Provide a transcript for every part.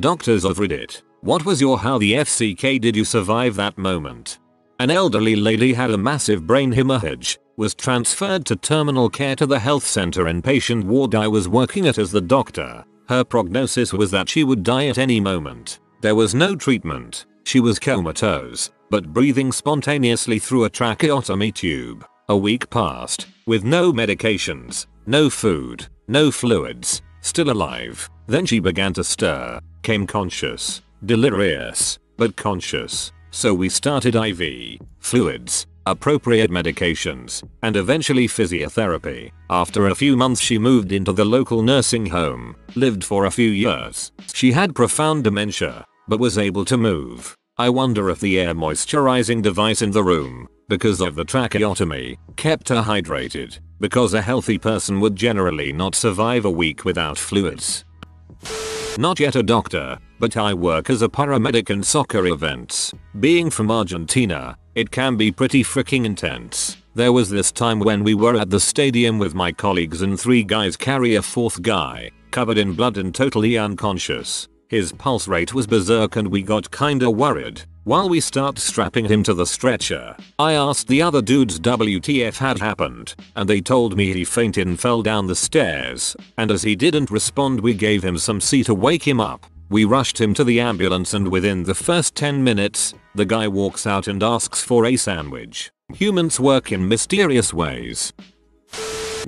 Doctors of Reddit, what was your how the FCK did you survive that moment? An elderly lady had a massive brain hemorrhage, was transferred to terminal care to the health center inpatient ward I was working at as the doctor. Her prognosis was that she would die at any moment. There was no treatment. She was comatose, but breathing spontaneously through a tracheotomy tube. A week passed, with no medications, no food, no fluids, still alive. Then she began to stir, came conscious, delirious, but conscious. So we started IV, fluids, appropriate medications, and eventually physiotherapy. After a few months she moved into the local nursing home, lived for a few years. She had profound dementia, but was able to move. I wonder if the air moisturizing device in the room, because of the tracheotomy, kept her hydrated, because a healthy person would generally not survive a week without fluids. Not yet a doctor, but I work as a paramedic in soccer events. Being from Argentina, it can be pretty freaking intense. There was this time when we were at the stadium with my colleagues and three guys carry a fourth guy, covered in blood and totally unconscious. His pulse rate was berserk and we got kinda worried. While we start strapping him to the stretcher, I asked the other dudes WTF had happened, and they told me he fainted and fell down the stairs, and as he didn't respond we gave him some C to wake him up. We rushed him to the ambulance and within the first 10 minutes, the guy walks out and asks for a sandwich. Humans work in mysterious ways.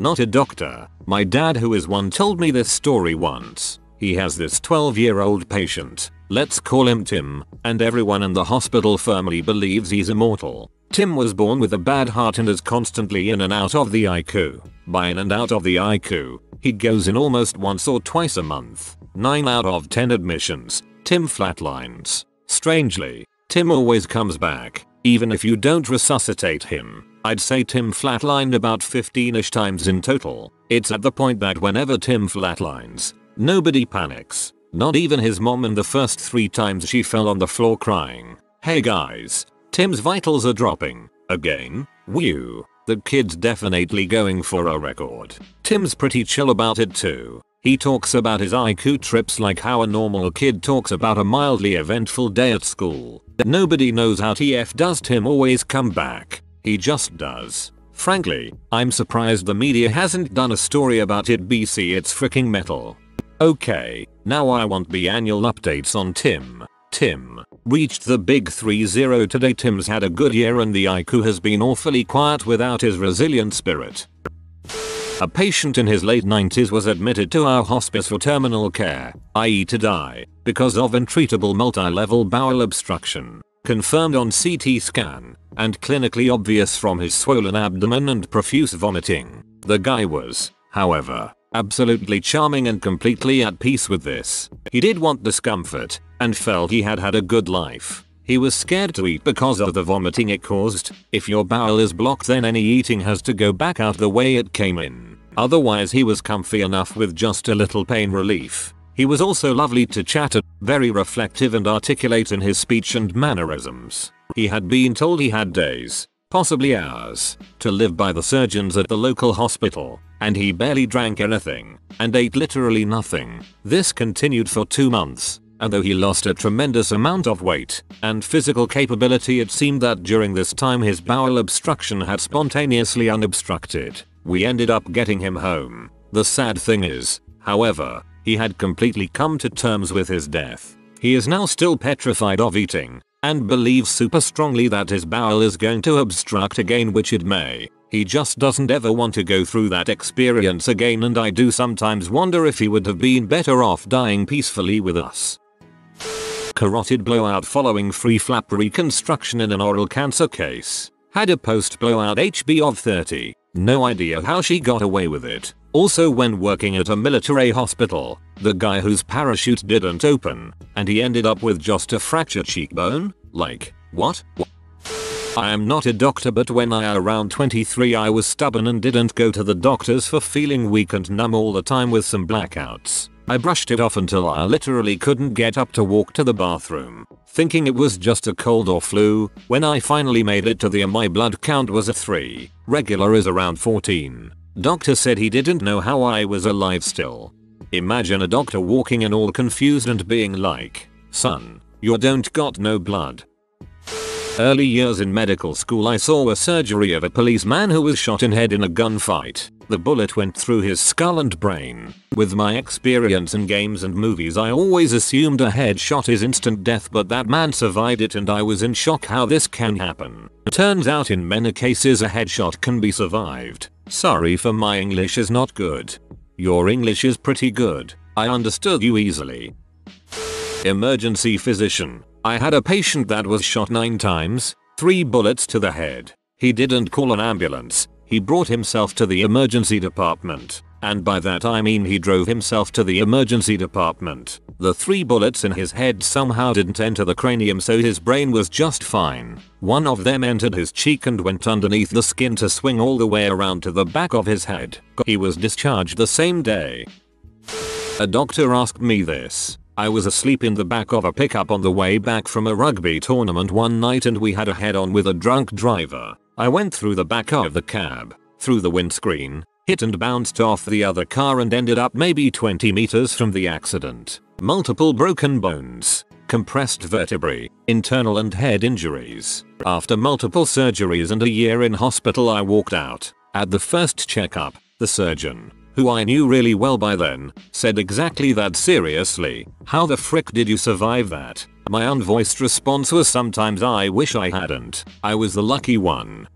Not a doctor, my dad who is one told me this story once. He has this 12 year old patient, let's call him Tim, and everyone in the hospital firmly believes he's immortal. Tim was born with a bad heart and is constantly in and out of the ICU. By in and out of the ICU, he goes in almost once or twice a month. 9 out of 10 admissions, Tim flatlines. Strangely, Tim always comes back, even if you don't resuscitate him. I'd say Tim flatlined about 15ish times in total. It's at the point that whenever Tim flatlines, Nobody panics. Not even his mom and the first three times she fell on the floor crying. Hey guys, Tim's vitals are dropping. Again? Whew. The kid's definitely going for a record. Tim's pretty chill about it too. He talks about his ICU trips like how a normal kid talks about a mildly eventful day at school. Nobody knows how TF does Tim always come back. He just does. Frankly, I'm surprised the media hasn't done a story about it BC it's freaking metal. Okay, now I want the annual updates on Tim. Tim reached the big 3-0 today Tim's had a good year and the ICU has been awfully quiet without his resilient spirit. A patient in his late 90s was admitted to our hospice for terminal care, i.e. to die, because of untreatable multi-level bowel obstruction, confirmed on CT scan, and clinically obvious from his swollen abdomen and profuse vomiting. The guy was, however, absolutely charming and completely at peace with this. He did want discomfort, and felt he had had a good life. He was scared to eat because of the vomiting it caused. If your bowel is blocked then any eating has to go back out the way it came in. Otherwise he was comfy enough with just a little pain relief. He was also lovely to chat at, very reflective and articulate in his speech and mannerisms. He had been told he had days, possibly hours, to live by the surgeons at the local hospital, and he barely drank anything, and ate literally nothing. This continued for two months, and though he lost a tremendous amount of weight and physical capability it seemed that during this time his bowel obstruction had spontaneously unobstructed. We ended up getting him home. The sad thing is, however, he had completely come to terms with his death. He is now still petrified of eating and believes super strongly that his bowel is going to obstruct again which it may. He just doesn't ever want to go through that experience again and I do sometimes wonder if he would have been better off dying peacefully with us. Carotid blowout following free flap reconstruction in an oral cancer case. Had a post blowout HB of 30. No idea how she got away with it. Also when working at a military hospital, the guy whose parachute didn't open, and he ended up with just a fractured cheekbone? Like, what? I am not a doctor but when I around 23 I was stubborn and didn't go to the doctors for feeling weak and numb all the time with some blackouts. I brushed it off until I literally couldn't get up to walk to the bathroom, thinking it was just a cold or flu. When I finally made it to the my blood count was a 3. Regular is around 14. Doctor said he didn't know how I was alive still. Imagine a doctor walking in all confused and being like, son, you don't got no blood. Early years in medical school I saw a surgery of a policeman who was shot in head in a gunfight. The bullet went through his skull and brain. With my experience in games and movies I always assumed a headshot is instant death but that man survived it and I was in shock how this can happen. Turns out in many cases a headshot can be survived. Sorry for my English is not good. Your English is pretty good. I understood you easily. Emergency physician. I had a patient that was shot 9 times, 3 bullets to the head. He didn't call an ambulance, he brought himself to the emergency department. And by that I mean he drove himself to the emergency department. The three bullets in his head somehow didn't enter the cranium so his brain was just fine. One of them entered his cheek and went underneath the skin to swing all the way around to the back of his head. He was discharged the same day. A doctor asked me this. I was asleep in the back of a pickup on the way back from a rugby tournament one night and we had a head on with a drunk driver. I went through the back of the cab, through the windscreen, hit and bounced off the other car and ended up maybe 20 meters from the accident. Multiple broken bones, compressed vertebrae, internal and head injuries. After multiple surgeries and a year in hospital I walked out. At the first checkup, the surgeon, who I knew really well by then, said exactly that seriously, how the frick did you survive that? My unvoiced response was sometimes I wish I hadn't, I was the lucky one.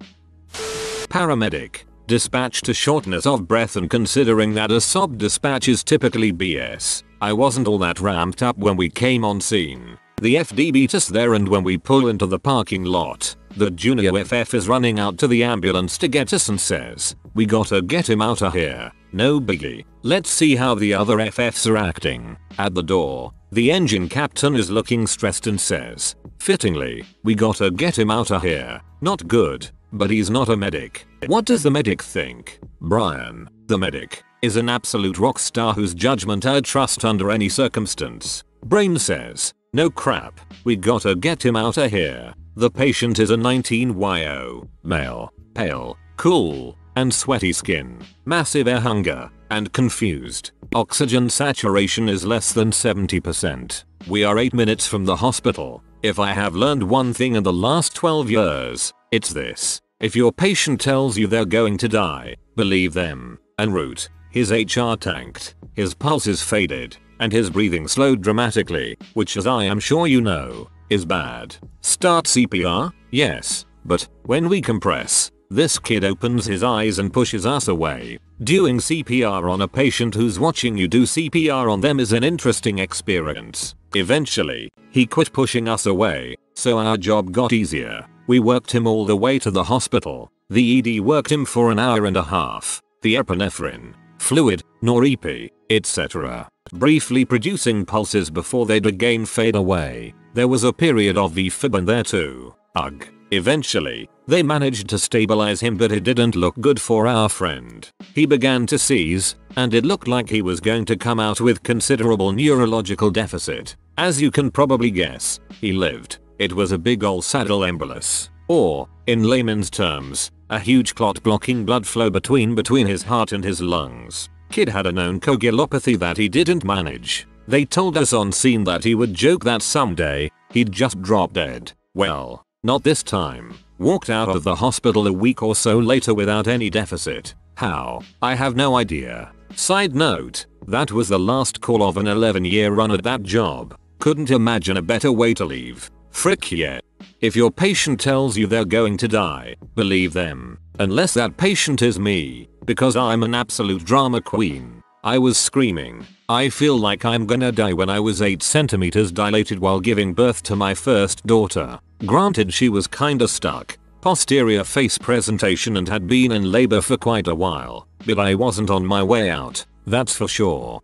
Paramedic, dispatched to shortness of breath and considering that a sob dispatch is typically BS, I wasn't all that ramped up when we came on scene. The FD beat us there and when we pull into the parking lot, the junior FF is running out to the ambulance to get us and says, we gotta get him outta here. No biggie. Let's see how the other FFs are acting. At the door, the engine captain is looking stressed and says, fittingly, we gotta get him outta here. Not good, but he's not a medic. What does the medic think? Brian, the medic, is an absolute rock star whose judgment I'd trust under any circumstance. Brain says, no crap, we gotta get him outta here. The patient is a 19YO, male, pale, cool, and sweaty skin, massive air hunger, and confused. Oxygen saturation is less than 70%. We are 8 minutes from the hospital. If I have learned one thing in the last 12 years, it's this. If your patient tells you they're going to die, believe them. En route, his HR tanked, his pulses faded, and his breathing slowed dramatically, which as I am sure you know, is bad. Start CPR? Yes. But, when we compress, this kid opens his eyes and pushes us away. Doing CPR on a patient who's watching you do CPR on them is an interesting experience. Eventually, he quit pushing us away, so our job got easier. We worked him all the way to the hospital. The ED worked him for an hour and a half. The epinephrine, fluid, norep, etc. Briefly producing pulses before they'd again fade away. There was a period of VFib in there too. Ugh. Eventually, they managed to stabilize him but it didn't look good for our friend. He began to seize, and it looked like he was going to come out with considerable neurological deficit. As you can probably guess, he lived. It was a big ol' saddle embolus. Or, in layman's terms, a huge clot blocking blood flow between between his heart and his lungs. Kid had a known coagulopathy that he didn't manage. They told us on scene that he would joke that someday, he'd just drop dead. Well, not this time. Walked out of the hospital a week or so later without any deficit. How? I have no idea. Side note, that was the last call of an 11 year run at that job. Couldn't imagine a better way to leave. Frick yeah. If your patient tells you they're going to die, believe them. Unless that patient is me, because I'm an absolute drama queen. I was screaming, I feel like I'm gonna die when I was 8 centimeters dilated while giving birth to my first daughter. Granted she was kinda stuck, posterior face presentation and had been in labor for quite a while, but I wasn't on my way out, that's for sure.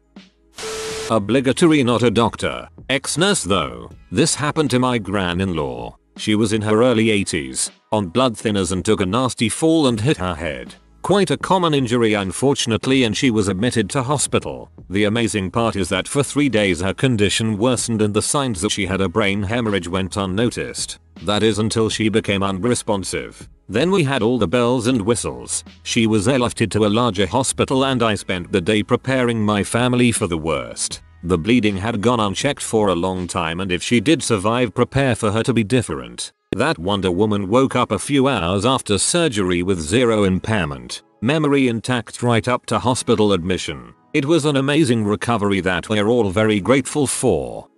Obligatory not a doctor, ex-nurse though. This happened to my gran-in-law. She was in her early 80s, on blood thinners and took a nasty fall and hit her head. Quite a common injury unfortunately and she was admitted to hospital. The amazing part is that for 3 days her condition worsened and the signs that she had a brain hemorrhage went unnoticed. That is until she became unresponsive. Then we had all the bells and whistles. She was airlifted to a larger hospital and I spent the day preparing my family for the worst. The bleeding had gone unchecked for a long time and if she did survive prepare for her to be different. That Wonder Woman woke up a few hours after surgery with zero impairment, memory intact right up to hospital admission. It was an amazing recovery that we're all very grateful for.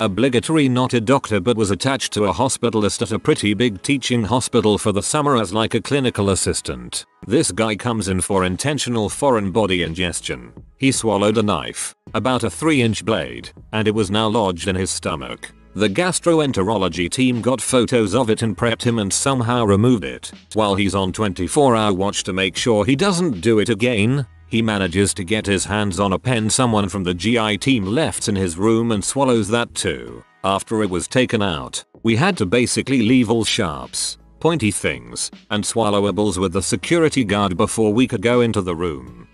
Obligatory not a doctor but was attached to a hospitalist at a pretty big teaching hospital for the summer as like a clinical assistant. This guy comes in for intentional foreign body ingestion. He swallowed a knife, about a 3 inch blade, and it was now lodged in his stomach. The gastroenterology team got photos of it and prepped him and somehow removed it. While he's on 24 hour watch to make sure he doesn't do it again, he manages to get his hands on a pen someone from the GI team left in his room and swallows that too. After it was taken out, we had to basically leave all sharps, pointy things, and swallowables with the security guard before we could go into the room.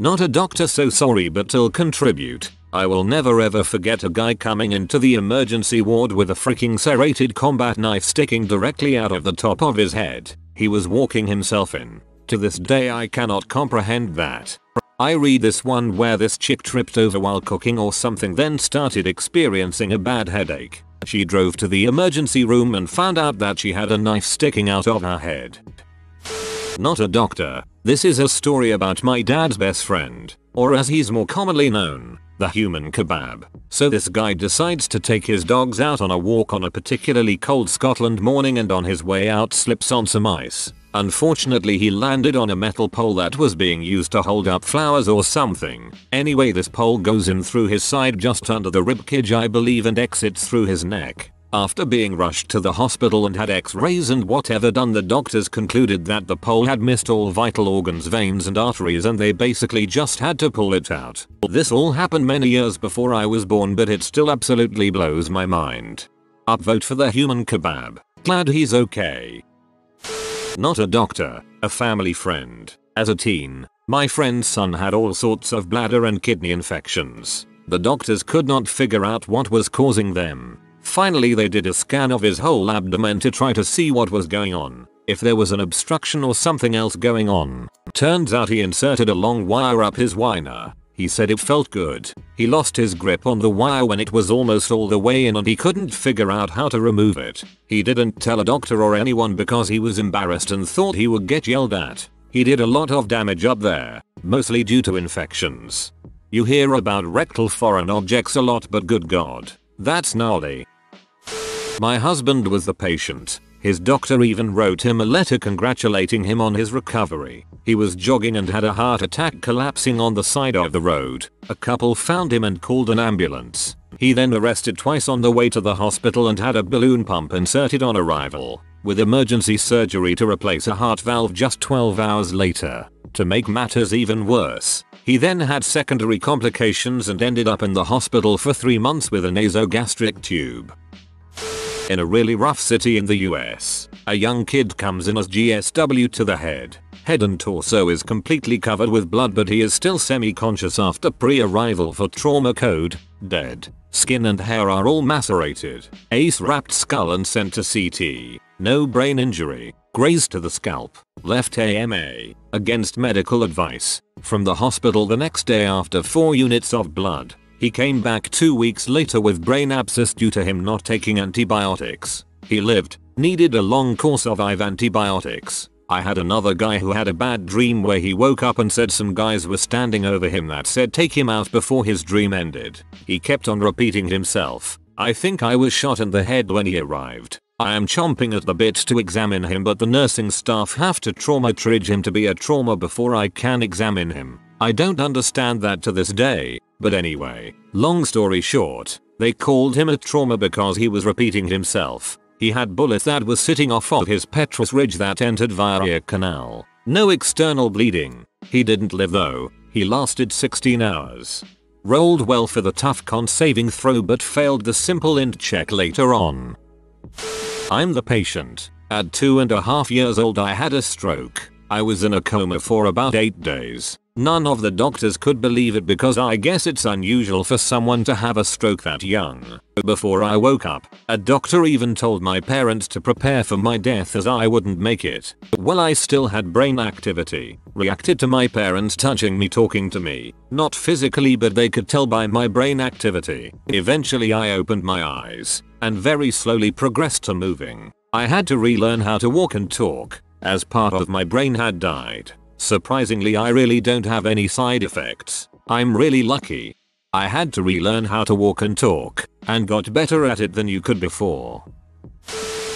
Not a doctor so sorry but I'll contribute. I will never ever forget a guy coming into the emergency ward with a freaking serrated combat knife sticking directly out of the top of his head. He was walking himself in. To this day I cannot comprehend that. I read this one where this chick tripped over while cooking or something then started experiencing a bad headache. She drove to the emergency room and found out that she had a knife sticking out of her head. Not a doctor. This is a story about my dad's best friend, or as he's more commonly known, the human kebab. So this guy decides to take his dogs out on a walk on a particularly cold Scotland morning and on his way out slips on some ice. Unfortunately he landed on a metal pole that was being used to hold up flowers or something. Anyway this pole goes in through his side just under the ribcage I believe and exits through his neck. After being rushed to the hospital and had x-rays and whatever done the doctors concluded that the pole had missed all vital organs veins and arteries and they basically just had to pull it out. This all happened many years before I was born but it still absolutely blows my mind. Upvote for the human kebab. Glad he's okay. Not a doctor, a family friend. As a teen, my friend's son had all sorts of bladder and kidney infections. The doctors could not figure out what was causing them. Finally they did a scan of his whole abdomen to try to see what was going on, if there was an obstruction or something else going on. Turns out he inserted a long wire up his whiner. He said it felt good. He lost his grip on the wire when it was almost all the way in and he couldn't figure out how to remove it. He didn't tell a doctor or anyone because he was embarrassed and thought he would get yelled at. He did a lot of damage up there, mostly due to infections. You hear about rectal foreign objects a lot but good god, that's gnarly. My husband was the patient. His doctor even wrote him a letter congratulating him on his recovery. He was jogging and had a heart attack collapsing on the side of the road. A couple found him and called an ambulance. He then arrested twice on the way to the hospital and had a balloon pump inserted on arrival, with emergency surgery to replace a heart valve just 12 hours later. To make matters even worse, he then had secondary complications and ended up in the hospital for 3 months with a nasogastric tube. In a really rough city in the US, a young kid comes in as GSW to the head. Head and torso is completely covered with blood but he is still semi-conscious after pre-arrival for trauma code, dead. Skin and hair are all macerated. Ace wrapped skull and sent to CT. No brain injury. Grazed to the scalp. Left AMA. Against medical advice. From the hospital the next day after 4 units of blood. He came back 2 weeks later with brain abscess due to him not taking antibiotics. He lived, needed a long course of IV antibiotics. I had another guy who had a bad dream where he woke up and said some guys were standing over him that said take him out before his dream ended. He kept on repeating himself. I think I was shot in the head when he arrived. I am chomping at the bit to examine him but the nursing staff have to trauma triage him to be a trauma before I can examine him. I don't understand that to this day, but anyway, long story short, they called him a trauma because he was repeating himself. He had bullets that was sitting off of his petrous ridge that entered via ear canal. No external bleeding. He didn't live though. He lasted 16 hours. Rolled well for the tough con saving throw but failed the simple int check later on. I'm the patient. At two and a half years old I had a stroke. I was in a coma for about 8 days. None of the doctors could believe it because I guess it's unusual for someone to have a stroke that young. Before I woke up, a doctor even told my parents to prepare for my death as I wouldn't make it. Well I still had brain activity, reacted to my parents touching me talking to me, not physically but they could tell by my brain activity. Eventually I opened my eyes, and very slowly progressed to moving. I had to relearn how to walk and talk, as part of my brain had died. Surprisingly I really don't have any side effects. I'm really lucky. I had to relearn how to walk and talk, and got better at it than you could before.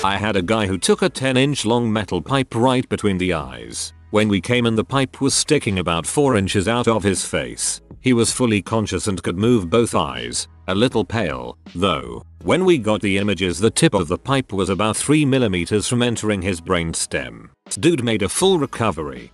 I had a guy who took a 10 inch long metal pipe right between the eyes. When we came in the pipe was sticking about 4 inches out of his face. He was fully conscious and could move both eyes, a little pale, though. When we got the images the tip of the pipe was about 3mm from entering his brain stem. Dude made a full recovery,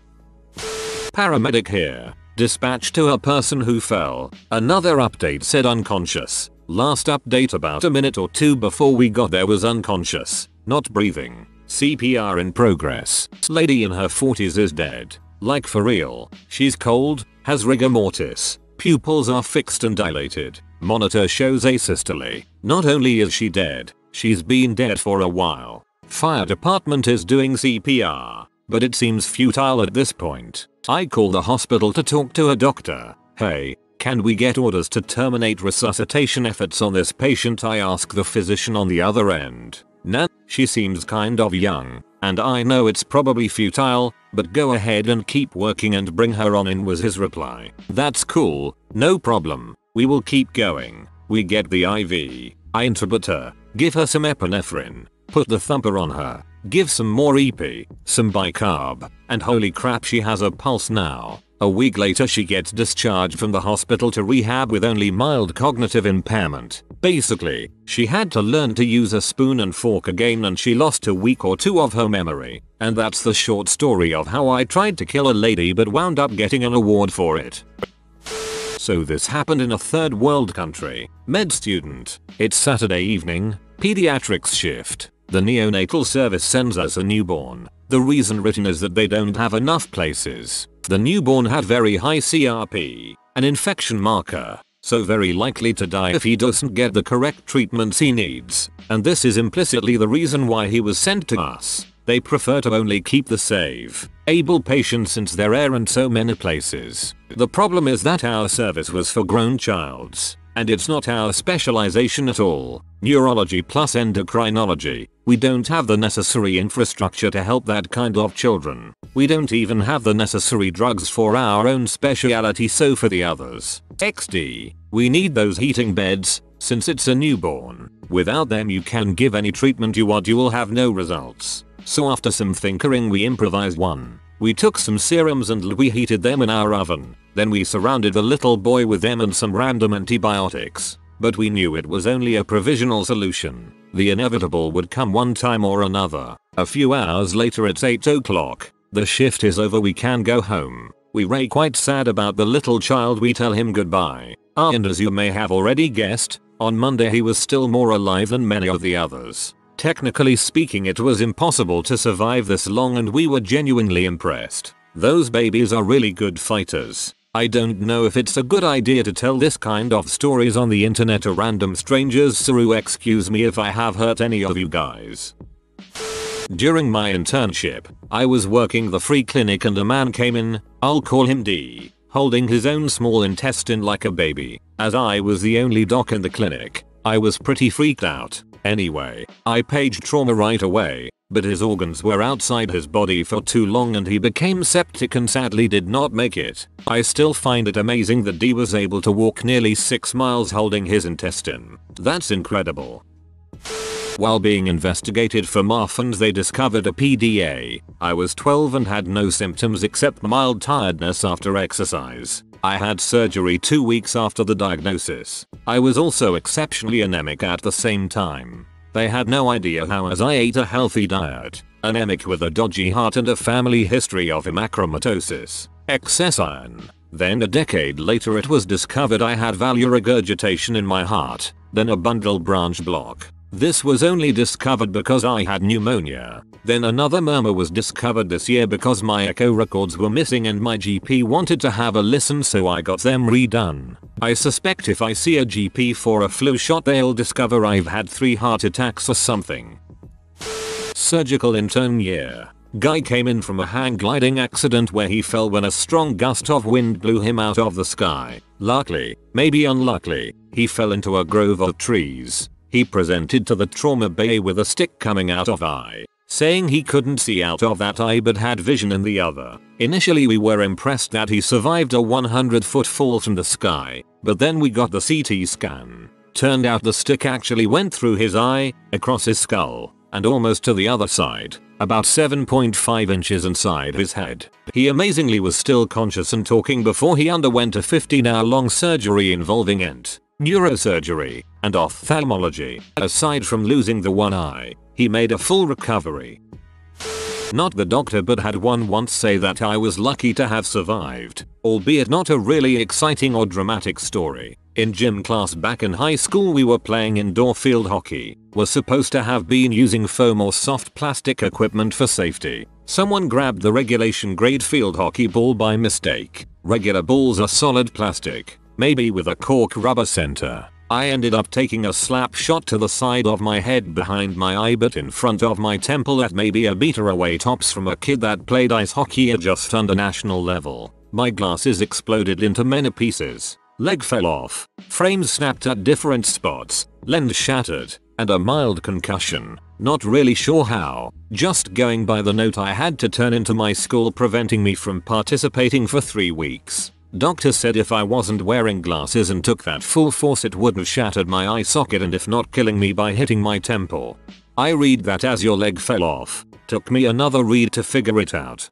Paramedic here. Dispatch to a person who fell. Another update said unconscious. Last update about a minute or two before we got there was unconscious. Not breathing. CPR in progress. Lady in her 40s is dead. Like for real. She's cold, has rigor mortis. Pupils are fixed and dilated. Monitor shows asystole. Not only is she dead, she's been dead for a while. Fire department is doing CPR, but it seems futile at this point. I call the hospital to talk to a doctor. Hey, can we get orders to terminate resuscitation efforts on this patient I ask the physician on the other end. Nah, she seems kind of young, and I know it's probably futile, but go ahead and keep working and bring her on in was his reply. That's cool, no problem, we will keep going. We get the IV, I intubate her, give her some epinephrine, put the thumper on her, Give some more EP, some bicarb, and holy crap she has a pulse now. A week later she gets discharged from the hospital to rehab with only mild cognitive impairment. Basically, she had to learn to use a spoon and fork again and she lost a week or two of her memory. And that's the short story of how I tried to kill a lady but wound up getting an award for it. So this happened in a third world country. Med student. It's Saturday evening. Pediatrics shift. The neonatal service sends us a newborn. The reason written is that they don't have enough places. The newborn had very high CRP, an infection marker, so very likely to die if he doesn't get the correct treatments he needs. And this is implicitly the reason why he was sent to us. They prefer to only keep the save, able patients since there aren't so many places. The problem is that our service was for grown childs, and it's not our specialization at all. Neurology plus endocrinology. We don't have the necessary infrastructure to help that kind of children. We don't even have the necessary drugs for our own speciality so for the others. XD. We need those heating beds, since it's a newborn. Without them you can give any treatment you want you will have no results. So after some thinkering we improvised one. We took some serums and we heated them in our oven. Then we surrounded the little boy with them and some random antibiotics. But we knew it was only a provisional solution. The inevitable would come one time or another. A few hours later it's 8 o'clock. The shift is over we can go home. We ray quite sad about the little child we tell him goodbye. Ah and as you may have already guessed, on Monday he was still more alive than many of the others. Technically speaking it was impossible to survive this long and we were genuinely impressed. Those babies are really good fighters. I don't know if it's a good idea to tell this kind of stories on the internet to random strangers so excuse me if I have hurt any of you guys. During my internship, I was working the free clinic and a man came in, I'll call him D, holding his own small intestine like a baby. As I was the only doc in the clinic, I was pretty freaked out. Anyway, I paged trauma right away, but his organs were outside his body for too long and he became septic and sadly did not make it. I still find it amazing that D was able to walk nearly 6 miles holding his intestine. That's incredible. While being investigated for muffins they discovered a PDA. I was 12 and had no symptoms except mild tiredness after exercise. I had surgery two weeks after the diagnosis. I was also exceptionally anemic at the same time. They had no idea how as I ate a healthy diet, anemic with a dodgy heart and a family history of hemochromatosis, excess iron. Then a decade later it was discovered I had valvular regurgitation in my heart, then a bundle branch block. This was only discovered because I had pneumonia. Then another murmur was discovered this year because my echo records were missing and my GP wanted to have a listen so I got them redone. I suspect if I see a GP for a flu shot they'll discover I've had 3 heart attacks or something. Surgical intern year. Guy came in from a hang gliding accident where he fell when a strong gust of wind blew him out of the sky. Luckily, maybe unluckily, he fell into a grove of trees. He presented to the trauma bay with a stick coming out of eye, saying he couldn't see out of that eye but had vision in the other. Initially we were impressed that he survived a 100 foot fall from the sky, but then we got the CT scan. Turned out the stick actually went through his eye, across his skull, and almost to the other side, about 7.5 inches inside his head. He amazingly was still conscious and talking before he underwent a 15 hour long surgery involving ENT, neurosurgery, and ophthalmology. Aside from losing the one eye, he made a full recovery. Not the doctor but had one once say that I was lucky to have survived, albeit not a really exciting or dramatic story. In gym class back in high school we were playing indoor field hockey, were supposed to have been using foam or soft plastic equipment for safety. Someone grabbed the regulation grade field hockey ball by mistake. Regular balls are solid plastic, maybe with a cork rubber center. I ended up taking a slap shot to the side of my head behind my eye but in front of my temple at maybe a meter away tops from a kid that played ice hockey at just under national level. My glasses exploded into many pieces. Leg fell off, frames snapped at different spots, lens shattered, and a mild concussion. Not really sure how, just going by the note I had to turn into my school preventing me from participating for 3 weeks. Doctor said if I wasn't wearing glasses and took that full force it would have shattered my eye socket and if not killing me by hitting my temple. I read that as your leg fell off. Took me another read to figure it out.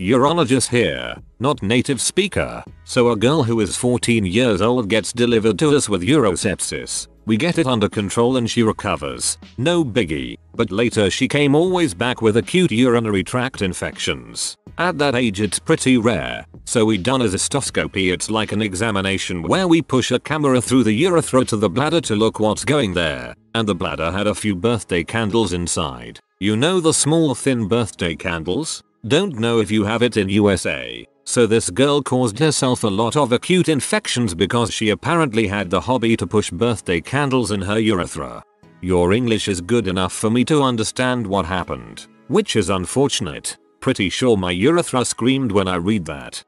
Urologist here, not native speaker. So a girl who is 14 years old gets delivered to us with urosepsis. We get it under control and she recovers. No biggie. But later she came always back with acute urinary tract infections. At that age it's pretty rare, so we done a cystoscopy it's like an examination where we push a camera through the urethra to the bladder to look what's going there, and the bladder had a few birthday candles inside. You know the small thin birthday candles? Don't know if you have it in USA. So this girl caused herself a lot of acute infections because she apparently had the hobby to push birthday candles in her urethra. Your English is good enough for me to understand what happened, which is unfortunate. Pretty sure my urethra screamed when I read that.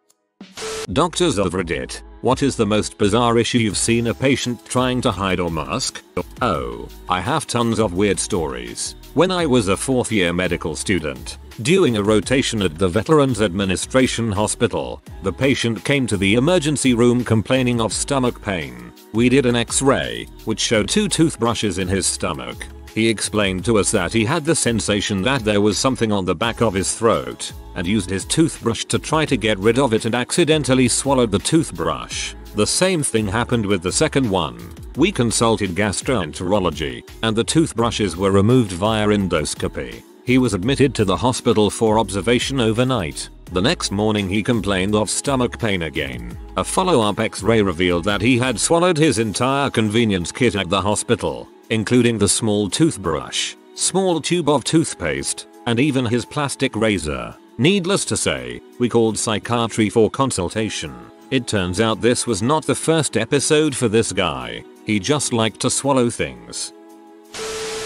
Doctors of Reddit, what is the most bizarre issue you've seen a patient trying to hide or mask? Oh, I have tons of weird stories. When I was a fourth year medical student, during a rotation at the Veterans Administration Hospital, the patient came to the emergency room complaining of stomach pain. We did an x-ray, which showed two toothbrushes in his stomach. He explained to us that he had the sensation that there was something on the back of his throat and used his toothbrush to try to get rid of it and accidentally swallowed the toothbrush. The same thing happened with the second one. We consulted gastroenterology and the toothbrushes were removed via endoscopy. He was admitted to the hospital for observation overnight. The next morning he complained of stomach pain again. A follow-up x-ray revealed that he had swallowed his entire convenience kit at the hospital including the small toothbrush, small tube of toothpaste, and even his plastic razor. Needless to say, we called psychiatry for consultation. It turns out this was not the first episode for this guy. He just liked to swallow things.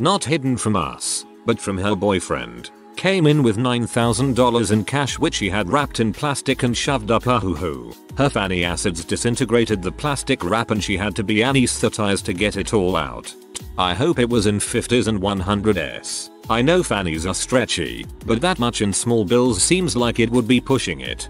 Not hidden from us, but from her boyfriend. Came in with $9,000 in cash which she had wrapped in plastic and shoved up her hoo-hoo. Her fanny acids disintegrated the plastic wrap and she had to be anesthetized to get it all out. I hope it was in 50s and 100s. I know fannies are stretchy, but that much in small bills seems like it would be pushing it.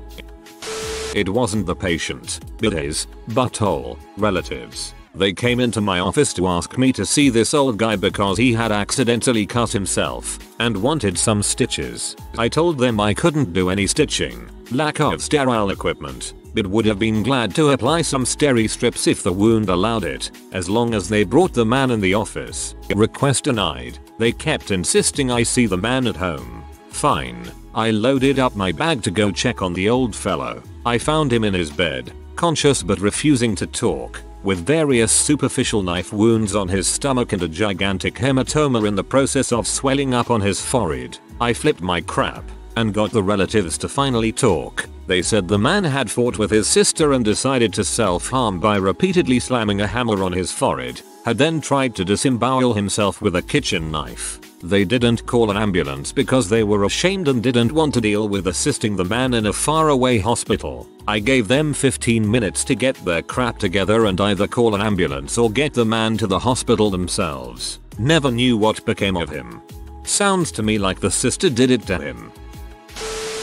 It wasn't the patient, but his butthole relatives. They came into my office to ask me to see this old guy because he had accidentally cut himself and wanted some stitches. I told them I couldn't do any stitching, lack of sterile equipment, but would have been glad to apply some steri strips if the wound allowed it, as long as they brought the man in the office. Request denied. They kept insisting I see the man at home. Fine. I loaded up my bag to go check on the old fellow. I found him in his bed, conscious but refusing to talk. With various superficial knife wounds on his stomach and a gigantic hematoma in the process of swelling up on his forehead. I flipped my crap and got the relatives to finally talk. They said the man had fought with his sister and decided to self-harm by repeatedly slamming a hammer on his forehead, had then tried to disembowel himself with a kitchen knife. They didn't call an ambulance because they were ashamed and didn't want to deal with assisting the man in a faraway hospital. I gave them 15 minutes to get their crap together and either call an ambulance or get the man to the hospital themselves. Never knew what became of him. Sounds to me like the sister did it to him.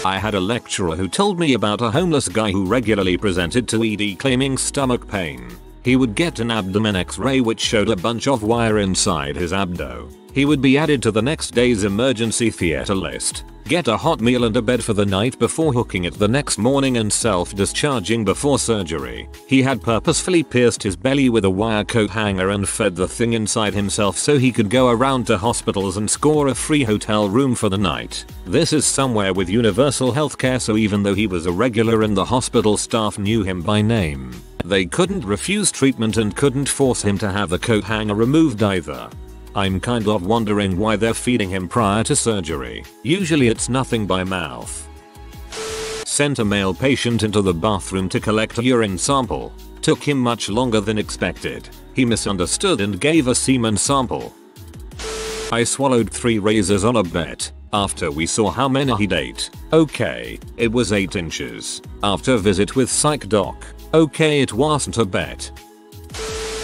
I had a lecturer who told me about a homeless guy who regularly presented to ED claiming stomach pain. He would get an abdomen x-ray which showed a bunch of wire inside his abdo. He would be added to the next day's emergency theater list, get a hot meal and a bed for the night before hooking it the next morning and self-discharging before surgery. He had purposefully pierced his belly with a wire coat hanger and fed the thing inside himself so he could go around to hospitals and score a free hotel room for the night. This is somewhere with universal healthcare so even though he was a regular and the hospital staff knew him by name, they couldn't refuse treatment and couldn't force him to have the coat hanger removed either. I'm kind of wondering why they're feeding him prior to surgery. Usually it's nothing by mouth. Sent a male patient into the bathroom to collect a urine sample. Took him much longer than expected. He misunderstood and gave a semen sample. I swallowed 3 razors on a bet. After we saw how many he'd ate. Okay, it was 8 inches. After visit with psych doc. Okay it wasn't a bet.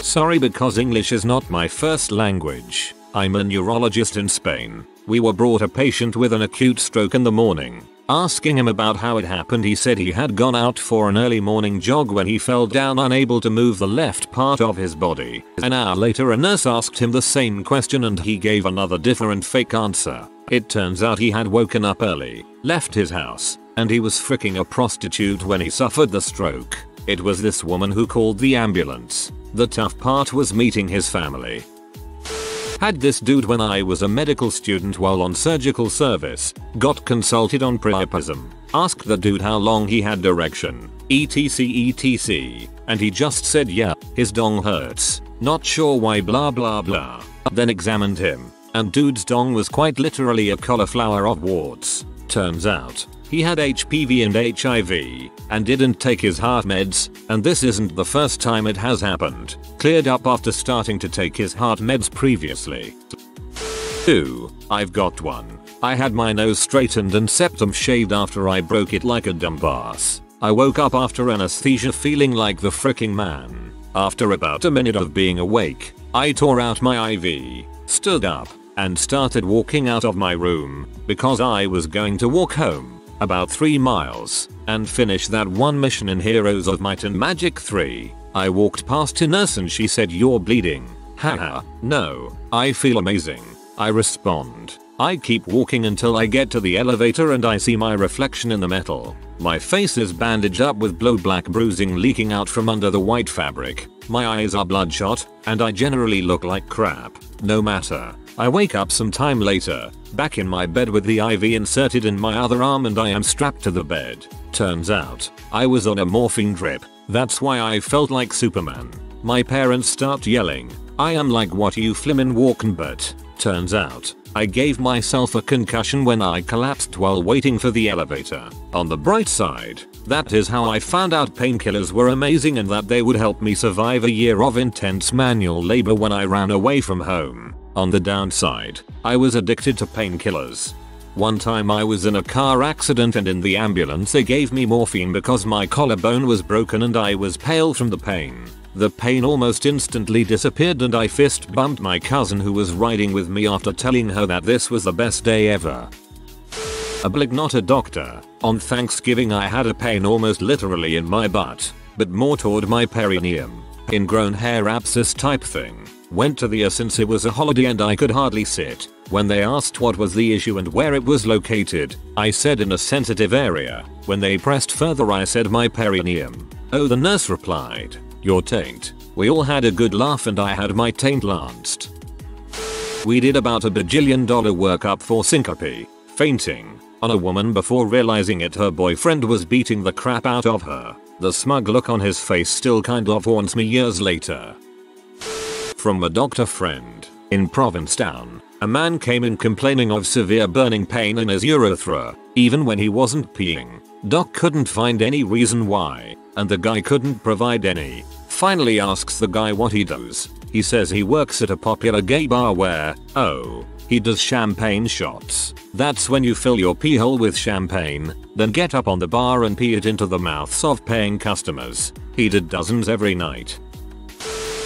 Sorry because English is not my first language. I'm a neurologist in Spain. We were brought a patient with an acute stroke in the morning. Asking him about how it happened he said he had gone out for an early morning jog when he fell down unable to move the left part of his body. An hour later a nurse asked him the same question and he gave another different fake answer. It turns out he had woken up early, left his house, and he was fricking a prostitute when he suffered the stroke. It was this woman who called the ambulance. The tough part was meeting his family. Had this dude when I was a medical student while on surgical service, got consulted on priapism, asked the dude how long he had direction, etc etc, and he just said yeah, his dong hurts, not sure why blah blah blah. Then examined him, and dude's dong was quite literally a cauliflower of warts. Turns out, he had HPV and HIV, and didn't take his heart meds, and this isn't the first time it has happened. Cleared up after starting to take his heart meds previously. 2. I've got one. I had my nose straightened and septum shaved after I broke it like a dumbass. I woke up after anesthesia feeling like the fricking man. After about a minute of being awake, I tore out my IV, stood up, and started walking out of my room because I was going to walk home about 3 miles, and finish that one mission in Heroes of Might and Magic 3. I walked past a nurse and she said you're bleeding. Haha, no, I feel amazing. I respond. I keep walking until I get to the elevator and I see my reflection in the metal. My face is bandaged up with blow black bruising leaking out from under the white fabric. My eyes are bloodshot, and I generally look like crap. No matter. I wake up some time later, back in my bed with the IV inserted in my other arm and I am strapped to the bed. Turns out, I was on a morphine drip. That's why I felt like Superman. My parents start yelling, I am like what you flimmin' walkin' but. Turns out, I gave myself a concussion when I collapsed while waiting for the elevator. On the bright side, that is how I found out painkillers were amazing and that they would help me survive a year of intense manual labor when I ran away from home. On the downside, I was addicted to painkillers. One time I was in a car accident and in the ambulance they gave me morphine because my collarbone was broken and I was pale from the pain. The pain almost instantly disappeared and I fist bumped my cousin who was riding with me after telling her that this was the best day ever. A blig not a doctor. On Thanksgiving I had a pain almost literally in my butt, but more toward my perineum. Ingrown hair abscess type thing. Went to the ER since it was a holiday and I could hardly sit. When they asked what was the issue and where it was located, I said in a sensitive area. When they pressed further I said my perineum. Oh the nurse replied, your taint. We all had a good laugh and I had my taint lanced. We did about a bajillion dollar workup for syncope, fainting, on a woman before realizing it her boyfriend was beating the crap out of her. The smug look on his face still kind of haunts me years later. From a doctor friend, in Provincetown, a man came in complaining of severe burning pain in his urethra, even when he wasn't peeing. Doc couldn't find any reason why, and the guy couldn't provide any. Finally asks the guy what he does. He says he works at a popular gay bar where, oh, he does champagne shots. That's when you fill your pee hole with champagne, then get up on the bar and pee it into the mouths of paying customers. He did dozens every night.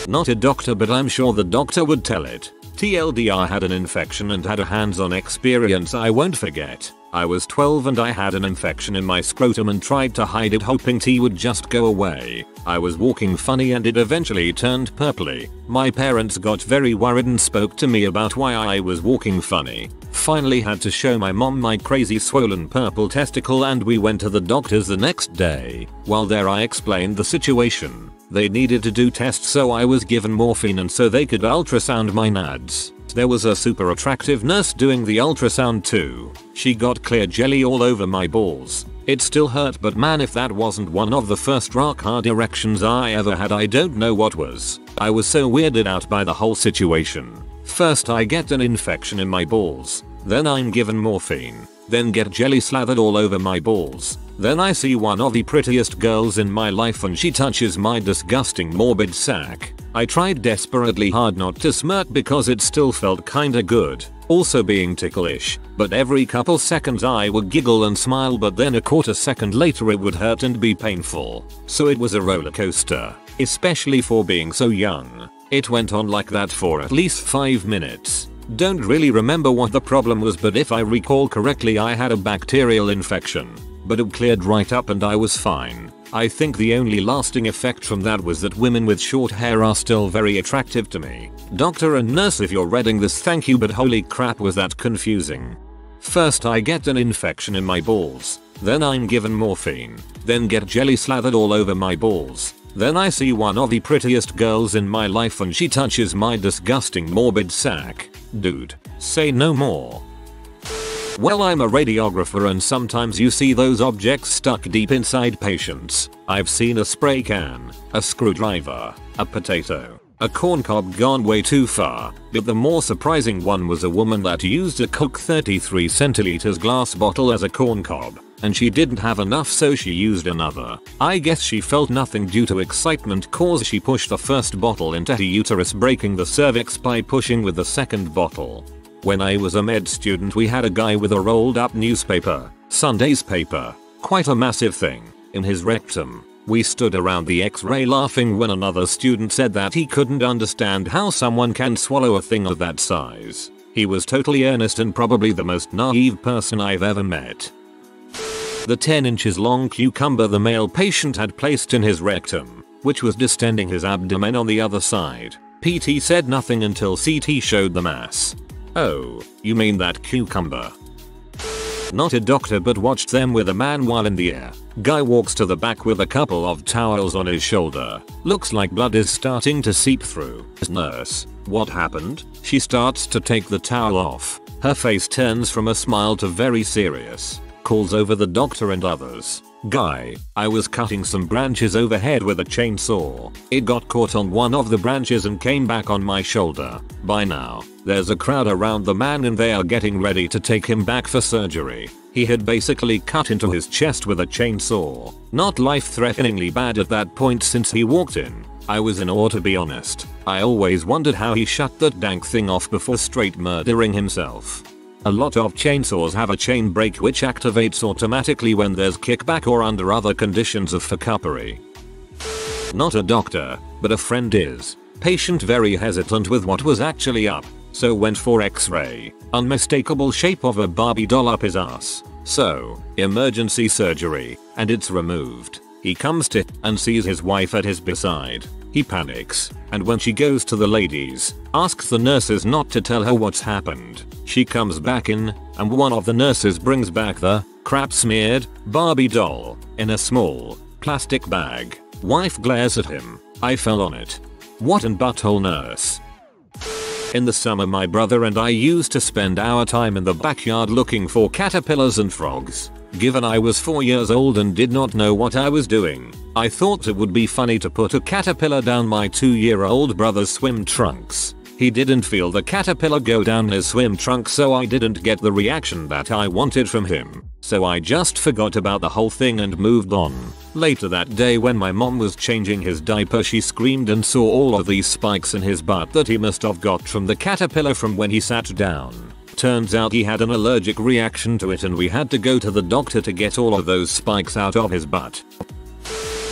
Not a doctor but I'm sure the doctor would tell it. TLDR had an infection and had a hands-on experience I won't forget. I was 12 and I had an infection in my scrotum and tried to hide it hoping T would just go away. I was walking funny and it eventually turned purpley. My parents got very worried and spoke to me about why I was walking funny. Finally had to show my mom my crazy swollen purple testicle and we went to the doctors the next day. While there I explained the situation. They needed to do tests so I was given morphine and so they could ultrasound my nads. There was a super attractive nurse doing the ultrasound too. She got clear jelly all over my balls. It still hurt but man if that wasn't one of the first rock hard erections I ever had I don't know what was. I was so weirded out by the whole situation. First I get an infection in my balls. Then I'm given morphine. Then get jelly slathered all over my balls. Then I see one of the prettiest girls in my life and she touches my disgusting morbid sack. I tried desperately hard not to smirk because it still felt kinda good, also being ticklish, but every couple seconds I would giggle and smile but then a quarter second later it would hurt and be painful. So it was a roller coaster, especially for being so young. It went on like that for at least 5 minutes. Don't really remember what the problem was but if I recall correctly I had a bacterial infection. But it cleared right up and I was fine. I think the only lasting effect from that was that women with short hair are still very attractive to me. Doctor and nurse if you're reading this thank you but holy crap was that confusing. First I get an infection in my balls. Then I'm given morphine. Then get jelly slathered all over my balls. Then I see one of the prettiest girls in my life and she touches my disgusting morbid sack. Dude, say no more. Well I'm a radiographer and sometimes you see those objects stuck deep inside patients. I've seen a spray can, a screwdriver, a potato, a corn cob gone way too far, but the more surprising one was a woman that used a Coke 33 centiliters glass bottle as a corn cob, and she didn't have enough so she used another. I guess she felt nothing due to excitement cause she pushed the first bottle into her uterus breaking the cervix by pushing with the second bottle. When I was a med student we had a guy with a rolled up newspaper, Sunday's paper, quite a massive thing, in his rectum. We stood around the x-ray laughing when another student said that he couldn't understand how someone can swallow a thing of that size. He was totally earnest and probably the most naive person I've ever met. The 10 inches long cucumber the male patient had placed in his rectum, which was distending his abdomen on the other side. PT said nothing until CT showed the mass. Oh, you mean that cucumber? Not a doctor but watched them with a man while in the air. Guy walks to the back with a couple of towels on his shoulder. Looks like blood is starting to seep through. Nurse, what happened? She starts to take the towel off. Her face turns from a smile to very serious. Calls over the doctor and others. Guy, I was cutting some branches overhead with a chainsaw. It got caught on one of the branches and came back on my shoulder. By now, there's a crowd around the man and they are getting ready to take him back for surgery. He had basically cut into his chest with a chainsaw. Not life-threateningly bad at that point since he walked in. I was in awe to be honest. I always wondered how he shut that dank thing off before straight murdering himself. A lot of chainsaws have a chain brake which activates automatically when there's kickback or under other conditions of fuckery. Not a doctor, but a friend is. Patient very hesitant with what was actually up, so went for x-ray. Unmistakable shape of a Barbie doll up his ass. So, emergency surgery, and it's removed. He comes to and sees his wife at his beside. He panics, and when she goes to the ladies, asks the nurses not to tell her what's happened. She comes back in, and one of the nurses brings back the crap smeared Barbie doll in a small plastic bag. Wife glares at him. I fell on it. What an butthole nurse. In the summer my brother and I used to spend our time in the backyard looking for caterpillars and frogs. Given I was 4 years old and did not know what I was doing, I thought it would be funny to put a caterpillar down my 2 year old brother's swim trunks. He didn't feel the caterpillar go down his swim trunk so I didn't get the reaction that I wanted from him. So I just forgot about the whole thing and moved on. Later that day when my mom was changing his diaper she screamed and saw all of these spikes in his butt that he must have got from the caterpillar from when he sat down. Turns out he had an allergic reaction to it and we had to go to the doctor to get all of those spikes out of his butt.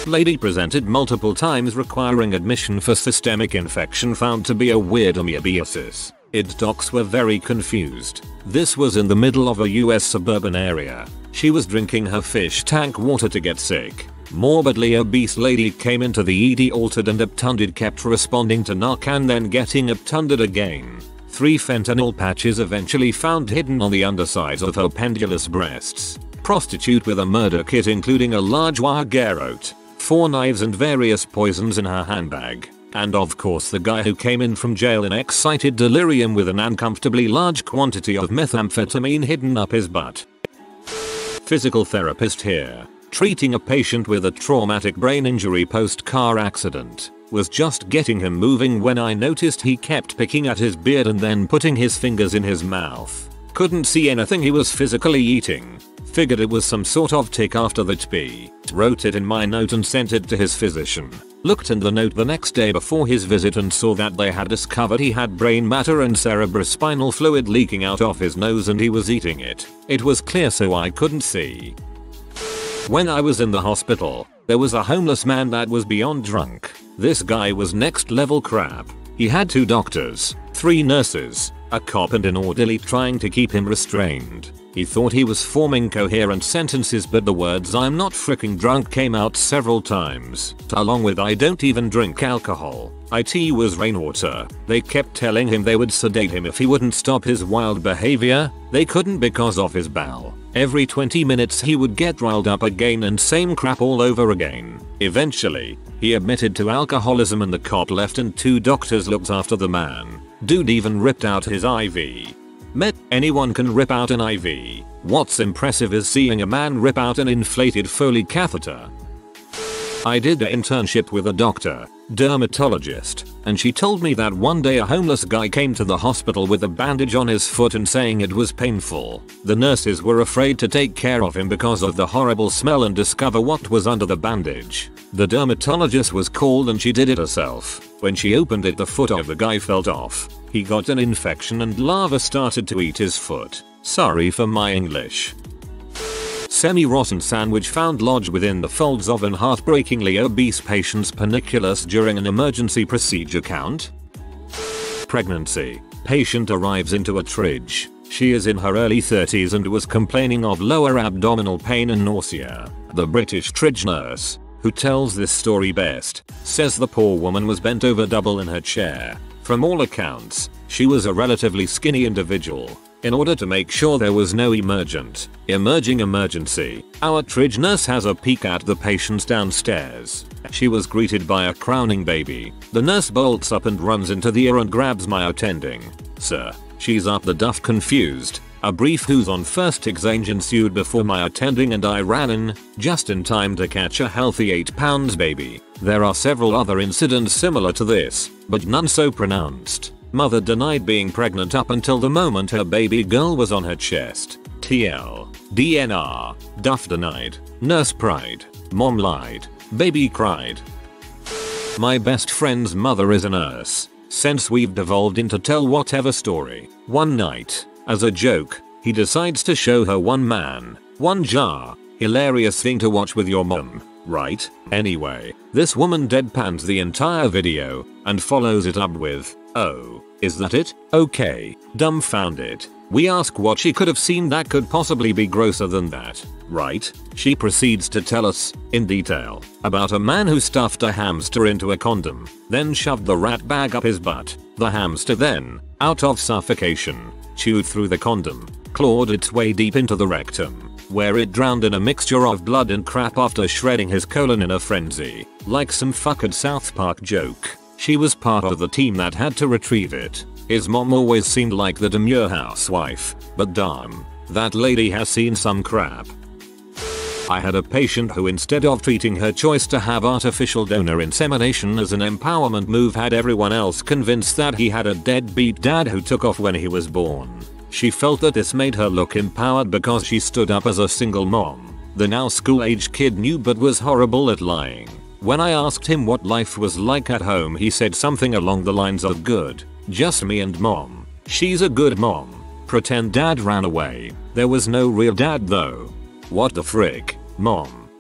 Lady presented multiple times requiring admission for systemic infection found to be a weird amoebiasis. Its docs were very confused. This was in the middle of a US suburban area. She was drinking her fish tank water to get sick. Morbidly obese lady came into the ED altered and obtunded kept responding to Narcan then getting obtunded again. Three fentanyl patches eventually found hidden on the undersides of her pendulous breasts. Prostitute with a murder kit including a large wire garrote 4 knives and various poisons in her handbag. And of course the guy who came in from jail in excited delirium with an uncomfortably large quantity of methamphetamine hidden up his butt. Physical therapist here. Treating a patient with a traumatic brain injury post car accident. Was just getting him moving when I noticed he kept picking at his beard and then putting his fingers in his mouth. Couldn't see anything he was physically eating. Figured it was some sort of tic after the TB. Wrote it in my note and sent it to his physician. Looked in the note the next day before his visit and saw that they had discovered he had brain matter and cerebrospinal fluid leaking out of his nose and he was eating it. It was clear so I couldn't see. When I was in the hospital, there was a homeless man that was beyond drunk. This guy was next level crap. He had two doctors, three nurses, a cop and an orderly trying to keep him restrained. He thought he was forming coherent sentences but the words I'm not freaking drunk came out several times, along with I don't even drink alcohol. IT was rainwater. They kept telling him they would sedate him if he wouldn't stop his wild behavior. They couldn't because of his bowel. Every 20 minutes he would get riled up again and same crap all over again. Eventually, he admitted to alcoholism and the cop left and two doctors looked after the man. Dude even ripped out his IV. Met anyone can rip out an IV. What's impressive is seeing a man rip out an inflated Foley catheter. I did an internship with a doctor, dermatologist, and she told me that one day a homeless guy came to the hospital with a bandage on his foot and saying it was painful. The nurses were afraid to take care of him because of the horrible smell and discover what was under the bandage. The dermatologist was called and she did it herself. When she opened it the foot of the guy felt off. He got an infection and lava started to eat his foot. Sorry for my English. Semi-rotten sandwich found lodged within the folds of an heartbreakingly obese patient's panniculus during an emergency procedure count? Pregnancy. Patient arrives into a triage. She is in her early 30s and was complaining of lower abdominal pain and nausea. The British triage nurse, who tells this story best, says the poor woman was bent over double in her chair, from all accounts, she was a relatively skinny individual. In order to make sure there was no emergent, emerging emergency, our triage nurse has a peek at the patients downstairs. She was greeted by a crowning baby. The nurse bolts up and runs into the air and grabs my attending. Sir, she's up the duff confused. A brief who's on first exchange ensued before my attending and I ran in, just in time to catch a healthy 8 pounds baby. There are several other incidents similar to this, but none so pronounced. Mother denied being pregnant up until the moment her baby girl was on her chest. TL. DNR. Duff denied. Nurse pride. Mom lied. Baby cried. My best friend's mother is a nurse. Since we've devolved into tell whatever story. One night, as a joke, he decides to show her one man, one jar. Hilarious thing to watch with your mom. Right? Anyway, this woman deadpans the entire video and follows it up with, oh, is that it? Okay, dumbfounded. We ask what she could have seen that could possibly be grosser than that, right? She proceeds to tell us, in detail, about a man who stuffed a hamster into a condom, then shoved the rat bag up his butt. The hamster then, out of suffocation, chewed through the condom, clawed its way deep into the rectum, where it drowned in a mixture of blood and crap after shredding his colon in a frenzy. Like some fucked South Park joke. She was part of the team that had to retrieve it. His mom always seemed like the demure housewife, but damn, that lady has seen some crap. I had a patient who instead of treating her choice to have artificial donor insemination as an empowerment move had everyone else convinced that he had a deadbeat dad who took off when he was born. She felt that this made her look empowered because she stood up as a single mom. The now school age kid knew but was horrible at lying. When I asked him what life was like at home he said something along the lines of good. Just me and mom. She's a good mom. Pretend dad ran away. There was no real dad though. What the frick, mom?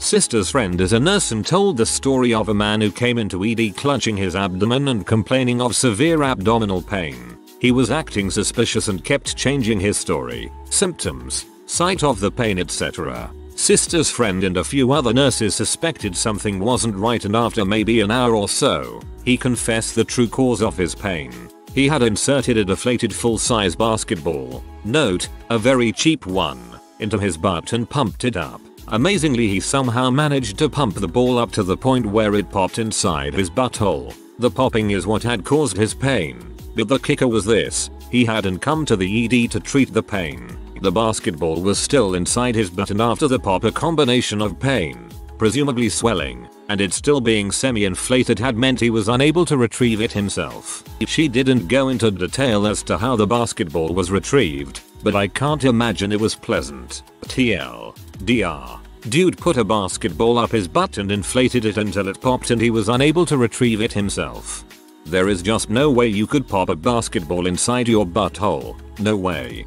Sister's friend is a nurse and told the story of a man who came into ED clutching his abdomen and complaining of severe abdominal pain. He was acting suspicious and kept changing his story, symptoms, site of the pain etc. Sister's friend and a few other nurses suspected something wasn't right and after maybe an hour or so, he confessed the true cause of his pain. He had inserted a deflated full-size basketball, note, a very cheap one, into his butt and pumped it up. Amazingly he somehow managed to pump the ball up to the point where it popped inside his butthole. The popping is what had caused his pain. But the kicker was this, he hadn't come to the ED to treat the pain. The basketball was still inside his butt and after the pop a combination of pain, presumably swelling, and it still being semi-inflated had meant he was unable to retrieve it himself. She didn't go into detail as to how the basketball was retrieved, but I can't imagine it was pleasant. TL. DR. Dude put a basketball up his butt and inflated it until it popped and he was unable to retrieve it himself. There is just no way you could pop a basketball inside your butthole. No way.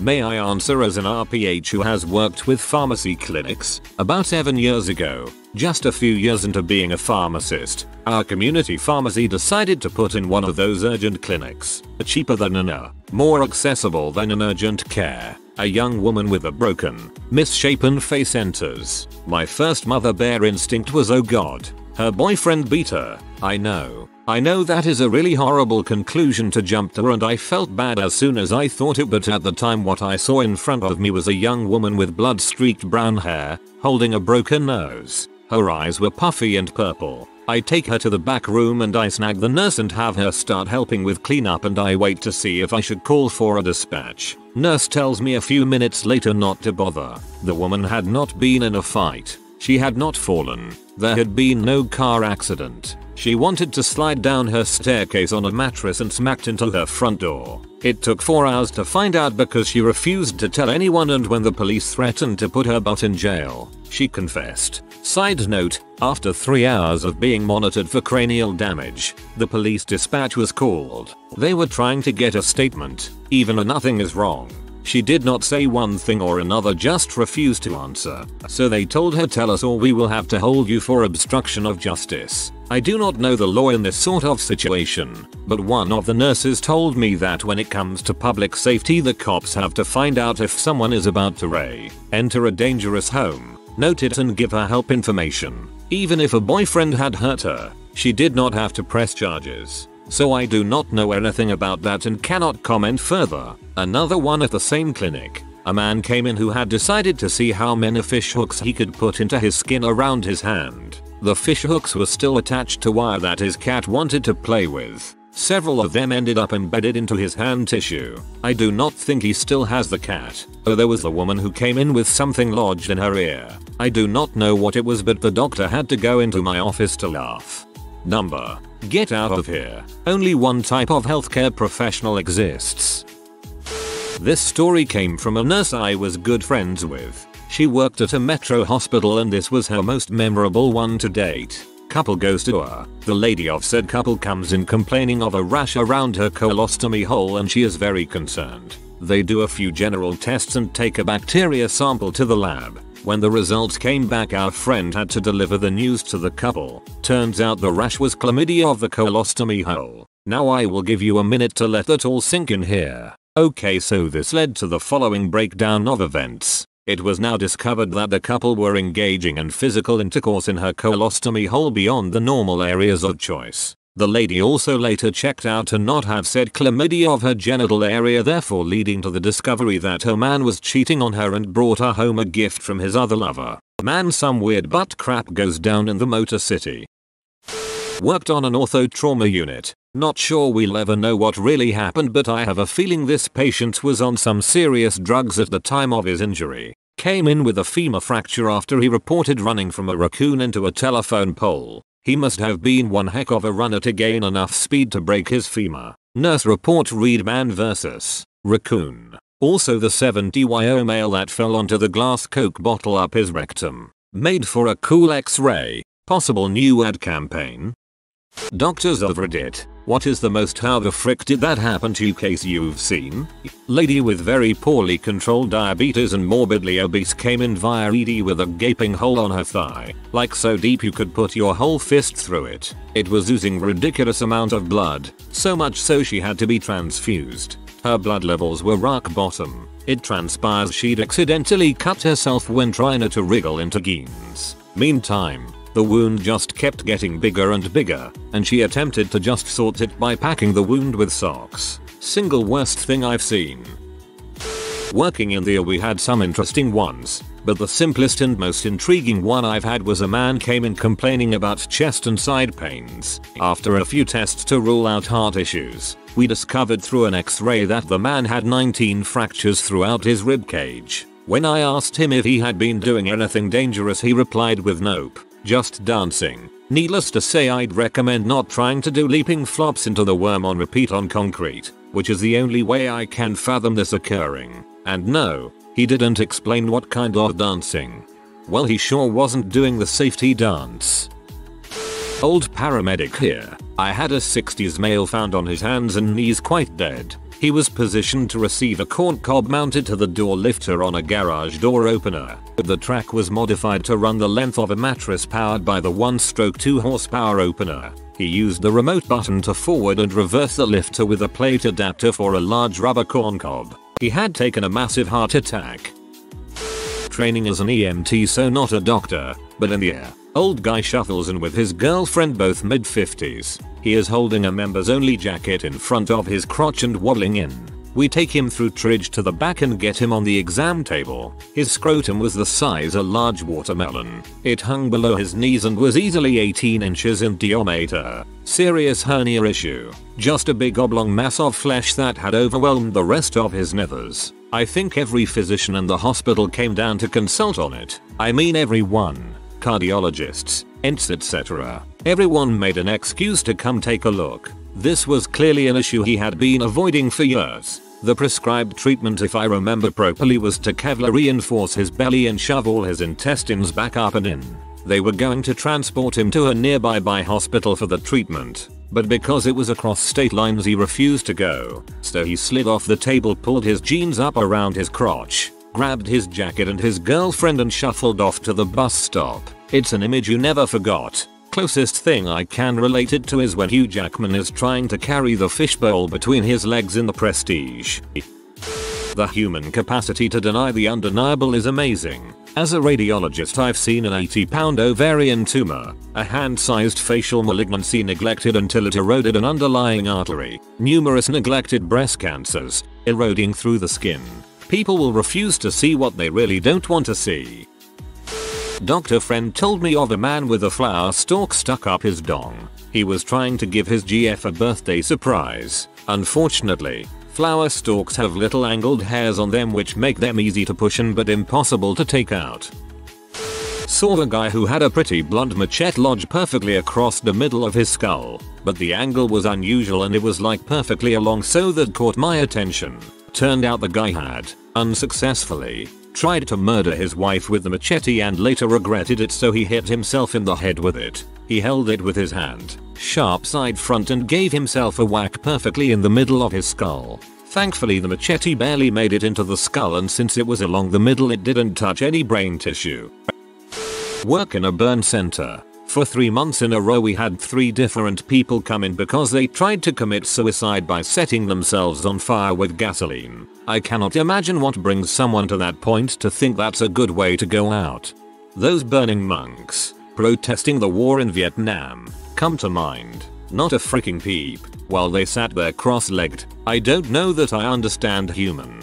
May I answer as an RPH who has worked with pharmacy clinics? About 7 years ago, just a few years into being a pharmacist, our community pharmacy decided to put in one of those urgent clinics, cheaper than an more accessible than an urgent care. A young woman with a broken, misshapen face enters. My first mother bear instinct was oh god, her boyfriend beat her. I know, I know that is a really horrible conclusion to jump to and I felt bad as soon as I thought it but at the time what I saw in front of me was a young woman with blood streaked brown hair, holding a broken nose. Her eyes were puffy and purple. I take her to the back room and I snag the nurse and have her start helping with cleanup and I wait to see if I should call for a dispatch. Nurse tells me a few minutes later not to bother. The woman had not been in a fight. She had not fallen. There had been no car accident. She wanted to slide down her staircase on a mattress and smacked into her front door. It took 4 hours to find out because she refused to tell anyone and when the police threatened to put her butt in jail, she confessed. Side note, after 3 hours of being monitored for cranial damage, the police dispatch was called. They were trying to get a statement, even a nothing is wrong. She did not say one thing or another just refused to answer. So they told her tell us or we will have to hold you for obstruction of justice. I do not know the law in this sort of situation, but one of the nurses told me that when it comes to public safety the cops have to find out if someone is about to ray, enter a dangerous home, note it and give her help information. Even if a boyfriend had hurt her, she did not have to press charges. So I do not know anything about that and cannot comment further. Another one at the same clinic. A man came in who had decided to see how many fish hooks he could put into his skin around his hand. The fish hooks were still attached to wire that his cat wanted to play with. Several of them ended up embedded into his hand tissue. I do not think he still has the cat. Oh there was the woman who came in with something lodged in her ear. I do not know what it was but the doctor had to go into my office to laugh. Number. Get out of here. Only one type of healthcare professional exists. This story came from a nurse I was good friends with. She worked at a metro hospital and this was her most memorable one to date. Couple goes to her. The lady of said couple comes in complaining of a rash around her colostomy hole and she is very concerned. They do a few general tests and take a bacteria sample to the lab. When the results came back our friend had to deliver the news to the couple. Turns out the rash was chlamydia of the colostomy hole. Now I will give you a minute to let that all sink in here. Okay so this led to the following breakdown of events. It was now discovered that the couple were engaging in physical intercourse in her colostomy hole beyond the normal areas of choice. The lady also later checked out to not have said chlamydia of her genital area therefore leading to the discovery that her man was cheating on her and brought her home a gift from his other lover. Man some weird butt crap goes down in the motor city. Worked on an ortho trauma unit. Not sure we'll ever know what really happened but I have a feeling this patient was on some serious drugs at the time of his injury. Came in with a femur fracture after he reported running from a raccoon into a telephone pole. He must have been one heck of a runner to gain enough speed to break his femur. Nurse report read man versus raccoon. Also the 70 YO male that fell onto the glass coke bottle up his rectum. Made for a cool x-ray. Possible new ad campaign. Doctors of Reddit. What is the most how the frick did that happen to you case you've seen? Lady with very poorly controlled diabetes and morbidly obese came in via ED with a gaping hole on her thigh, like so deep you could put your whole fist through it. It was oozing ridiculous amount of blood, so much so she had to be transfused. Her blood levels were rock bottom. It transpires she'd accidentally cut herself when trying to wriggle into jeans. Meantime, the wound just kept getting bigger and bigger, and she attempted to just sort it by packing the wound with socks. Single worst thing I've seen. Working in the ER we had some interesting ones, but the simplest and most intriguing one I've had was a man came in complaining about chest and side pains. After a few tests to rule out heart issues, we discovered through an x-ray that the man had 19 fractures throughout his rib cage. When I asked him if he had been doing anything dangerous he replied with nope just dancing. Needless to say I'd recommend not trying to do leaping flops into the worm on repeat on concrete, which is the only way I can fathom this occurring. And no, he didn't explain what kind of dancing. Well he sure wasn't doing the safety dance. Old paramedic here. I had a 60s male found on his hands and knees quite dead. He was positioned to receive a corn cob mounted to the door lifter on a garage door opener. The track was modified to run the length of a mattress powered by the 1-stroke 2 horsepower opener. He used the remote button to forward and reverse the lifter with a plate adapter for a large rubber corn cob. He had taken a massive heart attack. Training as an EMT so not a doctor, but in the air. Old guy shuffles in with his girlfriend both mid 50s. He is holding a members only jacket in front of his crotch and waddling in. We take him through triage to the back and get him on the exam table. His scrotum was the size of a large watermelon. It hung below his knees and was easily 18 inches in diameter. Serious hernia issue. Just a big oblong mass of flesh that had overwhelmed the rest of his nethers. I think every physician in the hospital came down to consult on it. I mean everyone. Cardiologists, ENTs etc. Everyone made an excuse to come take a look. This was clearly an issue he had been avoiding for years. The prescribed treatment if I remember properly was to Kevlar reinforce his belly and shove all his intestines back up and in. They were going to transport him to a nearby by hospital for the treatment. But because it was across state lines he refused to go. So he slid off the table pulled his jeans up around his crotch, grabbed his jacket and his girlfriend and shuffled off to the bus stop. It's an image you never forgot. Closest thing I can relate it to is when Hugh Jackman is trying to carry the fishbowl between his legs in the prestige. The human capacity to deny the undeniable is amazing. As a radiologist I've seen an 80 pound ovarian tumor, a hand-sized facial malignancy neglected until it eroded an underlying artery, numerous neglected breast cancers, eroding through the skin. People will refuse to see what they really don't want to see. Doctor friend told me of a man with a flower stalk stuck up his dong. He was trying to give his GF a birthday surprise. Unfortunately, flower stalks have little angled hairs on them which make them easy to push in but impossible to take out. Saw the guy who had a pretty blunt machete lodge perfectly across the middle of his skull, but the angle was unusual and it was like perfectly along so that caught my attention. Turned out the guy had, unsuccessfully, tried to murder his wife with the machete and later regretted it so he hit himself in the head with it. He held it with his hand, sharp side front and gave himself a whack perfectly in the middle of his skull. Thankfully the machete barely made it into the skull and since it was along the middle it didn't touch any brain tissue. Work in a burn center. For 3 months in a row we had 3 different people come in because they tried to commit suicide by setting themselves on fire with gasoline. I cannot imagine what brings someone to that point to think that's a good way to go out. Those burning monks, protesting the war in Vietnam, come to mind. Not a freaking peep, while they sat there cross-legged. I don't know that I understand human.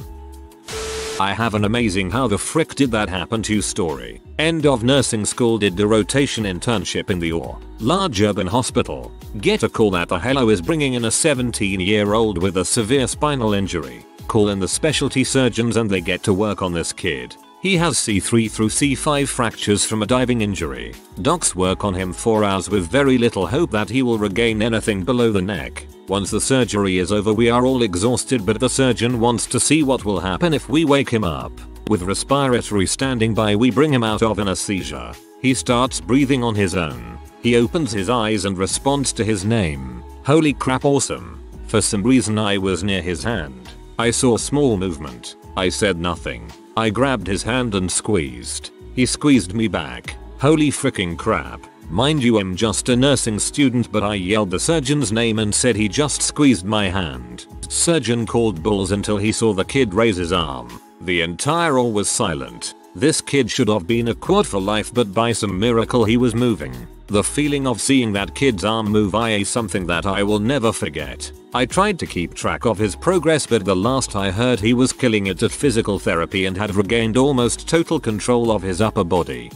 I have an amazing how the frick did that happen to story. End of nursing school did the rotation internship in the OR. Large urban hospital. Get a call that the hello is bringing in a 17 year old with a severe spinal injury. Call in the specialty surgeons and they get to work on this kid. He has C3 through C5 fractures from a diving injury. Docs work on him 4 hours with very little hope that he will regain anything below the neck. Once the surgery is over we are all exhausted but the surgeon wants to see what will happen if we wake him up. With respiratory standing by we bring him out of anesthesia. He starts breathing on his own. He opens his eyes and responds to his name. Holy crap awesome. For some reason I was near his hand. I saw small movement. I said nothing. I grabbed his hand and squeezed. He squeezed me back. Holy freaking crap. Mind you I'm just a nursing student but I yelled the surgeon's name and said he just squeezed my hand. Surgeon called bulls until he saw the kid raise his arm. The entire all was silent. This kid should have been a quad for life but by some miracle he was moving. The feeling of seeing that kid's arm move is something that I will never forget. I tried to keep track of his progress but the last I heard he was killing it at physical therapy and had regained almost total control of his upper body.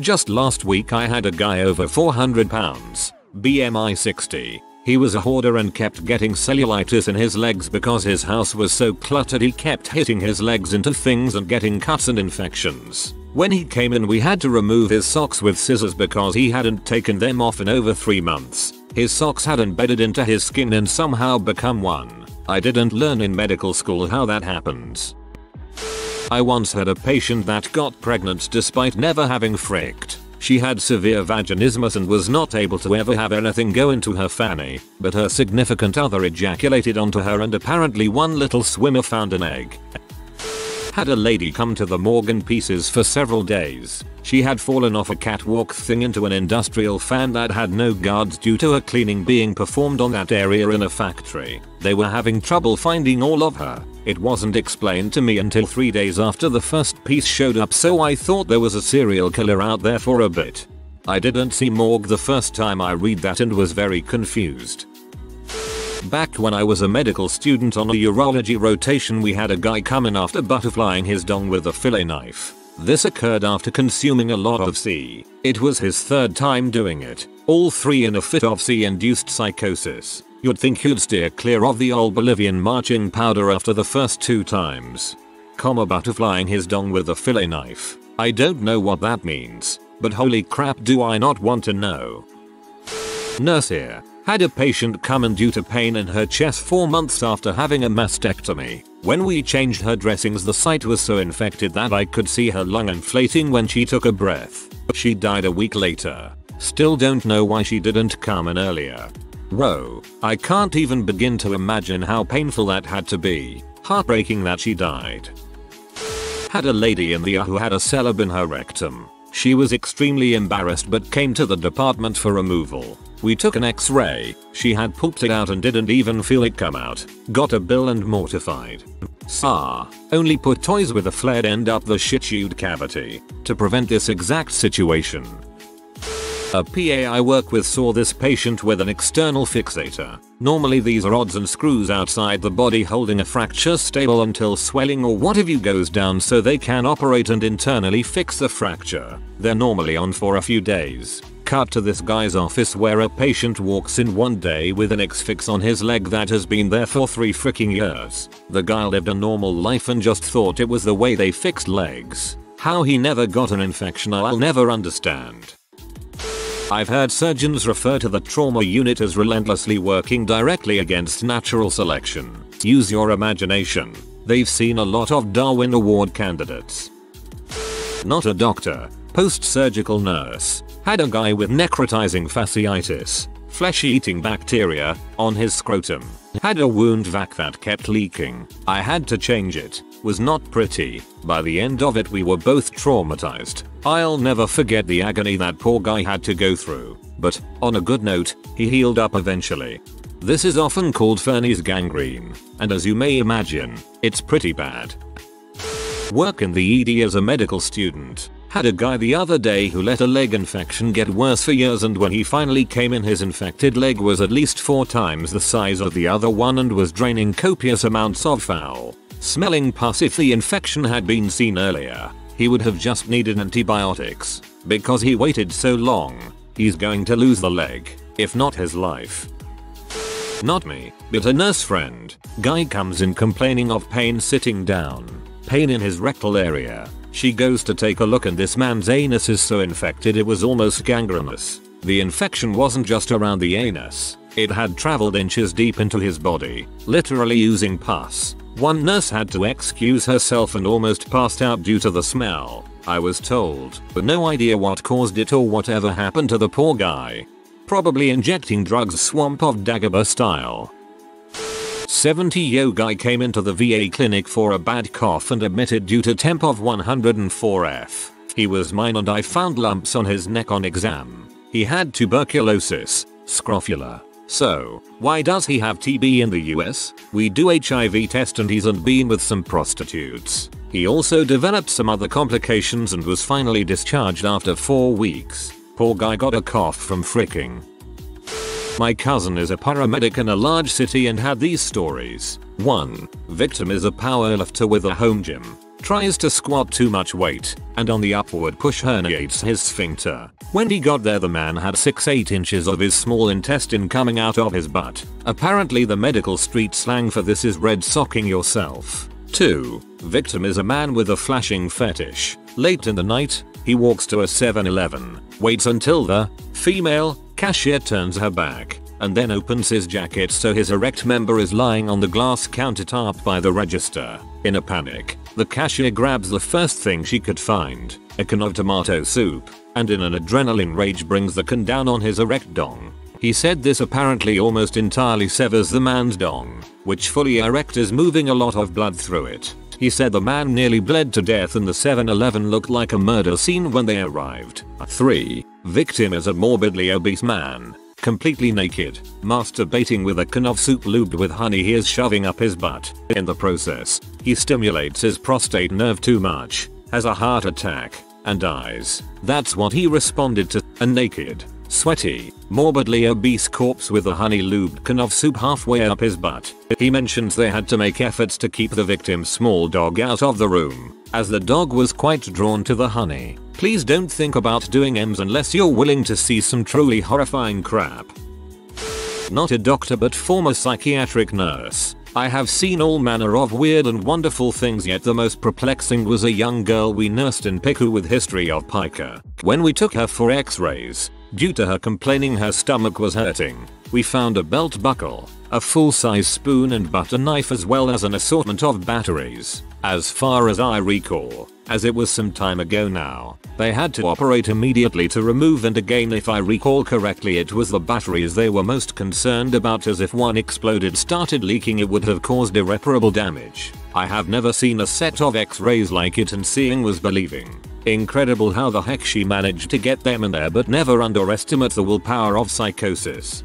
Just last week I had a guy over 400 pounds, BMI 60. He was a hoarder and kept getting cellulitis in his legs because his house was so cluttered he kept hitting his legs into things and getting cuts and infections. When he came in we had to remove his socks with scissors because he hadn't taken them off in over 3 months. His socks had embedded into his skin and somehow become one. I didn't learn in medical school how that happens. I once had a patient that got pregnant despite never having fricked. She had severe vaginismus and was not able to ever have anything go into her fanny, but her significant other ejaculated onto her and apparently one little swimmer found an egg. Had a lady come to the Morgan pieces for several days. She had fallen off a catwalk thing into an industrial fan that had no guards due to a cleaning being performed on that area in a factory. They were having trouble finding all of her. It wasn't explained to me until 3 days after the first piece showed up so I thought there was a serial killer out there for a bit. I didn't see morgue the first time I read that and was very confused. Back when I was a medical student on a urology rotation we had a guy come in after butterflying his dong with a fillet knife. This occurred after consuming a lot of C. It was his third time doing it, all three in a fit of C-induced psychosis. You'd think he'd steer clear of the old Bolivian marching powder after the first two times. Comma butterflying his dong with a fillet knife. I don't know what that means, but holy crap do I not want to know. Nurse here. Had a patient come in due to pain in her chest 4 months after having a mastectomy. When we changed her dressings the site was so infected that I could see her lung inflating when she took a breath. She died a week later. Still don't know why she didn't come in earlier. Bro, I can't even begin to imagine how painful that had to be. Heartbreaking that she died. Had a lady in the who had a celeb in her rectum. She was extremely embarrassed but came to the department for removal. We took an x-ray, she had pooped it out and didn't even feel it come out. Got a bill and mortified. Ah, only put toys with a flared end up the shit cavity. To prevent this exact situation, a PA I work with saw this patient with an external fixator. Normally these are odds and screws outside the body holding a fracture stable until swelling or what have you goes down so they can operate and internally fix the fracture. They're normally on for a few days. Cut to this guy's office where a patient walks in one day with an X-fix on his leg that has been there for 3 freaking years. The guy lived a normal life and just thought it was the way they fixed legs. How he never got an infection I'll never understand. I've heard surgeons refer to the trauma unit as relentlessly working directly against natural selection. Use your imagination. They've seen a lot of Darwin Award candidates. Not a doctor, post-surgical nurse, had a guy with necrotizing fasciitis, flesh-eating bacteria, on his scrotum. Had a wound vac that kept leaking. I had to change it. Was not pretty. By the end of it we were both traumatized. I'll never forget the agony that poor guy had to go through. But, on a good note, he healed up eventually. This is often called Fournier's gangrene, and as you may imagine, it's pretty bad. Work in the ED as a medical student. Had a guy the other day who let a leg infection get worse for years and when he finally came in his infected leg was at least 4 times the size of the other one and was draining copious amounts of foul, smelling pus if the infection had been seen earlier. He would have just needed antibiotics. Because he waited so long, he's going to lose the leg, if not his life. Not me, but a nurse friend. Guy comes in complaining of pain sitting down. pain in his rectal area. She goes to take a look and this man's anus is so infected it was almost gangrenous. The infection wasn't just around the anus, it had traveled inches deep into his body, literally using pus. One nurse had to excuse herself and almost passed out due to the smell, I was told, but no idea what caused it or whatever happened to the poor guy. Probably injecting drugs swamp of Dagobah style. 70 year guy came into the VA clinic for a bad cough and admitted due to temp of 104F. He was mine and I found lumps on his neck on exam. He had tuberculosis, scrofula. So, why does he have TB in the US? We do HIV test and he's not been with some prostitutes. He also developed some other complications and was finally discharged after 4 weeks. Poor guy got a cough from fricking. My cousin is a paramedic in a large city and had these stories. 1. Victim is a powerlifter with a home gym. Tries to squat too much weight, and on the upward push herniates his sphincter. When he got there the man had 6-8 inches of his small intestine coming out of his butt. Apparently the medical street slang for this is red socking yourself. 2. Victim is a man with a flashing fetish. Late in the night, he walks to a 7-Eleven, waits until the female cashier turns her back, and then opens his jacket so his erect member is lying on the glass countertop by the register. In a panic, the cashier grabs the first thing she could find, a can of tomato soup, and in an adrenaline rage brings the can down on his erect dong. He said this apparently almost entirely severs the man's dong, which fully erect is moving a lot of blood through it. He said the man nearly bled to death and the 7-Eleven looked like a murder scene when they arrived. 3. Victim is a morbidly obese man, completely naked, masturbating with a can of soup lubed with honey he is shoving up his butt. In the process, he stimulates his prostate nerve too much, has a heart attack, and dies. That's what he responded to, a naked, sweaty, morbidly obese corpse with a honey lubed can of soup halfway up his butt. He mentions they had to make efforts to keep the victim's small dog out of the room, as the dog was quite drawn to the honey. Please don't think about doing M's unless you're willing to see some truly horrifying crap. Not a doctor but former psychiatric nurse. I have seen all manner of weird and wonderful things yet the most perplexing was a young girl we nursed in PICU with history of pica. When we took her for x-rays, due to her complaining her stomach was hurting, we found a belt buckle, a full-size spoon and butter knife as well as an assortment of batteries. As far as I recall, as it was some time ago now, they had to operate immediately to remove and again if I recall correctly it was the batteries they were most concerned about as if one exploded started leaking it would have caused irreparable damage. I have never seen a set of x-rays like it and seeing was believing. Incredible how the heck she managed to get them in there but never underestimate the willpower of psychosis.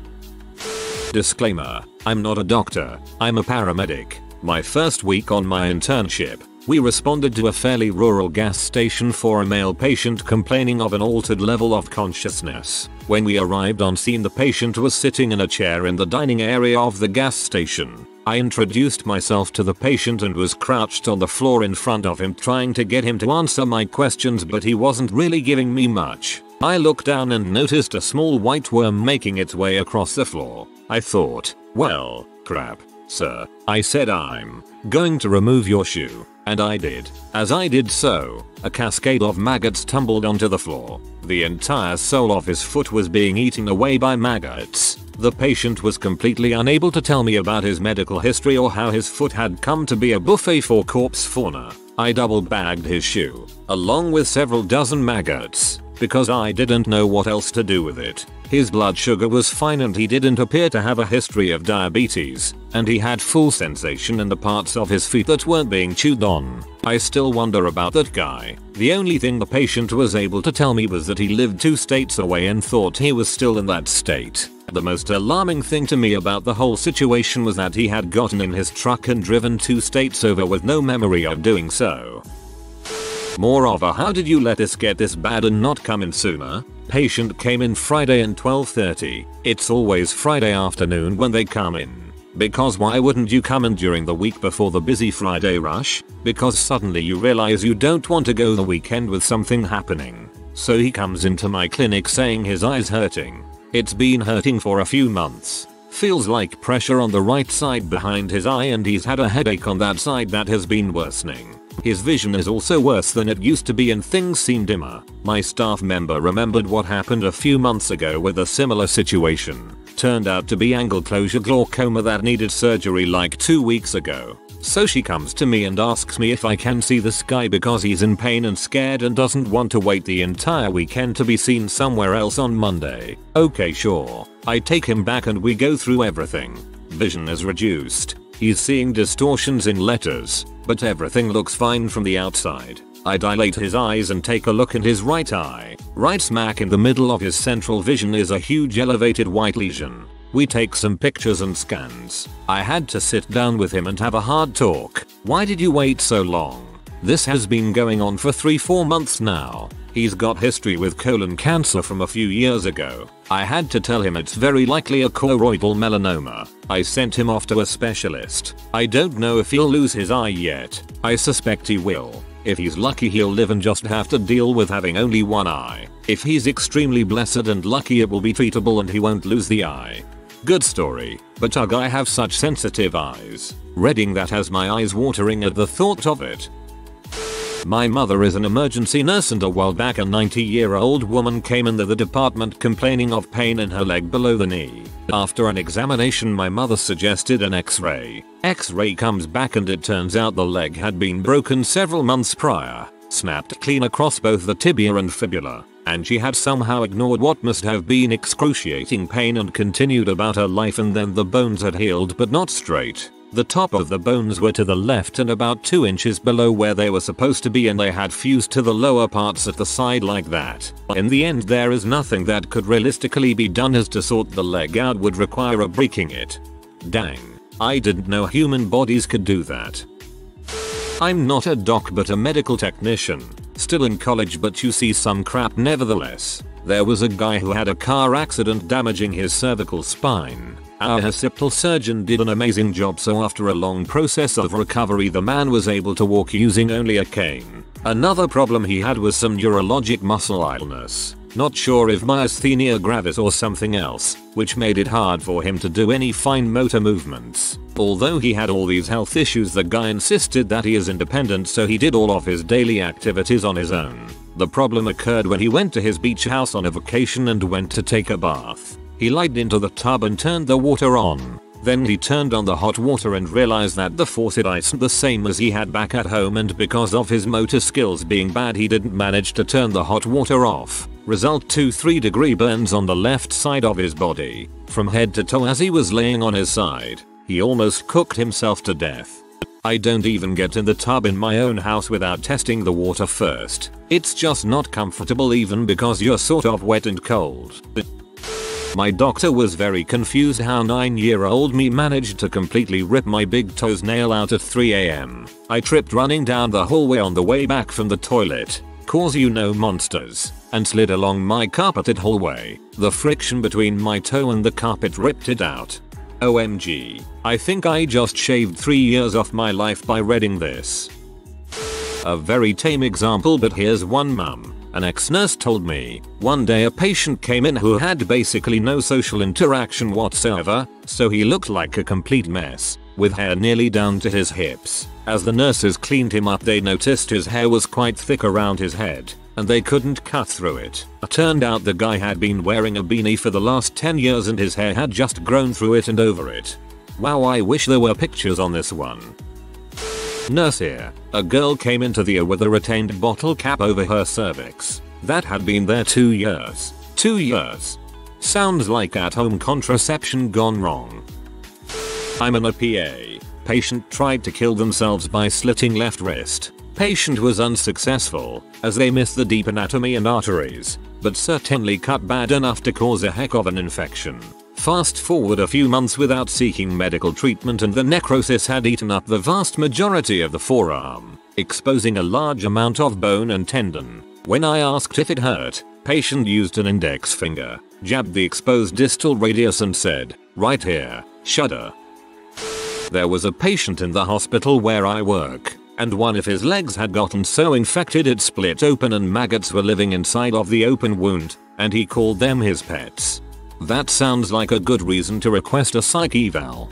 Disclaimer, I'm not a doctor, I'm a paramedic. My first week on my internship, we responded to a fairly rural gas station for a male patient complaining of an altered level of consciousness. When we arrived on scene the patient was sitting in a chair in the dining area of the gas station. I introduced myself to the patient and was crouched on the floor in front of him trying to get him to answer my questions but he wasn't really giving me much. I looked down and noticed a small white worm making its way across the floor. I thought, well, crap. Sir, I said I'm going to remove your shoe. And I did. As I did so, a cascade of maggots tumbled onto the floor. The entire sole of his foot was being eaten away by maggots. The patient was completely unable to tell me about his medical history or how his foot had come to be a buffet for corpse fauna. I double bagged his shoe, along with several dozen maggots, because I didn't know what else to do with it. His blood sugar was fine and he didn't appear to have a history of diabetes, and he had full sensation in the parts of his feet that weren't being chewed on. I still wonder about that guy. The only thing the patient was able to tell me was that he lived two states away and thought he was still in that state. The most alarming thing to me about the whole situation was that he had gotten in his truck and driven two states over with no memory of doing so. More of a how did you let this get this bad and not come in sooner? Patient came in Friday and 12.30. It's always Friday afternoon when they come in. Because why wouldn't you come in during the week before the busy Friday rush? Because suddenly you realize you don't want to go the weekend with something happening. So he comes into my clinic saying his eye's hurting. It's been hurting for a few months. Feels like pressure on the right side behind his eye and he's had a headache on that side that has been worsening. His vision is also worse than it used to be and things seem dimmer. My staff member remembered what happened a few months ago with a similar situation. Turned out to be angle closure glaucoma that needed surgery like 2 weeks ago. So she comes to me and asks me if I can see the sky because he's in pain and scared and doesn't want to wait the entire weekend to be seen somewhere else on Monday. Okay sure. I take him back and we go through everything. Vision is reduced. He's seeing distortions in letters, but everything looks fine from the outside. I dilate his eyes and take a look in his right eye. Right smack in the middle of his central vision is a huge elevated white lesion. We take some pictures and scans. I had to sit down with him and have a hard talk. Why did you wait so long? This has been going on for 3-4 months now. He's got history with colon cancer from a few years ago. I had to tell him it's very likely a choroidal melanoma. I sent him off to a specialist. I don't know if he'll lose his eye yet. I suspect he will. If he's lucky he'll live and just have to deal with having only one eye. If he's extremely blessed and lucky it will be treatable and he won't lose the eye. Good story, but ugh I have such sensitive eyes. Reading that has my eyes watering at the thought of it. My mother is an emergency nurse and a while back a 90 year old woman came into the department complaining of pain in her leg below the knee. After an examination my mother suggested an x-ray. X-ray comes back and it turns out the leg had been broken several months prior, snapped clean across both the tibia and fibula and she had somehow ignored what must have been excruciating pain and continued about her life and then the bones had healed but not straight. The top of the bones were to the left and about 2 inches below where they were supposed to be and they had fused to the lower parts at the side like that. In the end there is nothing that could realistically be done as to sort the leg out would require a breaking it. Dang. I didn't know human bodies could do that. I'm not a doc but a medical technician. Still in college but you see some crap nevertheless. There was a guy who had a car accident damaging his cervical spine. Our occipital surgeon did an amazing job so after a long process of recovery the man was able to walk using only a cane. Another problem he had was some neurologic muscle illness. Not sure if myasthenia gravis or something else, which made it hard for him to do any fine motor movements. Although he had all these health issues the guy insisted that he is independent so he did all of his daily activities on his own. The problem occurred when he went to his beach house on a vacation and went to take a bath. He lied into the tub and turned the water on. Then he turned on the hot water and realized that the faucet iced the same as he had back at home and because of his motor skills being bad he didn't manage to turn the hot water off. Result 2 3 degree burns on the left side of his body, from head to toe as he was laying on his side. He almost cooked himself to death. I don't even get in the tub in my own house without testing the water first. It's just not comfortable even because you're sort of wet and cold. My doctor was very confused how 9 year old me managed to completely rip my big toes nail out at 3am. I tripped running down the hallway on the way back from the toilet. Cause you know monsters and slid along my carpeted hallway. The friction between my toe and the carpet ripped it out. OMG. I think I just shaved 3 years off my life by reading this. A very tame example but here's one mum. An ex-nurse told me, one day a patient came in who had basically no social interaction whatsoever, so he looked like a complete mess, with hair nearly down to his hips. As the nurses cleaned him up they noticed his hair was quite thick around his head, and they couldn't cut through it. It Turned out the guy had been wearing a beanie for the last 10 years and his hair had just grown through it and over it. Wow I wish there were pictures on this one. Nurse here. A girl came into the OR with a retained bottle cap over her cervix. That had been there 2 years. 2 years. Sounds like at home contraception gone wrong. I'm an APA. Patient tried to kill themselves by slitting left wrist. Patient was unsuccessful, as they missed the deep anatomy and arteries, but certainly cut bad enough to cause a heck of an infection. Fast forward a few months without seeking medical treatment and the necrosis had eaten up the vast majority of the forearm, exposing a large amount of bone and tendon. When I asked if it hurt, patient used an index finger, jabbed the exposed distal radius and said, right here, shudder. There was a patient in the hospital where I work and one of his legs had gotten so infected it split open and maggots were living inside of the open wound, and he called them his pets. That sounds like a good reason to request a psych eval.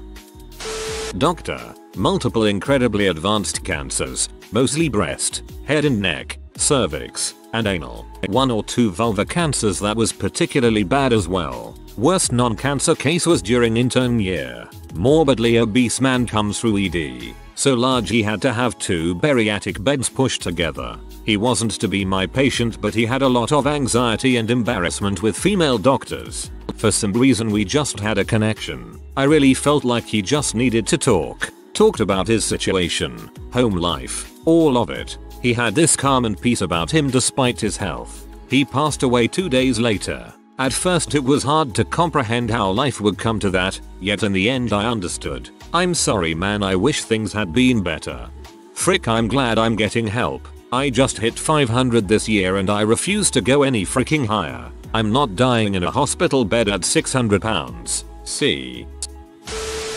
Doctor, multiple incredibly advanced cancers, Mostly breast, head and neck, cervix, and anal. One or two vulva cancers that was particularly bad as well. Worst non-cancer case was during intern year. Morbidly obese man comes through ED. So large he had to have two bariatric beds pushed together. He wasn't to be my patient but he had a lot of anxiety and embarrassment with female doctors. For some reason we just had a connection. I really felt like he just needed to talk. Talked about his situation, home life, all of it. He had this calm and peace about him despite his health. He passed away two days later. At first it was hard to comprehend how life would come to that, yet in the end I understood. I'm sorry man I wish things had been better. Frick I'm glad I'm getting help. I just hit 500 this year and I refuse to go any freaking higher. I'm not dying in a hospital bed at 600 pounds. See?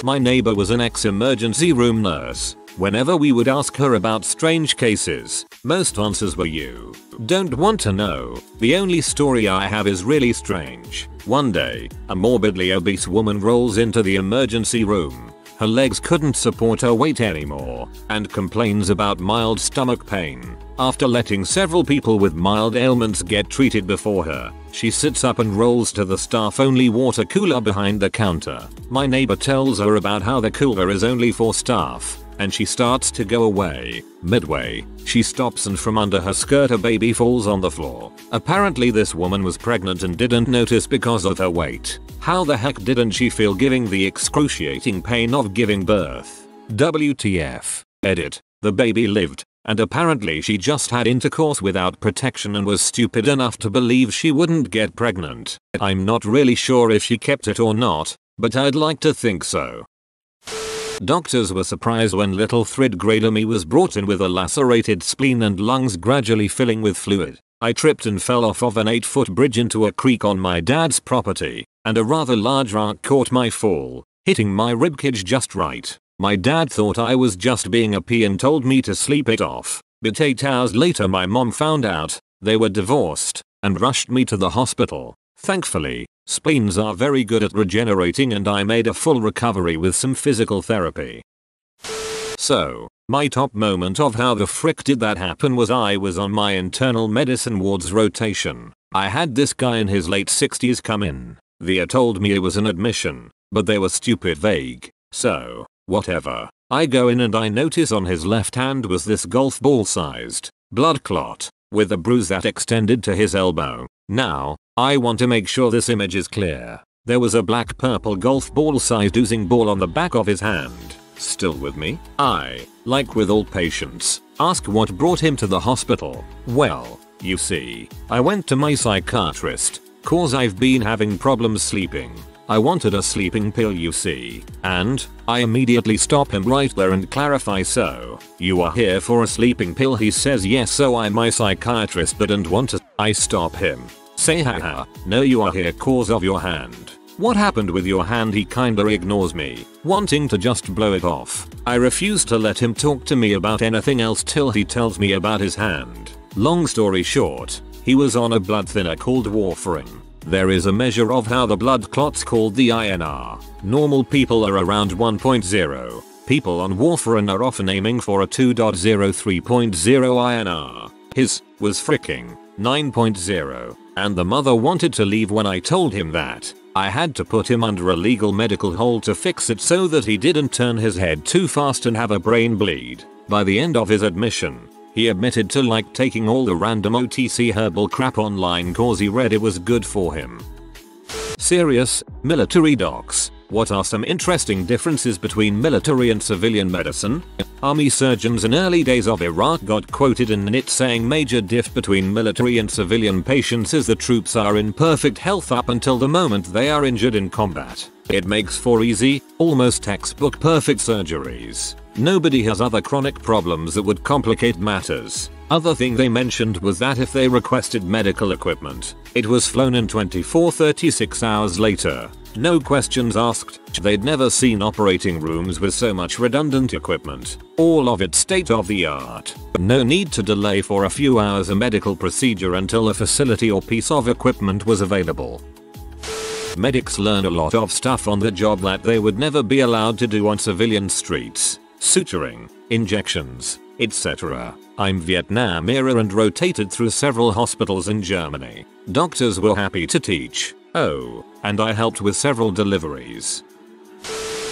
My neighbor was an ex-emergency room nurse. Whenever we would ask her about strange cases, most answers were you. Don't want to know. The only story I have is really strange. One day, a morbidly obese woman rolls into the emergency room. Her legs couldn't support her weight anymore and complains about mild stomach pain. After letting several people with mild ailments get treated before her, she sits up and rolls to the staff only water cooler behind the counter. My neighbor tells her about how the cooler is only for staff and she starts to go away. Midway, she stops and from under her skirt a baby falls on the floor. Apparently this woman was pregnant and didn't notice because of her weight. How the heck didn't she feel giving the excruciating pain of giving birth? WTF. Edit. The baby lived, and apparently she just had intercourse without protection and was stupid enough to believe she wouldn't get pregnant. I'm not really sure if she kept it or not, but I'd like to think so. Doctors were surprised when little thread me was brought in with a lacerated spleen and lungs gradually filling with fluid. I tripped and fell off of an 8 foot bridge into a creek on my dad's property, and a rather large rock caught my fall, hitting my ribcage just right. My dad thought I was just being a pee and told me to sleep it off, but 8 hours later my mom found out, they were divorced, and rushed me to the hospital. Thankfully, spleens are very good at regenerating and I made a full recovery with some physical therapy. So, my top moment of how the frick did that happen was I was on my internal medicine ward's rotation. I had this guy in his late 60s come in. They told me it was an admission, but they were stupid vague. So, whatever. I go in and I notice on his left hand was this golf ball sized blood clot with a bruise that extended to his elbow. Now, I want to make sure this image is clear. There was a black purple golf ball sized oozing ball on the back of his hand. Still with me? I, like with all patients, ask what brought him to the hospital. Well, you see, I went to my psychiatrist, cause I've been having problems sleeping. I wanted a sleeping pill you see, and, I immediately stop him right there and clarify so, you are here for a sleeping pill he says yes so I my psychiatrist didn't want to, I stop him. Say haha, no you are here cause of your hand. What happened with your hand he kinda ignores me, wanting to just blow it off. I refuse to let him talk to me about anything else till he tells me about his hand. Long story short, he was on a blood thinner called warfarin. There is a measure of how the blood clots called the INR. Normal people are around 1.0. People on warfarin are often aiming for a 2.03.0 INR. His was fricking 9.0 and the mother wanted to leave when I told him that. I had to put him under a legal medical hold to fix it so that he didn't turn his head too fast and have a brain bleed. By the end of his admission, he admitted to like taking all the random OTC herbal crap online cause he read it was good for him. Serious, military docs. What are some interesting differences between military and civilian medicine? Army surgeons in early days of Iraq got quoted in it saying major diff between military and civilian patients is the troops are in perfect health up until the moment they are injured in combat. It makes for easy, almost textbook perfect surgeries. Nobody has other chronic problems that would complicate matters. Other thing they mentioned was that if they requested medical equipment, it was flown in 24-36 hours later. No questions asked, they'd never seen operating rooms with so much redundant equipment. All of it state of the art. No need to delay for a few hours a medical procedure until a facility or piece of equipment was available. Medics learn a lot of stuff on the job that they would never be allowed to do on civilian streets. Suturing, injections, etc. I'm Vietnam era and rotated through several hospitals in Germany. Doctors were happy to teach. Oh, and I helped with several deliveries.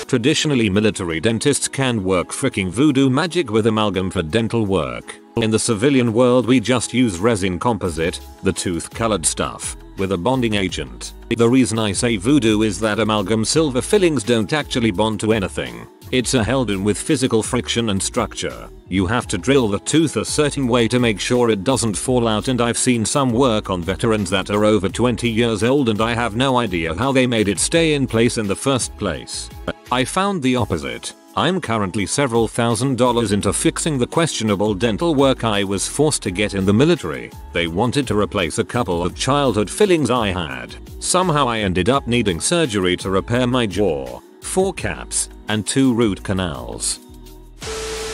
Traditionally military dentists can work freaking voodoo magic with amalgam for dental work. In the civilian world we just use resin composite, the tooth colored stuff, with a bonding agent. The reason I say voodoo is that amalgam silver fillings don't actually bond to anything. It's a held in with physical friction and structure. You have to drill the tooth a certain way to make sure it doesn't fall out and I've seen some work on veterans that are over 20 years old and I have no idea how they made it stay in place in the first place. I found the opposite. I'm currently several thousand dollars into fixing the questionable dental work I was forced to get in the military. They wanted to replace a couple of childhood fillings I had. Somehow I ended up needing surgery to repair my jaw, 4 caps, and 2 root canals.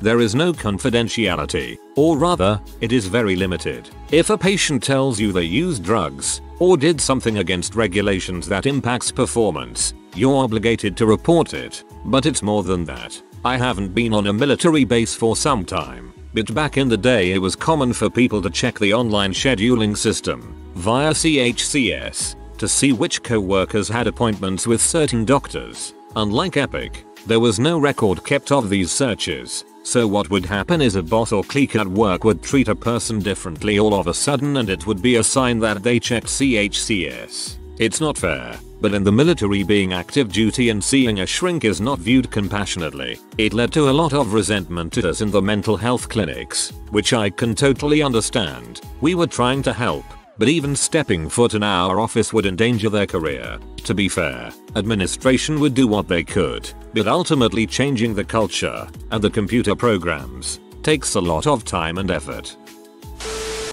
There is no confidentiality, or rather, it is very limited. If a patient tells you they used drugs, or did something against regulations that impacts performance, you're obligated to report it. But it's more than that. I haven't been on a military base for some time, but back in the day it was common for people to check the online scheduling system, via CHCS, to see which co-workers had appointments with certain doctors. Unlike Epic, there was no record kept of these searches, so what would happen is a boss or clique at work would treat a person differently all of a sudden and it would be a sign that they checked CHCS. It's not fair, but in the military being active duty and seeing a shrink is not viewed compassionately. It led to a lot of resentment to us in the mental health clinics, which I can totally understand. We were trying to help, but even stepping foot in our office would endanger their career. To be fair, administration would do what they could, but ultimately changing the culture and the computer programs takes a lot of time and effort.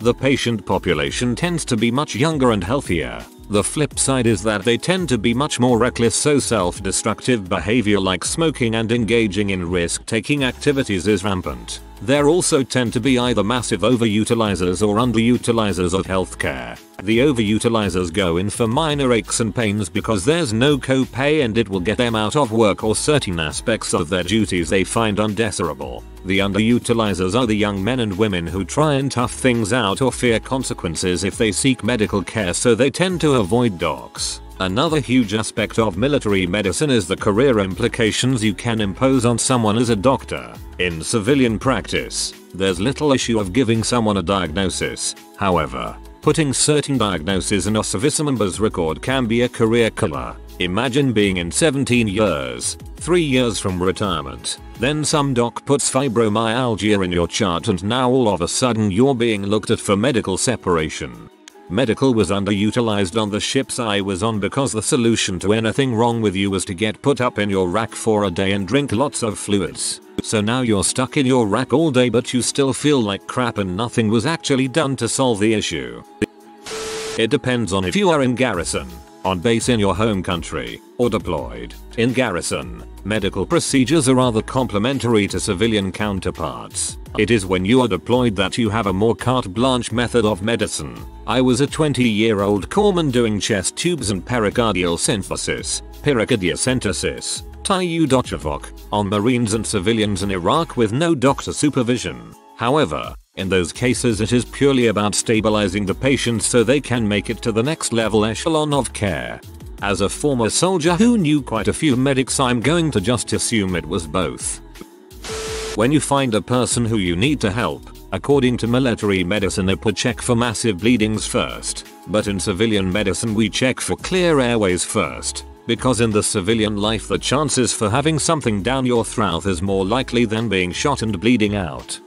The patient population tends to be much younger and healthier, the flip side is that they tend to be much more reckless so self-destructive behavior like smoking and engaging in risk-taking activities is rampant. There also tend to be either massive overutilizers or underutilizers of healthcare. The overutilizers go in for minor aches and pains because there's no copay and it will get them out of work or certain aspects of their duties they find undesirable. The underutilizers are the young men and women who try and tough things out or fear consequences if they seek medical care so they tend to avoid docs. Another huge aspect of military medicine is the career implications you can impose on someone as a doctor. In civilian practice, there's little issue of giving someone a diagnosis. However, putting certain diagnoses in a service member's record can be a career killer. Imagine being in 17 years, 3 years from retirement, then some doc puts fibromyalgia in your chart and now all of a sudden you're being looked at for medical separation. Medical was underutilized on the ships I was on because the solution to anything wrong with you was to get put up in your rack for a day and drink lots of fluids. So now you're stuck in your rack all day but you still feel like crap and nothing was actually done to solve the issue. It depends on if you are in garrison, on base in your home country, or deployed. In garrison, medical procedures are rather complementary to civilian counterparts. It is when you are deployed that you have a more carte blanche method of medicine. I was a 20 year old corpsman doing chest tubes and pericardial synthesis, pericardiocentesis, Tyudotravok, on marines and civilians in Iraq with no doctor supervision. However, in those cases it is purely about stabilizing the patient so they can make it to the next level echelon of care. As a former soldier who knew quite a few medics I'm going to just assume it was both. When you find a person who you need to help, according to military medicine they put check for massive bleedings first, but in civilian medicine we check for clear airways first, because in the civilian life the chances for having something down your throat is more likely than being shot and bleeding out.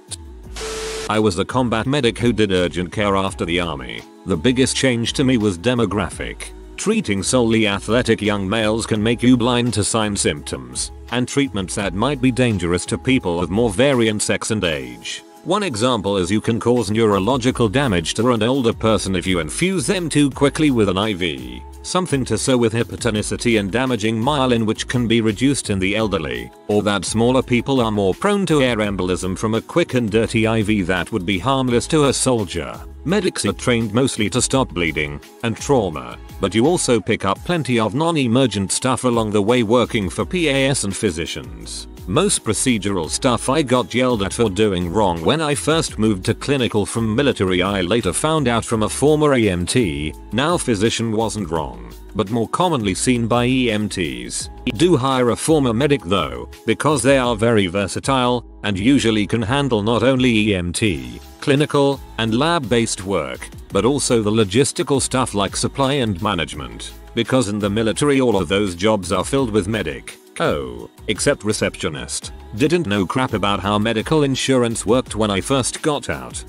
I was a combat medic who did urgent care after the army. The biggest change to me was demographic. Treating solely athletic young males can make you blind to sign symptoms and treatments that might be dangerous to people of more variant sex and age. One example is you can cause neurological damage to an older person if you infuse them too quickly with an IV. Something to so with hypertonicity and damaging myelin which can be reduced in the elderly, or that smaller people are more prone to air embolism from a quick and dirty IV that would be harmless to a soldier. Medics are trained mostly to stop bleeding and trauma, but you also pick up plenty of non-emergent stuff along the way working for PAS and physicians. Most procedural stuff I got yelled at for doing wrong when I first moved to clinical from military I later found out from a former EMT, now physician wasn't wrong, but more commonly seen by EMTs. Do hire a former medic though, because they are very versatile and usually can handle not only EMT, clinical, and lab-based work, but also the logistical stuff like supply and management. Because in the military all of those jobs are filled with medic. Oh, except receptionist. Didn't know crap about how medical insurance worked when I first got out.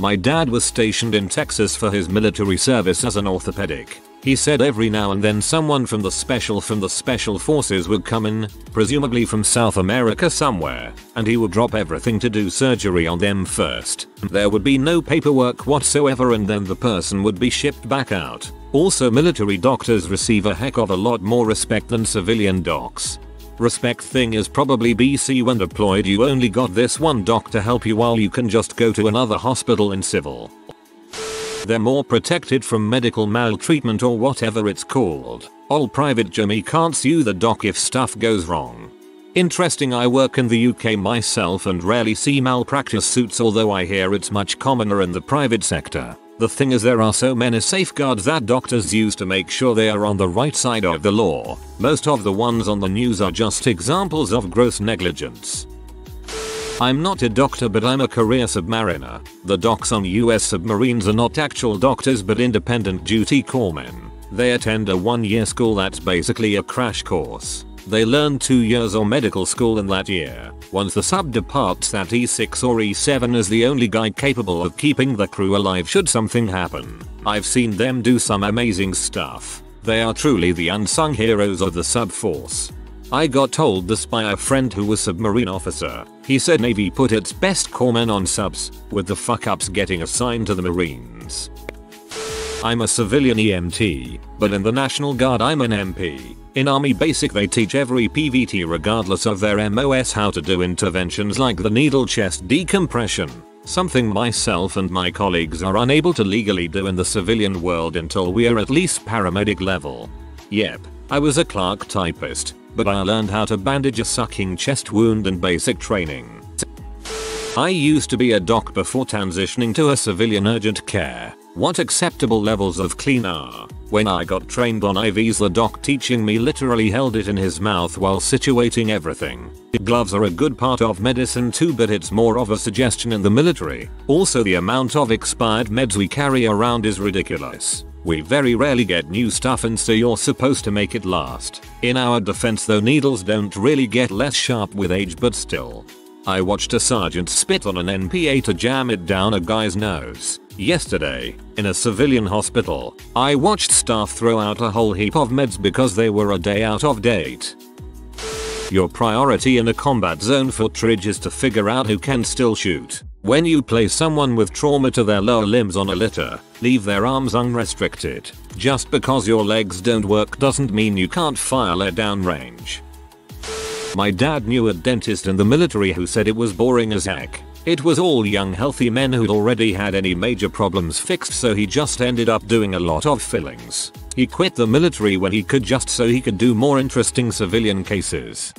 My dad was stationed in Texas for his military service as an orthopedic. He said every now and then someone from the special from the special forces would come in, presumably from South America somewhere, and he would drop everything to do surgery on them first. There would be no paperwork whatsoever and then the person would be shipped back out. Also military doctors receive a heck of a lot more respect than civilian docs. Respect thing is probably BC when deployed you only got this one doc to help you while you can just go to another hospital in civil. They're more protected from medical maltreatment or whatever it's called. All private Jimmy can't sue the doc if stuff goes wrong. Interesting I work in the UK myself and rarely see malpractice suits although I hear it's much commoner in the private sector. The thing is there are so many safeguards that doctors use to make sure they are on the right side of the law. Most of the ones on the news are just examples of gross negligence. I'm not a doctor but I'm a career submariner. The docs on US submarines are not actual doctors but independent duty corpsmen. They attend a one year school that's basically a crash course. They learn 2 years or medical school in that year. Once the sub departs that E6 or E7 is the only guy capable of keeping the crew alive should something happen. I've seen them do some amazing stuff. They are truly the unsung heroes of the sub force. I got told this by a friend who was submarine officer. He said Navy put its best corpsmen on subs, with the fuck ups getting assigned to the Marines. I'm a civilian EMT, but in the National Guard I'm an MP. In Army Basic they teach every PVT regardless of their MOS how to do interventions like the needle chest decompression, something myself and my colleagues are unable to legally do in the civilian world until we are at least paramedic level. Yep, I was a clerk typist, but I learned how to bandage a sucking chest wound in basic training. I used to be a doc before transitioning to a civilian urgent care. What acceptable levels of clean are? When I got trained on IVs the doc teaching me literally held it in his mouth while situating everything. Gloves are a good part of medicine too but it's more of a suggestion in the military. Also the amount of expired meds we carry around is ridiculous. We very rarely get new stuff and so you're supposed to make it last. In our defense though needles don't really get less sharp with age but still. I watched a sergeant spit on an NPA to jam it down a guy's nose. Yesterday, in a civilian hospital, I watched staff throw out a whole heap of meds because they were a day out of date. Your priority in a combat zone footage is to figure out who can still shoot. When you place someone with trauma to their lower limbs on a litter, leave their arms unrestricted. Just because your legs don't work doesn't mean you can't fire at downrange. My dad knew a dentist in the military who said it was boring as heck. It was all young healthy men who'd already had any major problems fixed so he just ended up doing a lot of fillings. He quit the military when he could just so he could do more interesting civilian cases.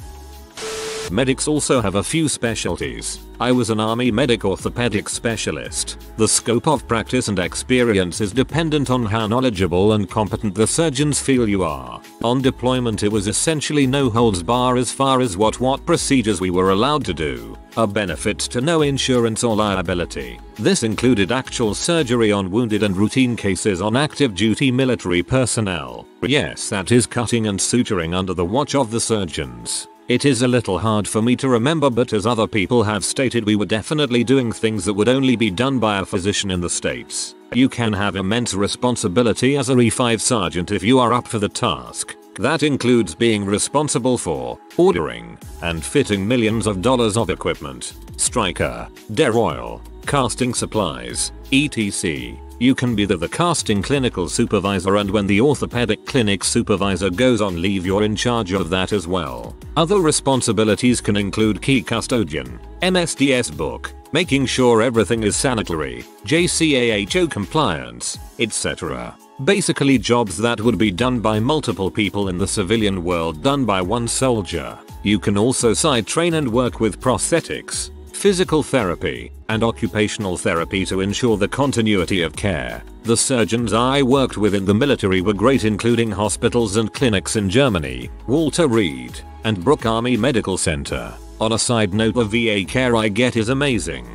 Medics also have a few specialties. I was an army medic orthopedic specialist. The scope of practice and experience is dependent on how knowledgeable and competent the surgeons feel you are. On deployment it was essentially no holds bar as far as what what procedures we were allowed to do. A benefit to no insurance or liability. This included actual surgery on wounded and routine cases on active duty military personnel. Yes that is cutting and suturing under the watch of the surgeons. It is a little hard for me to remember but as other people have stated we were definitely doing things that would only be done by a physician in the states. You can have immense responsibility as a a E5 sergeant if you are up for the task. That includes being responsible for ordering and fitting millions of dollars of equipment, Stryker, der oil, casting supplies, etc. You can be the, the casting clinical supervisor and when the orthopedic clinic supervisor goes on leave you're in charge of that as well. Other responsibilities can include key custodian, MSDS book, making sure everything is sanitary, JCAHO compliance, etc. Basically jobs that would be done by multiple people in the civilian world done by one soldier. You can also side train and work with prosthetics, physical therapy, and occupational therapy to ensure the continuity of care. The surgeons I worked with in the military were great including hospitals and clinics in Germany, Walter Reed, and Brooke Army Medical Center. On a side note the VA care I get is amazing.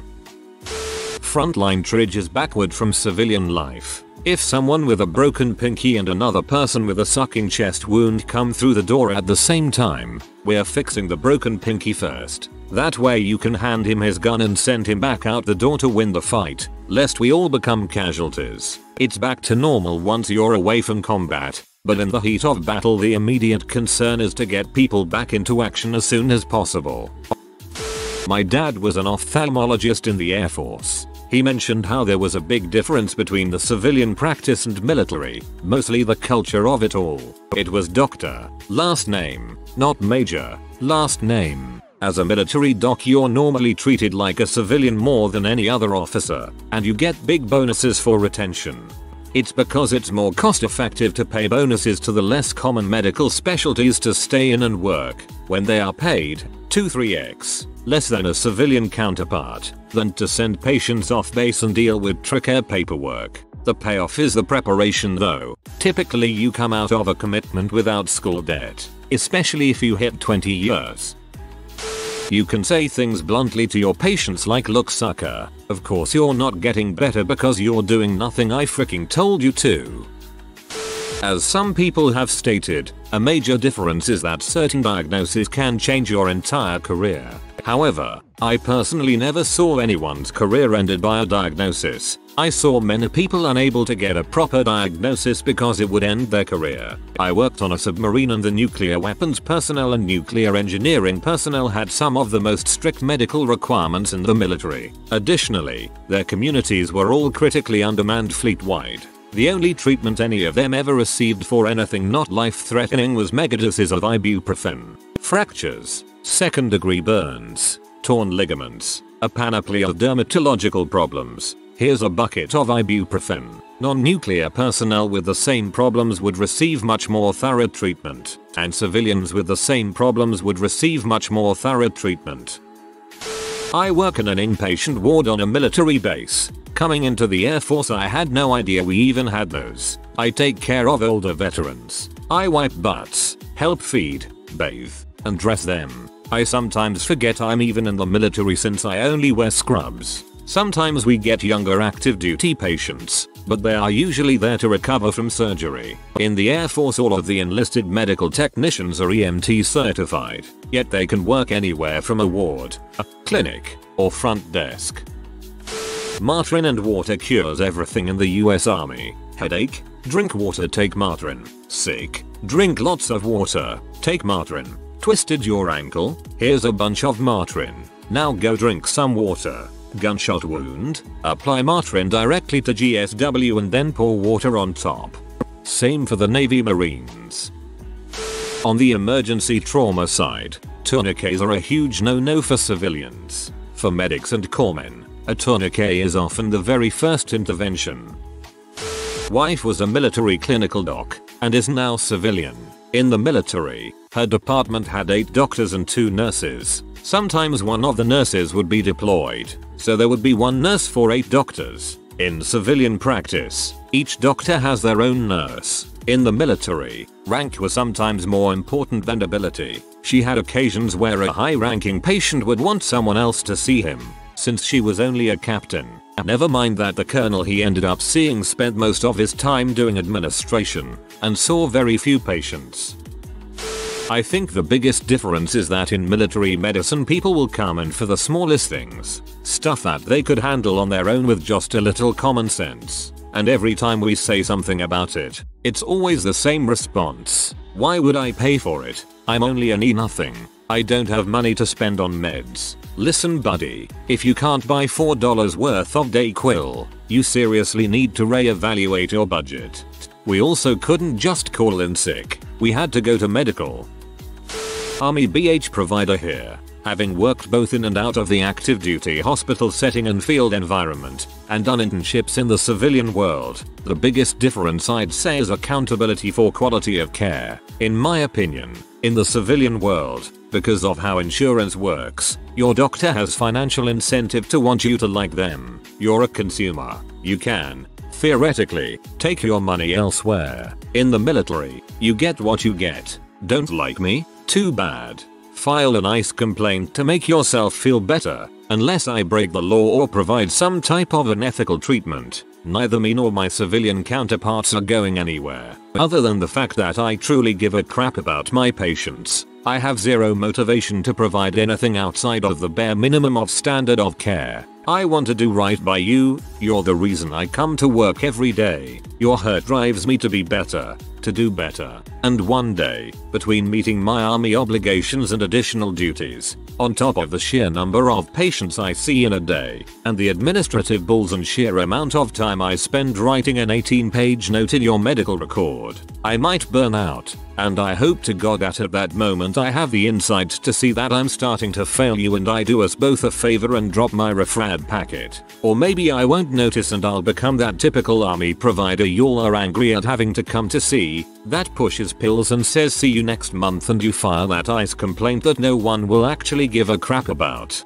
Frontline triage is backward from civilian life. If someone with a broken pinky and another person with a sucking chest wound come through the door at the same time, we're fixing the broken pinky first. That way you can hand him his gun and send him back out the door to win the fight, lest we all become casualties. It's back to normal once you're away from combat, but in the heat of battle the immediate concern is to get people back into action as soon as possible. My dad was an ophthalmologist in the Air Force. He mentioned how there was a big difference between the civilian practice and military, mostly the culture of it all. It was doctor, last name, not major, last name. As a military doc you're normally treated like a civilian more than any other officer, and you get big bonuses for retention. It's because it's more cost effective to pay bonuses to the less common medical specialties to stay in and work, when they are paid, 2-3x, less than a civilian counterpart, than to send patients off base and deal with TRICARE paperwork. The payoff is the preparation though. Typically you come out of a commitment without school debt, especially if you hit 20 years. You can say things bluntly to your patients like look sucker, of course you're not getting better because you're doing nothing I freaking told you to. As some people have stated, a major difference is that certain diagnoses can change your entire career. However, I personally never saw anyone's career ended by a diagnosis. I saw many people unable to get a proper diagnosis because it would end their career. I worked on a submarine and the nuclear weapons personnel and nuclear engineering personnel had some of the most strict medical requirements in the military. Additionally, their communities were all critically undermanned fleet-wide. The only treatment any of them ever received for anything not life-threatening was megadoses of ibuprofen. Fractures, second degree burns, torn ligaments, a panoply of dermatological problems. Here's a bucket of ibuprofen. Non-nuclear personnel with the same problems would receive much more thorough treatment, and civilians with the same problems would receive much more thorough treatment. I work in an inpatient ward on a military base. Coming into the Air Force I had no idea we even had those. I take care of older veterans. I wipe butts, help feed, bathe, and dress them. I sometimes forget I'm even in the military since I only wear scrubs. Sometimes we get younger active duty patients, but they are usually there to recover from surgery. In the Air Force all of the enlisted medical technicians are EMT certified, yet they can work anywhere from a ward, a clinic, or front desk. Motrin and water cures everything in the US Army. Headache? Drink water take Motrin. Sick? Drink lots of water. Take Motrin. Twisted your ankle? Here's a bunch of Motrin. Now go drink some water. Gunshot wound? Apply Motrin directly to GSW and then pour water on top. Same for the Navy Marines. On the emergency trauma side, tourniquets are a huge no-no for civilians. For medics and corpsmen, a tourniquet is often the very first intervention. Wife was a military clinical doc and is now civilian. In the military, her department had 8 doctors and 2 nurses. Sometimes one of the nurses would be deployed, so there would be one nurse for 8 doctors. In civilian practice, each doctor has their own nurse. In the military, rank was sometimes more important than ability. She had occasions where a high-ranking patient would want someone else to see him, since she was only a captain. Never mind that the colonel he ended up seeing spent most of his time doing administration and saw very few patients. I think the biggest difference is that in military medicine people will come in for the smallest things, stuff that they could handle on their own with just a little common sense. And every time we say something about it, it's always the same response. Why would I pay for it? I'm only an E-nothing. I don't have money to spend on meds. Listen buddy, if you can't buy $4 worth of Dayquil, You seriously need to re-evaluate your budget. We also couldn't just call in sick. We had to go to medical. Army BH provider here. Having worked both in and out of the active duty hospital setting and field environment, and done internships in the civilian world, the biggest difference I'd say is accountability for quality of care. In my opinion, in the civilian world, because of how insurance works, your doctor has financial incentive to want you to like them. You're a consumer. You can, theoretically, take your money elsewhere. In the military, you get what you get. Don't like me? Too bad. File a nice complaint to make yourself feel better. Unless I break the law or provide some type of unethical treatment, neither me nor my civilian counterparts are going anywhere. Other than the fact that I truly give a crap about my patients, I have zero motivation to provide anything outside of the bare minimum of standard of care. I want to do right by you, you're the reason I come to work every day. Your hurt drives me to be better, to do better, and one day, between meeting my army obligations and additional duties, on top of the sheer number of patients I see in a day, and the administrative bulls and sheer amount of time I spend writing an 18 page note in your medical record, I might burn out, and I hope to god that at that moment I have the insight to see that I'm starting to fail you and I do us both a favor and drop my refrad packet. Or maybe I won't notice and I'll become that typical army provider y'all are angry at having to come to see, that pushes pills and says see you next month and you file that ICE complaint that no one will actually give a crap about.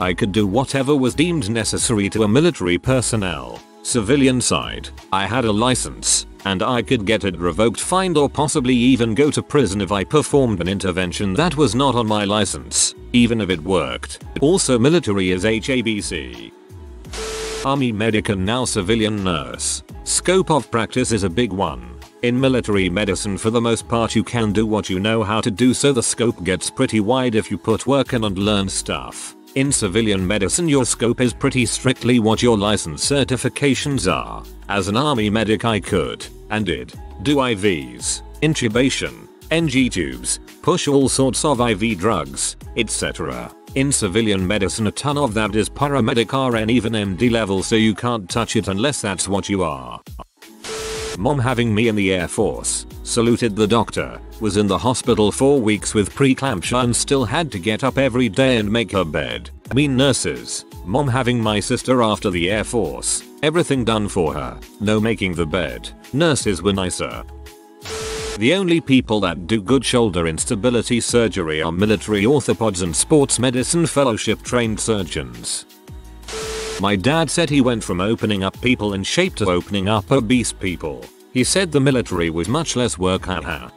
I could do whatever was deemed necessary to a military personnel. Civilian side, I had a license, and I could get it revoked fined or possibly even go to prison if I performed an intervention that was not on my license, even if it worked. Also military is HABC. Army medic and now civilian nurse. Scope of practice is a big one. In military medicine for the most part you can do what you know how to do so the scope gets pretty wide if you put work in and learn stuff. In civilian medicine your scope is pretty strictly what your license certifications are. As an army medic I could, and did, do IVs, intubation, NG tubes, push all sorts of IV drugs, etc. In civilian medicine a ton of that is paramedic RN even MD level so you can't touch it unless that's what you are. Mom having me in the Air Force, saluted the doctor, was in the hospital 4 weeks with preeclampsia and still had to get up every day and make her bed. Mean nurses. Mom having my sister after the Air Force. Everything done for her. No making the bed. Nurses were nicer. The only people that do good shoulder instability surgery are military orthopods and sports medicine fellowship trained surgeons. My dad said he went from opening up people in shape to opening up obese people. He said the military was much less work haha.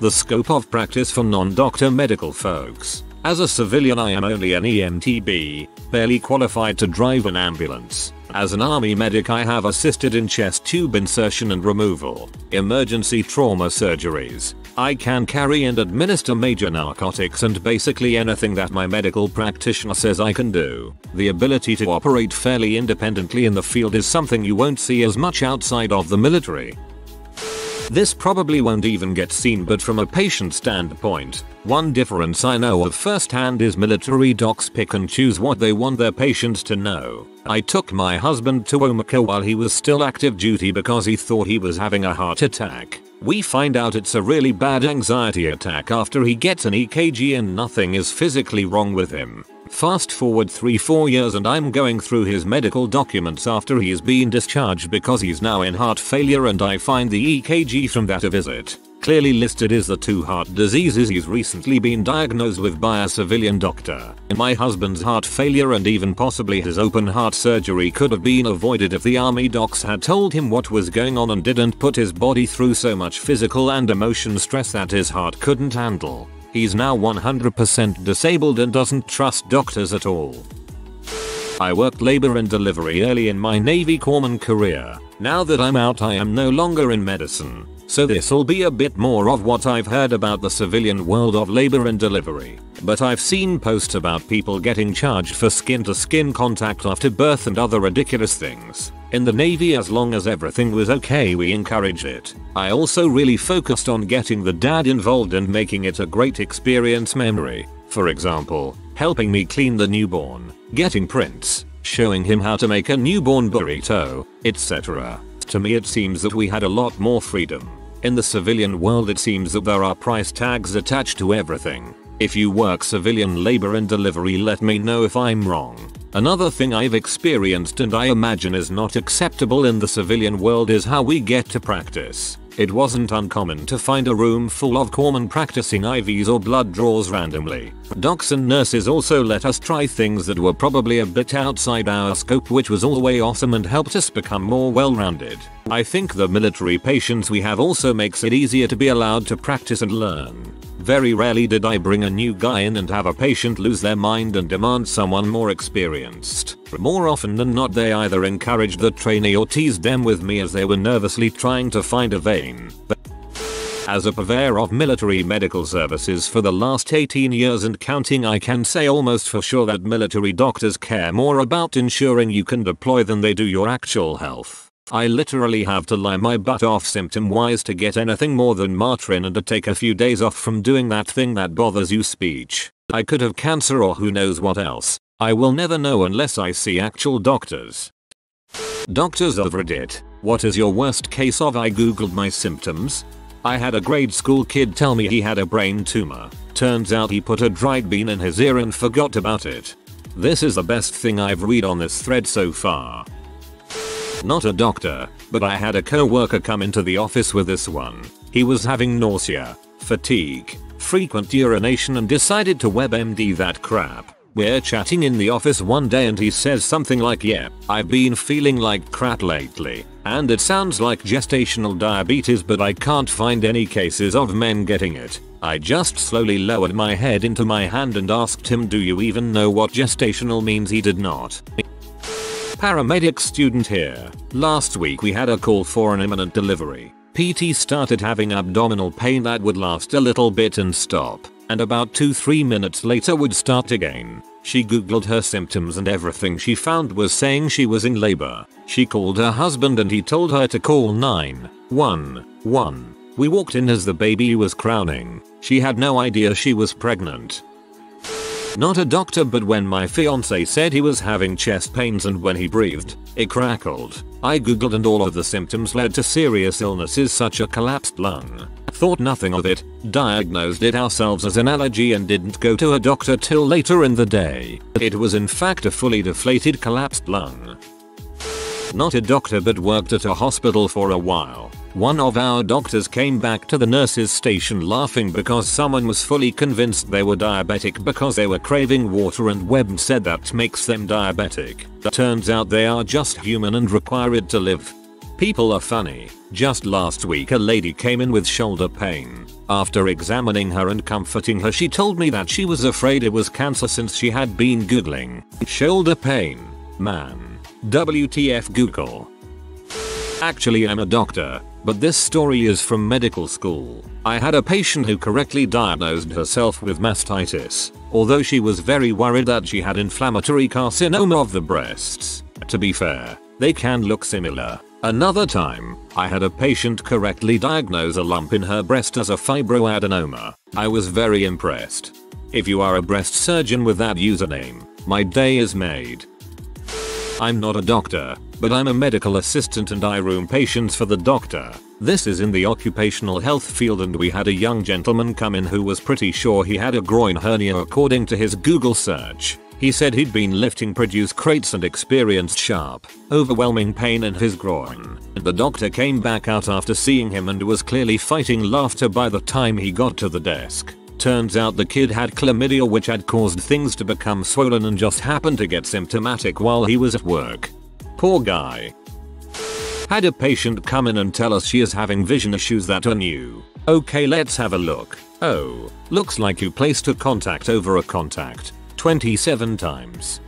The scope of practice for non-doctor medical folks. As a civilian I am only an EMTB, barely qualified to drive an ambulance. As an army medic I have assisted in chest tube insertion and removal, emergency trauma surgeries. I can carry and administer major narcotics and basically anything that my medical practitioner says I can do. The ability to operate fairly independently in the field is something you won't see as much outside of the military. This probably won't even get seen but from a patient standpoint, one difference I know of firsthand is military docs pick and choose what they want their patients to know. I took my husband to Omaka while he was still active duty because he thought he was having a heart attack. We find out it's a really bad anxiety attack after he gets an EKG and nothing is physically wrong with him. Fast forward 3-4 years and I'm going through his medical documents after he's been discharged because he's now in heart failure and I find the EKG from that visit. Clearly listed is the two heart diseases he's recently been diagnosed with by a civilian doctor. My husband's heart failure and even possibly his open heart surgery could have been avoided if the army docs had told him what was going on and didn't put his body through so much physical and emotion stress that his heart couldn't handle. He's now 100% disabled and doesn't trust doctors at all. I worked labor and delivery early in my Navy corpsman career. Now that I'm out I am no longer in medicine. So this'll be a bit more of what I've heard about the civilian world of labor and delivery. But I've seen posts about people getting charged for skin to skin contact after birth and other ridiculous things. In the Navy as long as everything was okay we encouraged it. I also really focused on getting the dad involved and making it a great experience memory. For example, helping me clean the newborn, getting prints, showing him how to make a newborn burrito, etc. To me it seems that we had a lot more freedom. In the civilian world it seems that there are price tags attached to everything. If you work civilian labor and delivery let me know if I'm wrong. Another thing I've experienced and I imagine is not acceptable in the civilian world is how we get to practice. It wasn't uncommon to find a room full of corpsmen practicing IVs or blood draws randomly. Docs and nurses also let us try things that were probably a bit outside our scope which was always awesome and helped us become more well-rounded. I think the military patience we have also makes it easier to be allowed to practice and learn. Very rarely did I bring a new guy in and have a patient lose their mind and demand someone more experienced. More often than not they either encouraged the trainee or teased them with me as they were nervously trying to find a vein. But As a purveyor of military medical services for the last 18 years and counting I can say almost for sure that military doctors care more about ensuring you can deploy than they do your actual health. I literally have to lie my butt off symptom wise to get anything more than Motrin and to take a few days off from doing that thing that bothers you speech. I could have cancer or who knows what else. I will never know unless I see actual doctors. Doctors of Reddit, what is your worst case of I googled my symptoms? I had a grade school kid tell me he had a brain tumor. Turns out he put a dried bean in his ear and forgot about it. This is the best thing I've read on this thread so far. Not a doctor, but I had a co-worker come into the office with this one. He was having nausea, fatigue, frequent urination and decided to WebMD that crap. We're chatting in the office one day and he says something like yeah, I've been feeling like crap lately. And it sounds like gestational diabetes but I can't find any cases of men getting it. I just slowly lowered my head into my hand and asked him do you even know what gestational means he did not. Paramedic student here. Last week we had a call for an imminent delivery. PT started having abdominal pain that would last a little bit and stop, and about 2-3 minutes later would start again. She googled her symptoms and everything she found was saying she was in labor. She called her husband and he told her to call 911. We walked in as the baby was crowning. She had no idea she was pregnant. Not a doctor but when my fiance said he was having chest pains and when he breathed, it crackled. I googled and all of the symptoms led to serious illnesses such a collapsed lung. Thought nothing of it, diagnosed it ourselves as an allergy and didn't go to a doctor till later in the day. It was in fact a fully deflated collapsed lung. Not a doctor but worked at a hospital for a while. One of our doctors came back to the nurse's station laughing because someone was fully convinced they were diabetic because they were craving water and Webb said that makes them diabetic. Turns out they are just human and required to live. People are funny. Just last week a lady came in with shoulder pain. After examining her and comforting her she told me that she was afraid it was cancer since she had been googling. Shoulder pain. Man. WTF Google. Actually I'm a doctor, but this story is from medical school. I had a patient who correctly diagnosed herself with mastitis, although she was very worried that she had inflammatory carcinoma of the breasts. To be fair, they can look similar. Another time, I had a patient correctly diagnose a lump in her breast as a fibroadenoma. I was very impressed. If you are a breast surgeon with that username, my day is made. I'm not a doctor, but I'm a medical assistant and I room patients for the doctor. This is in the occupational health field and we had a young gentleman come in who was pretty sure he had a groin hernia according to his Google search. He said he'd been lifting produce crates and experienced sharp, overwhelming pain in his groin. And the doctor came back out after seeing him and was clearly fighting laughter by the time he got to the desk. Turns out the kid had chlamydia which had caused things to become swollen and just happened to get symptomatic while he was at work. Poor guy. Had a patient come in and tell us she is having vision issues that are new. Okay let's have a look. Oh, looks like you placed a contact over a contact. 27 times.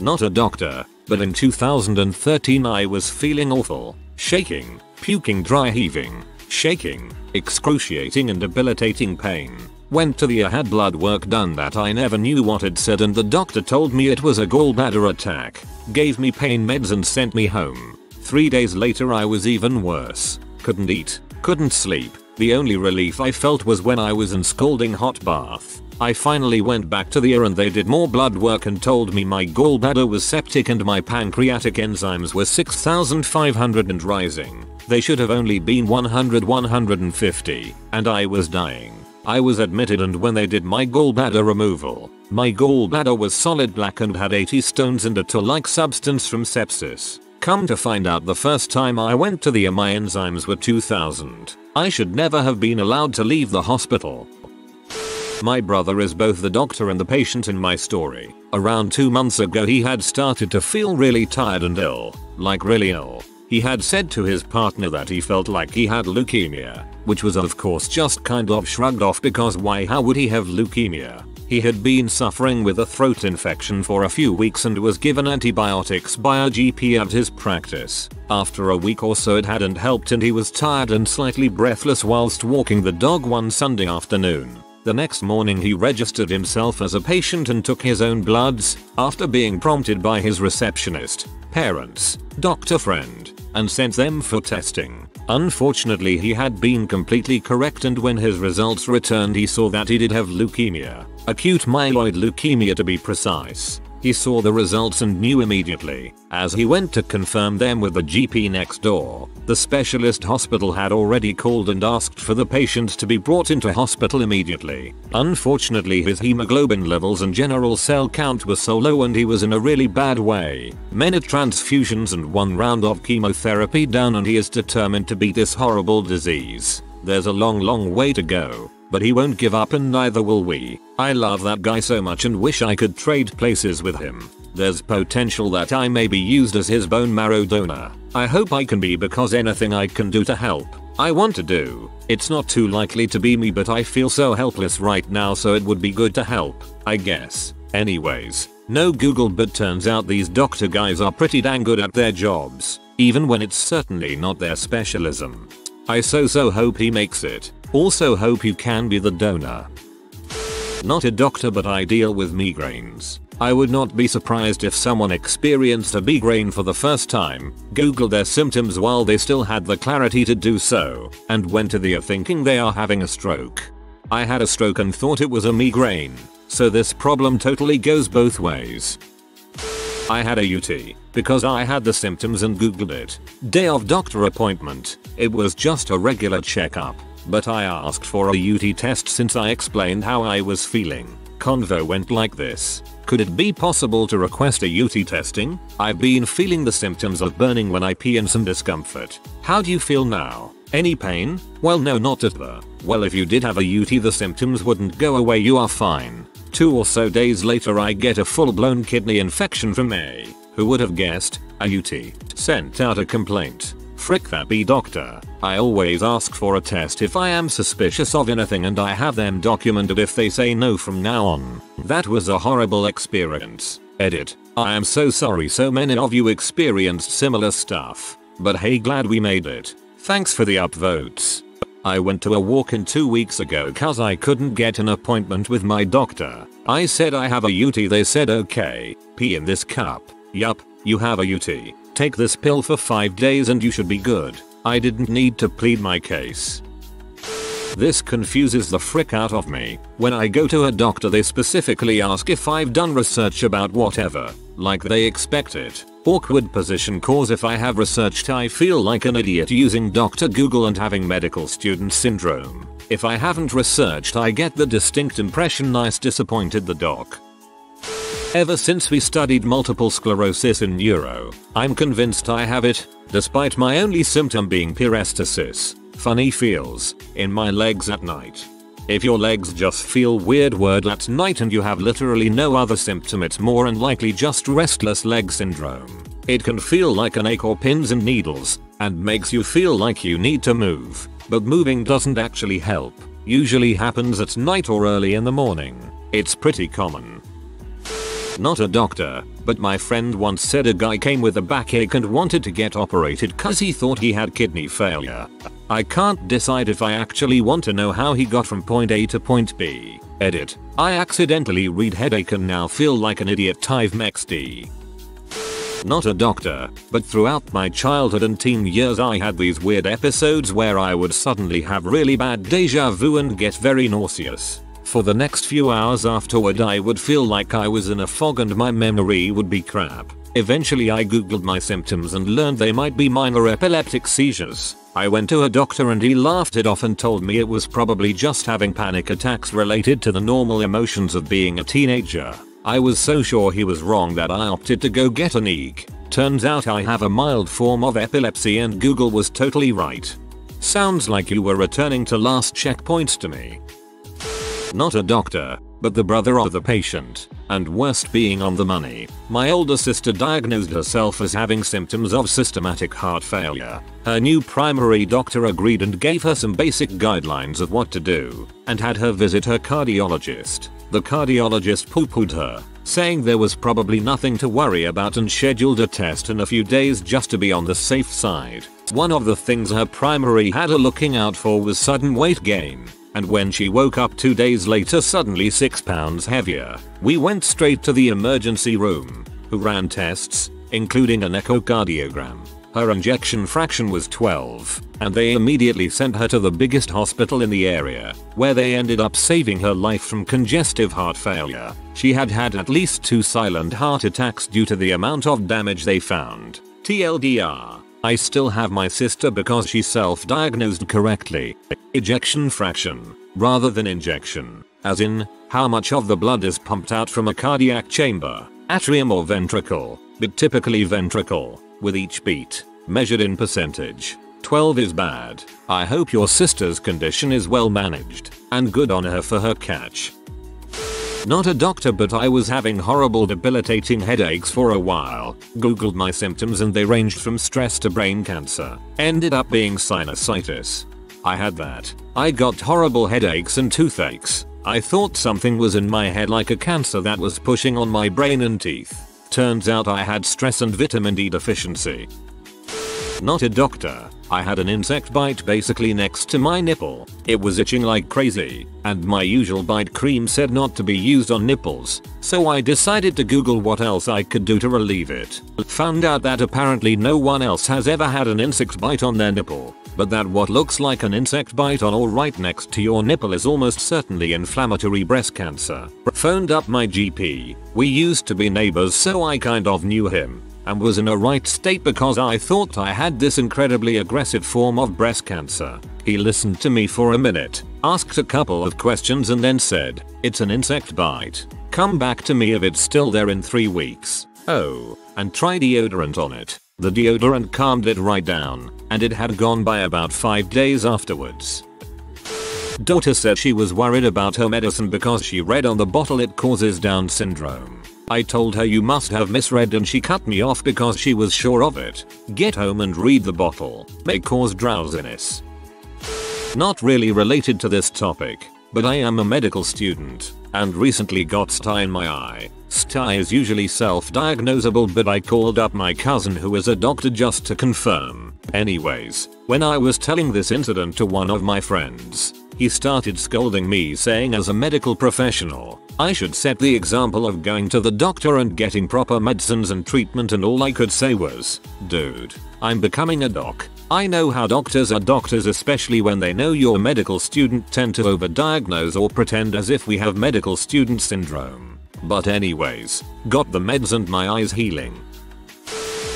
Not a doctor, but in 2013 I was feeling awful, shaking, puking dry heaving, shaking, excruciating and debilitating pain. Went to the ER had blood work done that I never knew what it said and the doctor told me it was a gallbladder attack, gave me pain meds and sent me home. Three days later I was even worse. Couldn't eat, couldn't sleep. The only relief I felt was when I was in scalding hot bath. I finally went back to the ER and they did more blood work and told me my gallbladder was septic and my pancreatic enzymes were 6500 and rising. They should have only been 100 150 and I was dying. I was admitted and when they did my gallbladder removal, my gallbladder was solid black and had 80 stones and a tar-like substance from sepsis. Come to find out the first time I went to the my enzymes were 2000. I should never have been allowed to leave the hospital. My brother is both the doctor and the patient in my story. Around 2 months ago he had started to feel really tired and ill. Like really ill. He had said to his partner that he felt like he had leukemia, which was of course just kind of shrugged off because why how would he have leukemia? He had been suffering with a throat infection for a few weeks and was given antibiotics by a GP at his practice. After a week or so it hadn't helped and he was tired and slightly breathless whilst walking the dog one Sunday afternoon. The next morning he registered himself as a patient and took his own bloods, after being prompted by his receptionist, parents, doctor friend, and sent them for testing. Unfortunately he had been completely correct and when his results returned he saw that he did have leukemia, acute myeloid leukemia to be precise. He saw the results and knew immediately, as he went to confirm them with the GP next door. The specialist hospital had already called and asked for the patient to be brought into hospital immediately. Unfortunately his hemoglobin levels and general cell count were so low and he was in a really bad way. Many transfusions and one round of chemotherapy down and he is determined to beat this horrible disease. There's a long long way to go. But he won't give up and neither will we. I love that guy so much and wish I could trade places with him. There's potential that I may be used as his bone marrow donor. I hope I can be because anything I can do to help, I want to do. It's not too likely to be me but I feel so helpless right now so it would be good to help, I guess. Anyways, no Google but turns out these doctor guys are pretty dang good at their jobs, even when it's certainly not their specialism. I so so hope he makes it. Also hope you can be the donor. Not a doctor but I deal with migraines. I would not be surprised if someone experienced a migraine for the first time, googled their symptoms while they still had the clarity to do so, and went to the thinking they are having a stroke. I had a stroke and thought it was a migraine, so this problem totally goes both ways. I had a UT because I had the symptoms and googled it. Day of doctor appointment. It was just a regular checkup but I asked for a UT test since I explained how I was feeling. Convo went like this. Could it be possible to request a UT testing? I've been feeling the symptoms of burning when I pee and some discomfort. How do you feel now? Any pain? Well no not at the. Well if you did have a UT the symptoms wouldn't go away you are fine. Two or so days later I get a full blown kidney infection from A. Who would have guessed? A UT. Sent out a complaint. Frick that be doctor. I always ask for a test if I am suspicious of anything and I have them documented if they say no from now on. That was a horrible experience. Edit. I am so sorry so many of you experienced similar stuff. But hey glad we made it. Thanks for the upvotes. I went to a walk-in two weeks ago cause I couldn't get an appointment with my doctor. I said I have a UT they said okay. Pee in this cup. Yup, you have a UT. Take this pill for 5 days and you should be good. I didn't need to plead my case. This confuses the frick out of me. When I go to a doctor they specifically ask if I've done research about whatever. Like they expect it. Awkward position cause if I have researched I feel like an idiot using Dr. Google and having medical student syndrome. If I haven't researched I get the distinct impression nice disappointed the doc. Ever since we studied multiple sclerosis in neuro, I'm convinced I have it, despite my only symptom being paresthesia, funny feels, in my legs at night. If your legs just feel weird word at night and you have literally no other symptom it's more than likely just restless leg syndrome. It can feel like an ache or pins and needles, and makes you feel like you need to move, but moving doesn't actually help. Usually happens at night or early in the morning. It's pretty common. Not a doctor, but my friend once said a guy came with a backache and wanted to get operated cause he thought he had kidney failure. I can't decide if I actually want to know how he got from point A to point B. Edit. I accidentally read headache and now feel like an idiot Tive D. Not a doctor, but throughout my childhood and teen years I had these weird episodes where I would suddenly have really bad deja vu and get very nauseous. For the next few hours afterward I would feel like I was in a fog and my memory would be crap. Eventually I googled my symptoms and learned they might be minor epileptic seizures. I went to a doctor and he laughed it off and told me it was probably just having panic attacks related to the normal emotions of being a teenager. I was so sure he was wrong that I opted to go get an EEG. Turns out I have a mild form of epilepsy and Google was totally right. Sounds like you were returning to last checkpoints to me. Not a doctor, but the brother of the patient, and worst being on the money. My older sister diagnosed herself as having symptoms of systematic heart failure. Her new primary doctor agreed and gave her some basic guidelines of what to do, and had her visit her cardiologist. The cardiologist poo-pooed her, saying there was probably nothing to worry about and scheduled a test in a few days just to be on the safe side. One of the things her primary had her looking out for was sudden weight gain, and when she woke up two days later suddenly 6 pounds heavier. We went straight to the emergency room, who ran tests, including an echocardiogram. Her injection fraction was 12, and they immediately sent her to the biggest hospital in the area, where they ended up saving her life from congestive heart failure. She had had at least two silent heart attacks due to the amount of damage they found. TLDR. I still have my sister because she self-diagnosed correctly. Ejection fraction, rather than injection, as in, how much of the blood is pumped out from a cardiac chamber, atrium or ventricle, but typically ventricle, with each beat, measured in percentage. 12 is bad. I hope your sister's condition is well managed, and good on her for her catch. Not a doctor but I was having horrible debilitating headaches for a while. Googled my symptoms and they ranged from stress to brain cancer. Ended up being sinusitis. I had that. I got horrible headaches and toothaches. I thought something was in my head like a cancer that was pushing on my brain and teeth. Turns out I had stress and vitamin D deficiency. Not a doctor. I had an insect bite basically next to my nipple. It was itching like crazy, and my usual bite cream said not to be used on nipples, so I decided to google what else I could do to relieve it. Found out that apparently no one else has ever had an insect bite on their nipple, but that what looks like an insect bite on or right next to your nipple is almost certainly inflammatory breast cancer. Phoned up my GP. We used to be neighbors so I kind of knew him and was in a right state because I thought I had this incredibly aggressive form of breast cancer. He listened to me for a minute, asked a couple of questions and then said, it's an insect bite. Come back to me if it's still there in 3 weeks. Oh, and try deodorant on it. The deodorant calmed it right down, and it had gone by about 5 days afterwards. Daughter said she was worried about her medicine because she read on the bottle it causes Down syndrome. I told her you must have misread and she cut me off because she was sure of it. Get home and read the bottle. May cause drowsiness. Not really related to this topic, but I am a medical student and recently got STI in my eye. STI is usually self-diagnosable but I called up my cousin who is a doctor just to confirm. Anyways, when I was telling this incident to one of my friends, he started scolding me saying as a medical professional, I should set the example of going to the doctor and getting proper medicines and treatment and all I could say was, dude, I'm becoming a doc. I know how doctors are doctors especially when they know you're a medical student tend to overdiagnose or pretend as if we have medical student syndrome. But anyways, got the meds and my eyes healing.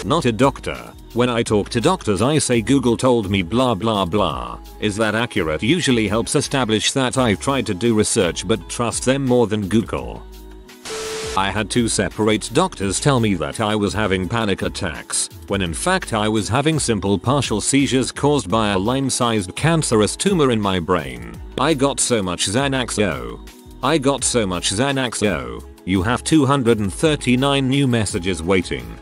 Not a doctor. When I talk to doctors I say Google told me blah blah blah. Is that accurate? Usually helps establish that I've tried to do research but trust them more than Google. I had two separate doctors tell me that I was having panic attacks, when in fact I was having simple partial seizures caused by a line-sized cancerous tumor in my brain. I got so much Xanax yo. I got so much Xanax yo. You have 239 new messages waiting.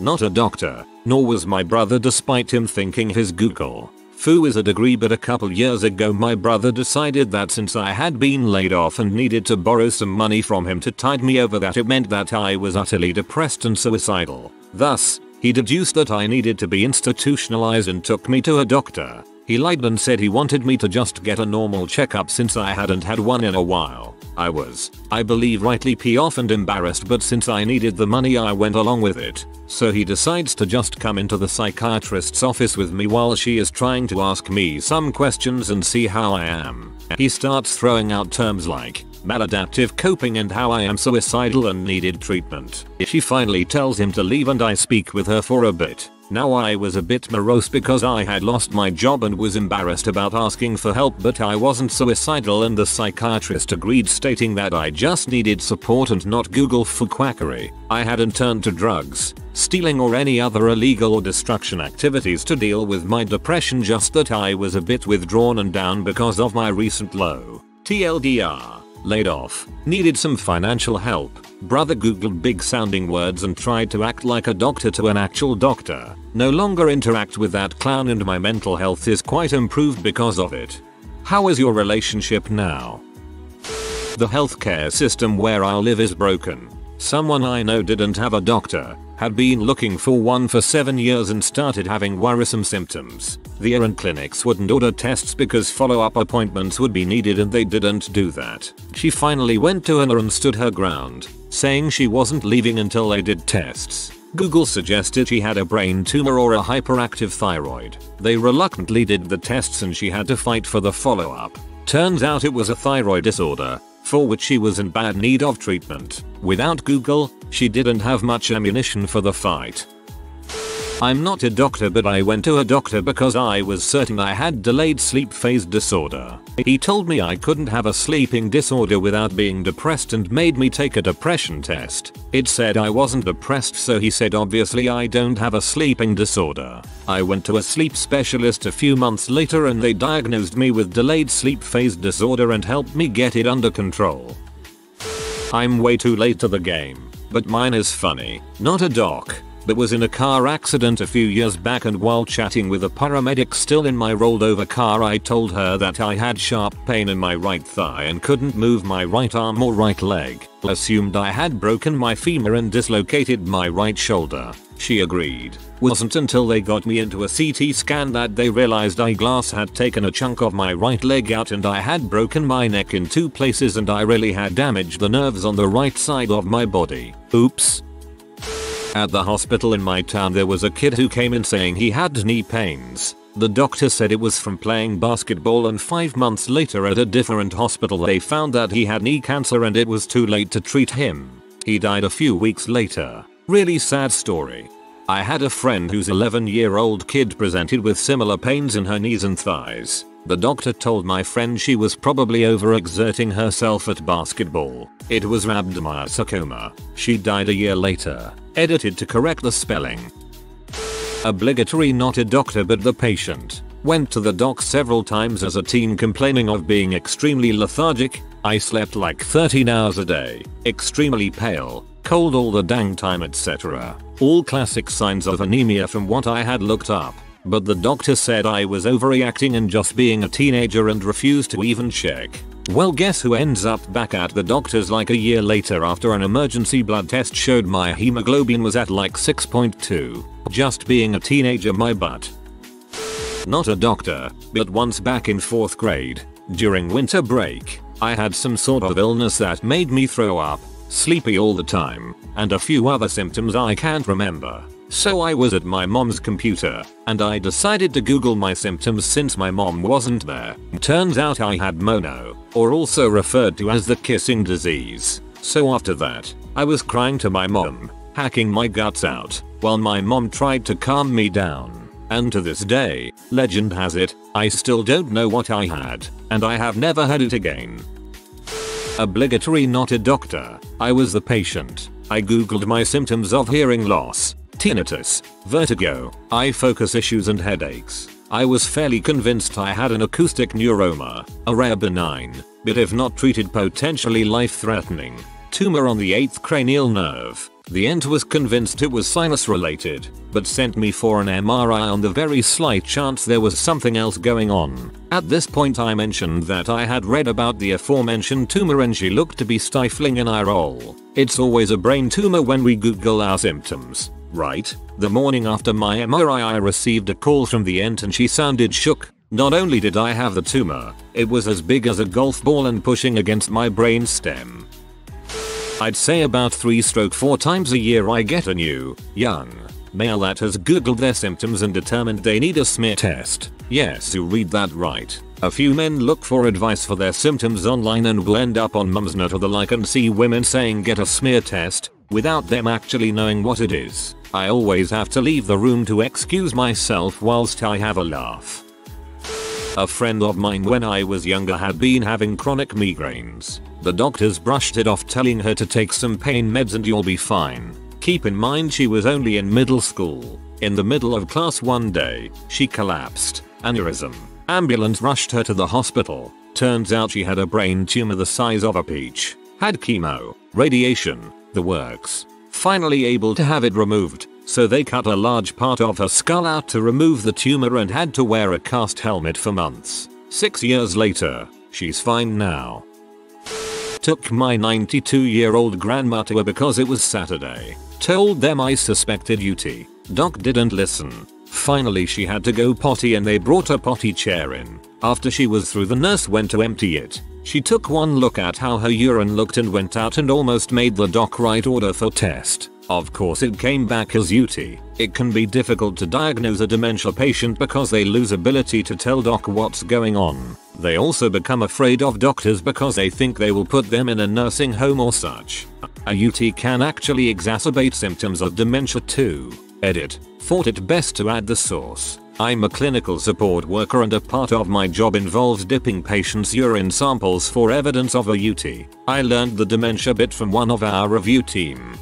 Not a doctor, nor was my brother despite him thinking his Google. Fu is a degree but a couple years ago my brother decided that since I had been laid off and needed to borrow some money from him to tide me over that it meant that I was utterly depressed and suicidal. Thus, he deduced that I needed to be institutionalized and took me to a doctor. He lied and said he wanted me to just get a normal checkup since I hadn't had one in a while. I was, I believe rightly pee off and embarrassed but since I needed the money I went along with it. So he decides to just come into the psychiatrist's office with me while she is trying to ask me some questions and see how I am. He starts throwing out terms like maladaptive coping and how I am suicidal and needed treatment. She finally tells him to leave and I speak with her for a bit. Now I was a bit morose because I had lost my job and was embarrassed about asking for help but I wasn't suicidal and the psychiatrist agreed stating that I just needed support and not Google for quackery. I hadn't turned to drugs, stealing or any other illegal or destruction activities to deal with my depression just that I was a bit withdrawn and down because of my recent low. TLDR. Laid off. Needed some financial help. Brother googled big sounding words and tried to act like a doctor to an actual doctor. No longer interact with that clown and my mental health is quite improved because of it. How is your relationship now? The healthcare system where I live is broken. Someone I know didn't have a doctor, had been looking for one for 7 years and started having worrisome symptoms. The errand clinics wouldn't order tests because follow-up appointments would be needed and they didn't do that. She finally went to her and stood her ground, saying she wasn't leaving until they did tests. Google suggested she had a brain tumor or a hyperactive thyroid. They reluctantly did the tests and she had to fight for the follow-up. Turns out it was a thyroid disorder, for which she was in bad need of treatment. Without Google, she didn't have much ammunition for the fight. I'm not a doctor but I went to a doctor because I was certain I had delayed sleep phase disorder. He told me I couldn't have a sleeping disorder without being depressed and made me take a depression test. It said I wasn't depressed so he said obviously I don't have a sleeping disorder. I went to a sleep specialist a few months later and they diagnosed me with delayed sleep phase disorder and helped me get it under control. I'm way too late to the game, but mine is funny. Not a doc, but was in a car accident a few years back and while chatting with a paramedic still in my rolled over car I told her that I had sharp pain in my right thigh and couldn't move my right arm or right leg. Assumed I had broken my femur and dislocated my right shoulder. She agreed. Wasn't until they got me into a CT scan that they realized eyeglass had taken a chunk of my right leg out and I had broken my neck in two places and I really had damaged the nerves on the right side of my body. Oops. At the hospital in my town there was a kid who came in saying he had knee pains. The doctor said it was from playing basketball and 5 months later at a different hospital they found that he had knee cancer and it was too late to treat him. He died a few weeks later. Really sad story. I had a friend whose 11 year old kid presented with similar pains in her knees and thighs. The doctor told my friend she was probably overexerting herself at basketball. It was rhabdomyosarcoma. She died a year later. Edited to correct the spelling. Obligatory not a doctor but the patient. Went to the doc several times as a teen complaining of being extremely lethargic. I slept like 13 hours a day. Extremely pale cold all the dang time etc. All classic signs of anemia from what I had looked up. But the doctor said I was overreacting and just being a teenager and refused to even check. Well guess who ends up back at the doctor's like a year later after an emergency blood test showed my hemoglobin was at like 6.2. Just being a teenager my butt. Not a doctor, but once back in 4th grade, during winter break, I had some sort of illness that made me throw up sleepy all the time, and a few other symptoms I can't remember. So I was at my mom's computer, and I decided to google my symptoms since my mom wasn't there. Turns out I had mono, or also referred to as the kissing disease. So after that, I was crying to my mom, hacking my guts out, while my mom tried to calm me down. And to this day, legend has it, I still don't know what I had, and I have never had it again. Obligatory not a doctor. I was the patient. I googled my symptoms of hearing loss, tinnitus, vertigo, eye focus issues and headaches. I was fairly convinced I had an acoustic neuroma, a rare benign, but if not treated potentially life-threatening, tumor on the 8th cranial nerve. The ent was convinced it was sinus related, but sent me for an MRI on the very slight chance there was something else going on. At this point I mentioned that I had read about the aforementioned tumor and she looked to be stifling an eye roll. It's always a brain tumor when we google our symptoms, right? The morning after my MRI I received a call from the ent and she sounded shook. Not only did I have the tumor, it was as big as a golf ball and pushing against my brain stem. I'd say about 3 stroke 4 times a year I get a new, young, male that has googled their symptoms and determined they need a smear test. Yes you read that right. A few men look for advice for their symptoms online and will end up on Mumsnet or the like and see women saying get a smear test, without them actually knowing what it is. I always have to leave the room to excuse myself whilst I have a laugh. A friend of mine when I was younger had been having chronic migraines. The doctors brushed it off telling her to take some pain meds and you'll be fine. Keep in mind she was only in middle school. In the middle of class one day, she collapsed. Aneurysm. Ambulance rushed her to the hospital. Turns out she had a brain tumor the size of a peach. Had chemo, radiation, the works. Finally able to have it removed, so they cut a large part of her skull out to remove the tumor and had to wear a cast helmet for months. Six years later, she's fine now. Took my 92 year old grandma to her because it was Saturday. Told them I suspected UT. Doc didn't listen. Finally she had to go potty and they brought a potty chair in. After she was through the nurse went to empty it. She took one look at how her urine looked and went out and almost made the doc write order for test. Of course it came back as UT. It can be difficult to diagnose a dementia patient because they lose ability to tell doc what's going on. They also become afraid of doctors because they think they will put them in a nursing home or such. A UT can actually exacerbate symptoms of dementia too. Edit. Thought it best to add the source. I'm a clinical support worker and a part of my job involves dipping patients' urine samples for evidence of a UT. I learned the dementia bit from one of our review team.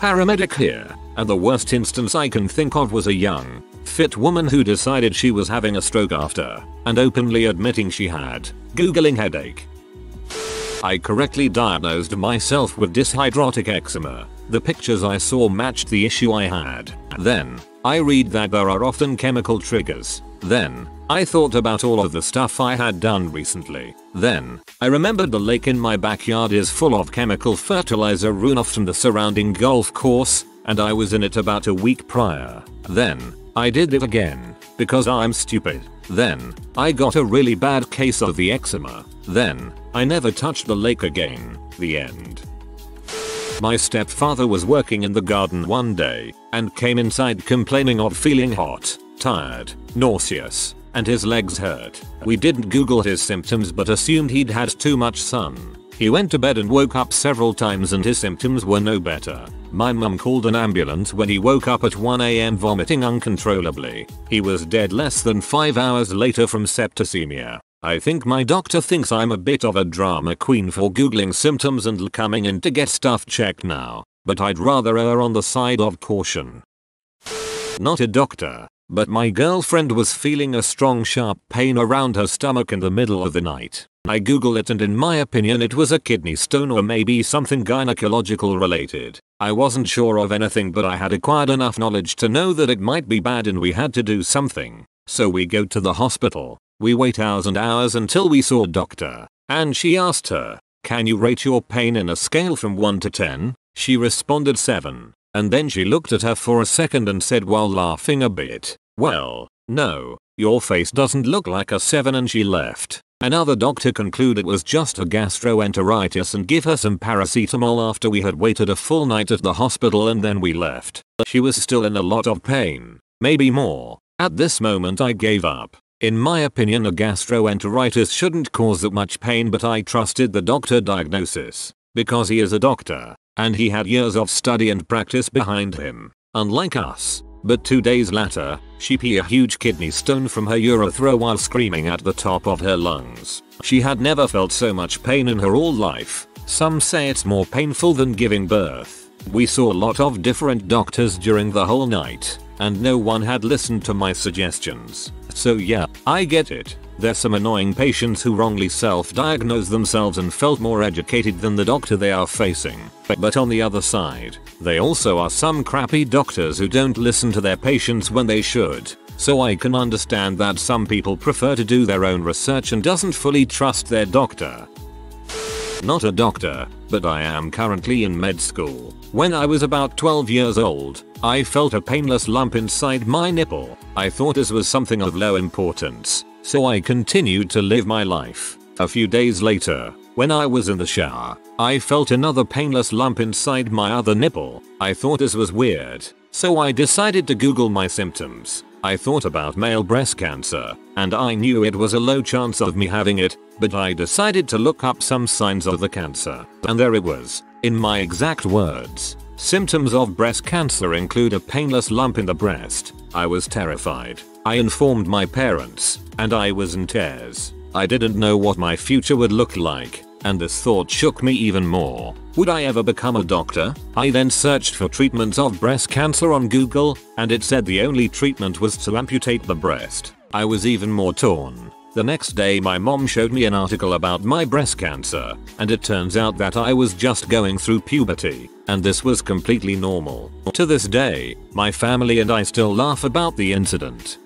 Paramedic here, and the worst instance I can think of was a young, fit woman who decided she was having a stroke after, and openly admitting she had, googling headache. I correctly diagnosed myself with dyshidrotic eczema. The pictures I saw matched the issue I had. Then, I read that there are often chemical triggers. Then, I thought about all of the stuff I had done recently. Then, I remembered the lake in my backyard is full of chemical fertilizer runoff from the surrounding golf course, and I was in it about a week prior. Then, I did it again, because I'm stupid. Then, I got a really bad case of the eczema. Then, I never touched the lake again. The end. My stepfather was working in the garden one day and came inside complaining of feeling hot, tired, nauseous, and his legs hurt. We didn't google his symptoms but assumed he'd had too much sun. He went to bed and woke up several times and his symptoms were no better. My mum called an ambulance when he woke up at 1am vomiting uncontrollably. He was dead less than 5 hours later from septicemia. I think my doctor thinks I'm a bit of a drama queen for googling symptoms and coming in to get stuff checked now, but I'd rather err on the side of caution. Not a doctor, but my girlfriend was feeling a strong sharp pain around her stomach in the middle of the night. I googled it and in my opinion it was a kidney stone or maybe something gynecological related. I wasn't sure of anything but I had acquired enough knowledge to know that it might be bad and we had to do something. So we go to the hospital. We wait hours and hours until we saw a doctor, and she asked her, can you rate your pain in a scale from 1 to 10? She responded 7, and then she looked at her for a second and said while laughing a bit, well, no, your face doesn't look like a 7 and she left. Another doctor concluded it was just a gastroenteritis and give her some paracetamol after we had waited a full night at the hospital and then we left. She was still in a lot of pain, maybe more. At this moment I gave up. In my opinion a gastroenteritis shouldn't cause that much pain but I trusted the doctor diagnosis. Because he is a doctor, and he had years of study and practice behind him. Unlike us. But two days later, she pee a huge kidney stone from her urethra while screaming at the top of her lungs. She had never felt so much pain in her all life. Some say it's more painful than giving birth. We saw a lot of different doctors during the whole night, and no one had listened to my suggestions. So yeah, I get it. There's some annoying patients who wrongly self-diagnose themselves and felt more educated than the doctor they are facing. But on the other side, they also are some crappy doctors who don't listen to their patients when they should. So I can understand that some people prefer to do their own research and doesn't fully trust their doctor. Not a doctor, but I am currently in med school. When I was about 12 years old, I felt a painless lump inside my nipple. I thought this was something of low importance, so I continued to live my life. A few days later, when I was in the shower, I felt another painless lump inside my other nipple. I thought this was weird, so I decided to google my symptoms. I thought about male breast cancer, and I knew it was a low chance of me having it, but I decided to look up some signs of the cancer. And there it was. In my exact words. Symptoms of breast cancer include a painless lump in the breast. I was terrified. I informed my parents, and I was in tears. I didn't know what my future would look like, and this thought shook me even more. Would I ever become a doctor? I then searched for treatments of breast cancer on Google, and it said the only treatment was to amputate the breast. I was even more torn. The next day my mom showed me an article about my breast cancer, and it turns out that I was just going through puberty, and this was completely normal. To this day, my family and I still laugh about the incident.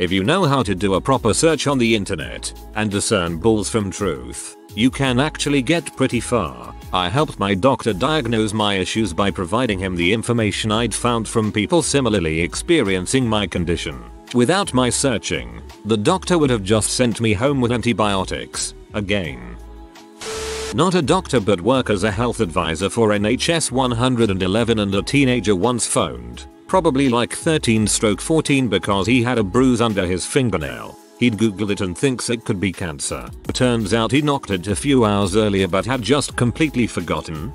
If you know how to do a proper search on the internet and discern bulls from truth, you can actually get pretty far. I helped my doctor diagnose my issues by providing him the information I'd found from people similarly experiencing my condition. Without my searching, the doctor would have just sent me home with antibiotics. Again. Not a doctor but work as a health advisor for NHS 111 and a teenager once phoned. Probably like 13 stroke 14 because he had a bruise under his fingernail. He'd googled it and thinks it could be cancer. Turns out he knocked it a few hours earlier but had just completely forgotten.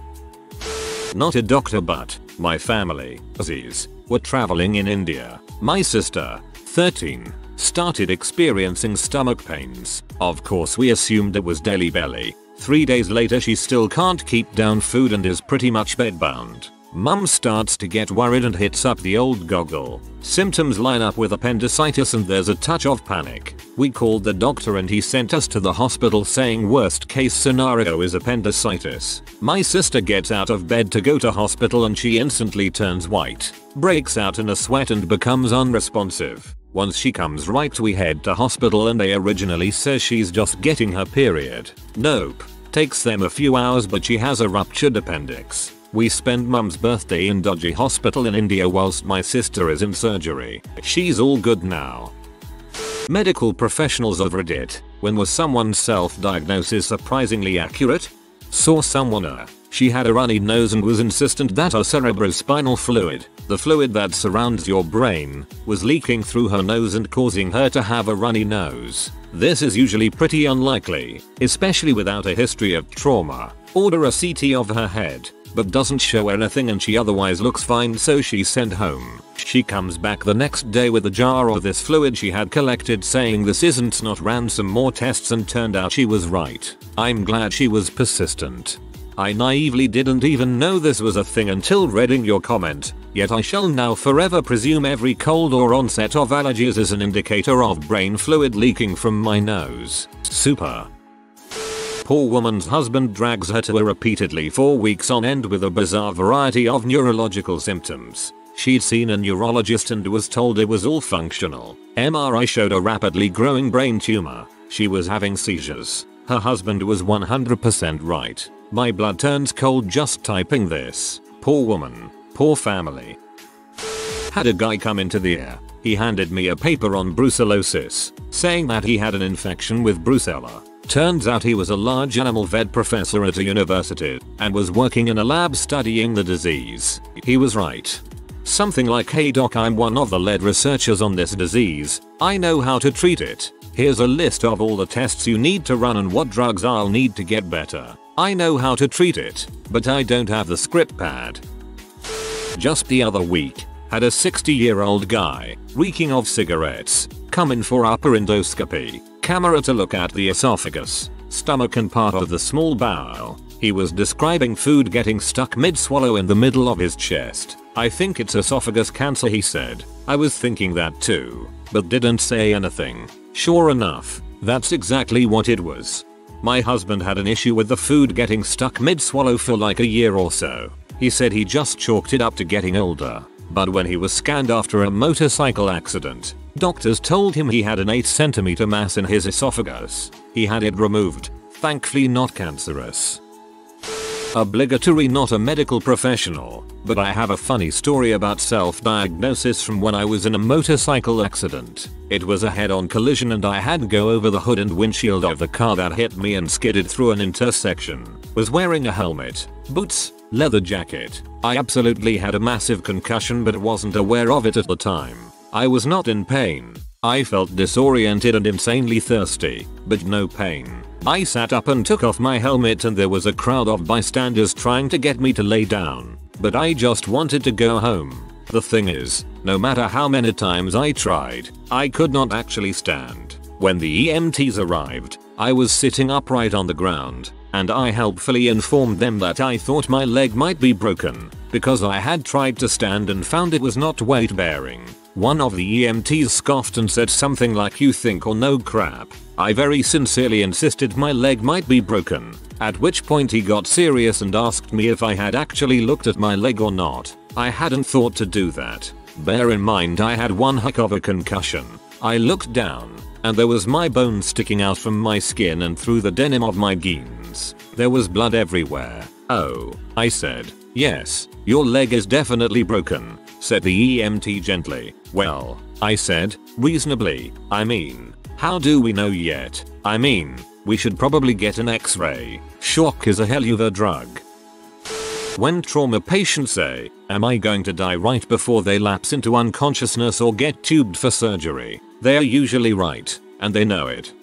Not a doctor but my family, Aussies, were traveling in India. My sister, 13, started experiencing stomach pains. Of course we assumed it was Delhi belly. Three days later she still can't keep down food and is pretty much bedbound. Mum starts to get worried and hits up the old goggle. Symptoms line up with appendicitis and there's a touch of panic. We called the doctor and he sent us to the hospital saying worst case scenario is appendicitis. My sister gets out of bed to go to hospital and she instantly turns white, breaks out in a sweat and becomes unresponsive. Once she comes right we head to hospital and they originally says she's just getting her period. Nope. Takes them a few hours but she has a ruptured appendix. We spend mum's birthday in dodgy hospital in India whilst my sister is in surgery. She's all good now. Medical professionals of Reddit. When was someone's self-diagnosis surprisingly accurate? Saw someone uh, she had a runny nose and was insistent that her cerebrospinal fluid, the fluid that surrounds your brain, was leaking through her nose and causing her to have a runny nose. This is usually pretty unlikely, especially without a history of trauma. Order a CT of her head, but doesn't show anything and she otherwise looks fine so she's sent home. She comes back the next day with a jar of this fluid she had collected saying this isn't not ran some more tests and turned out she was right. I'm glad she was persistent. I naively didn't even know this was a thing until reading your comment, yet I shall now forever presume every cold or onset of allergies is an indicator of brain fluid leaking from my nose. Super. Poor woman's husband drags her to her repeatedly for weeks on end with a bizarre variety of neurological symptoms. She'd seen a neurologist and was told it was all functional. MRI showed a rapidly growing brain tumor. She was having seizures. Her husband was 100% right. My blood turns cold just typing this. Poor woman. Poor family. Had a guy come into the air. He handed me a paper on brucellosis, saying that he had an infection with brucella. Turns out he was a large animal vet professor at a university and was working in a lab studying the disease. He was right. Something like hey doc I'm one of the lead researchers on this disease, I know how to treat it. Here's a list of all the tests you need to run and what drugs I'll need to get better. I know how to treat it, but I don't have the script pad. Just the other week, had a 60 year old guy, reeking of cigarettes, come in for upper endoscopy camera to look at the esophagus, stomach and part of the small bowel. He was describing food getting stuck mid-swallow in the middle of his chest. I think it's esophagus cancer he said. I was thinking that too, but didn't say anything. Sure enough, that's exactly what it was. My husband had an issue with the food getting stuck mid-swallow for like a year or so. He said he just chalked it up to getting older. But when he was scanned after a motorcycle accident, Doctors told him he had an 8cm mass in his esophagus. He had it removed. Thankfully not cancerous. Obligatory not a medical professional, but I have a funny story about self-diagnosis from when I was in a motorcycle accident. It was a head-on collision and I had to go over the hood and windshield of the car that hit me and skidded through an intersection. Was wearing a helmet, boots, leather jacket. I absolutely had a massive concussion but wasn't aware of it at the time. I was not in pain. I felt disoriented and insanely thirsty, but no pain. I sat up and took off my helmet and there was a crowd of bystanders trying to get me to lay down, but I just wanted to go home. The thing is, no matter how many times I tried, I could not actually stand. When the EMTs arrived, I was sitting upright on the ground, and I helpfully informed them that I thought my leg might be broken, because I had tried to stand and found it was not weight bearing. One of the EMTs scoffed and said something like you think or no crap. I very sincerely insisted my leg might be broken, at which point he got serious and asked me if I had actually looked at my leg or not. I hadn't thought to do that. Bear in mind I had one heck of a concussion. I looked down, and there was my bone sticking out from my skin and through the denim of my jeans. There was blood everywhere. Oh, I said. Yes, your leg is definitely broken, said the EMT gently. Well, I said, reasonably, I mean, how do we know yet? I mean, we should probably get an x-ray. Shock is a hell of a drug. When trauma patients say, am I going to die right before they lapse into unconsciousness or get tubed for surgery, they are usually right, and they know it.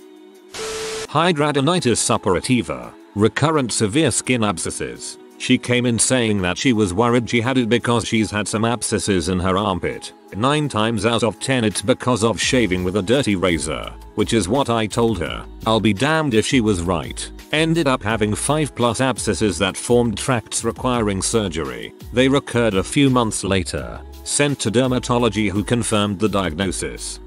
Hidradenitis suppurativa, recurrent severe skin abscesses, she came in saying that she was worried she had it because she's had some abscesses in her armpit. 9 times out of 10 it's because of shaving with a dirty razor, which is what I told her. I'll be damned if she was right. Ended up having 5 plus abscesses that formed tracts requiring surgery. They recurred a few months later. Sent to dermatology who confirmed the diagnosis.